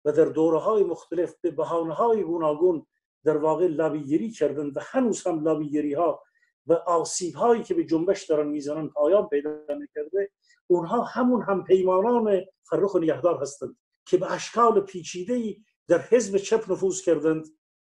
و در دوره های مختلف به بحانه های گوناگون در واقع لابیگیری کردند و هنوز هم لابیگیری ها و آسیب هایی که به جنبش دارن می‌زنن پایان پیدا نکرده اونها همون هم پیمانان فرخ و نگهدار هستند که به اشکال پیچیده ای در حزب چپ نفوذ کردند.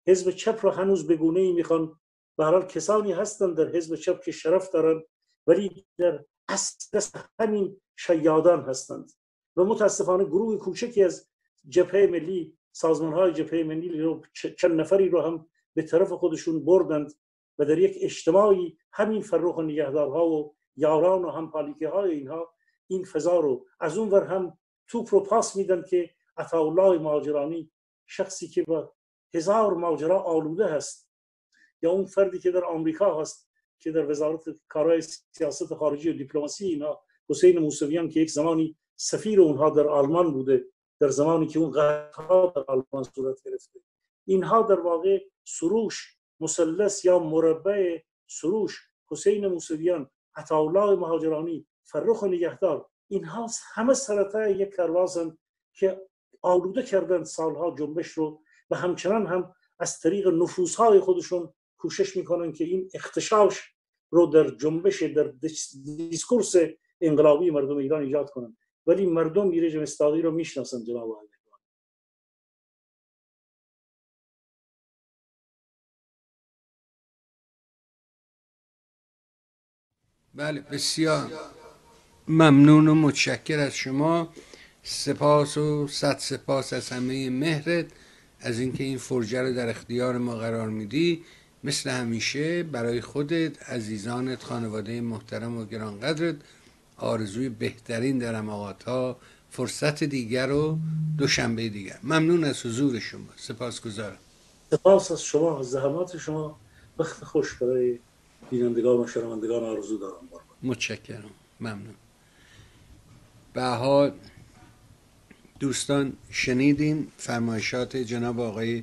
حزب چپ رو هنوز به گونه ای می‌خوان به کسانی هستند در حزب چپ که شرف دارند ولی در اصل همین شیادان هستند. و متاسفانه گروه کوچکی از جبهه ملی سازمان های جبهه ملی رو چند نفری رو هم به طرف خودشون بردند و در یک اجتماعی همین فروخ و نگهدارها و یاران و همپالیکه های اینها این فضا رو از اون ور هم توپ رو پاس میدن که عطاالله ماجرانی شخصی که با هزار ماجرا آلوده هست یا اون فردی که در آمریکا هست که در وزارت کارهای سیاست خارجی و دیپلماسی اینا حسین موسویان که یک زمانی سفیر اونها در آلمان بوده در زمانی که اون قطعا در آلمان صورت گرفته. اینها در واقع سروش مثلث یا مربع سروش حسین موسویان عطاالله مهاجرانی فرخ نگهدار اینها همه سر و ته یک کرباسن که آلوده کردن سالها جنبش رو و همچنان هم از طریق نفوذهای خودشون کوشش می‌کنن که این اغتشاش رو در جنبش در Diskurs انقلابی مردم ایران ایجاد کنن. ولی مردم ایرج مصداقی رو می‌شناسن جناب بله بسیار ممنون و متشکر از شما. سپاس و صد سپاس از همه مهرت از اینکه این فرجه رو در اختیار ما قرار میدی. مثل همیشه برای خودت عزیزانت خانواده محترم و گرانقدرت آرزوی بهترین در ها فرصت دیگر و دوشنبه دیگر. ممنون از حضور شما. سپاس گذارم سپاس از شما از زحمات شما. وقت خوش برای بینندگان و شنوندگان آرزو دارم. متشکرم. ممنون. به دوستان شنیدین فرمایشات جناب آقای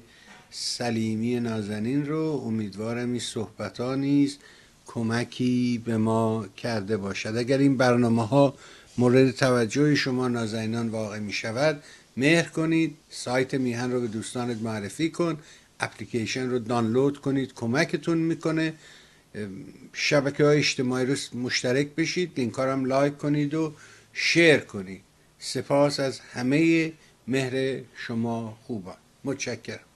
سلیمی نازنین رو امیدوارم این صحبت ها نیز کمکی به ما کرده باشد. اگر این برنامه ها مورد توجه شما نازنینان واقع می شود مهر کنید سایت میهن رو به دوستانت معرفی کن اپلیکیشن رو دانلود کنید کمکتون می‌کنه. شبکه های اجتماعی رو مشترک بشید لینک هم لایک کنید و شیر کنید. سپاس از همه مهر شما خوبان. متشکرم.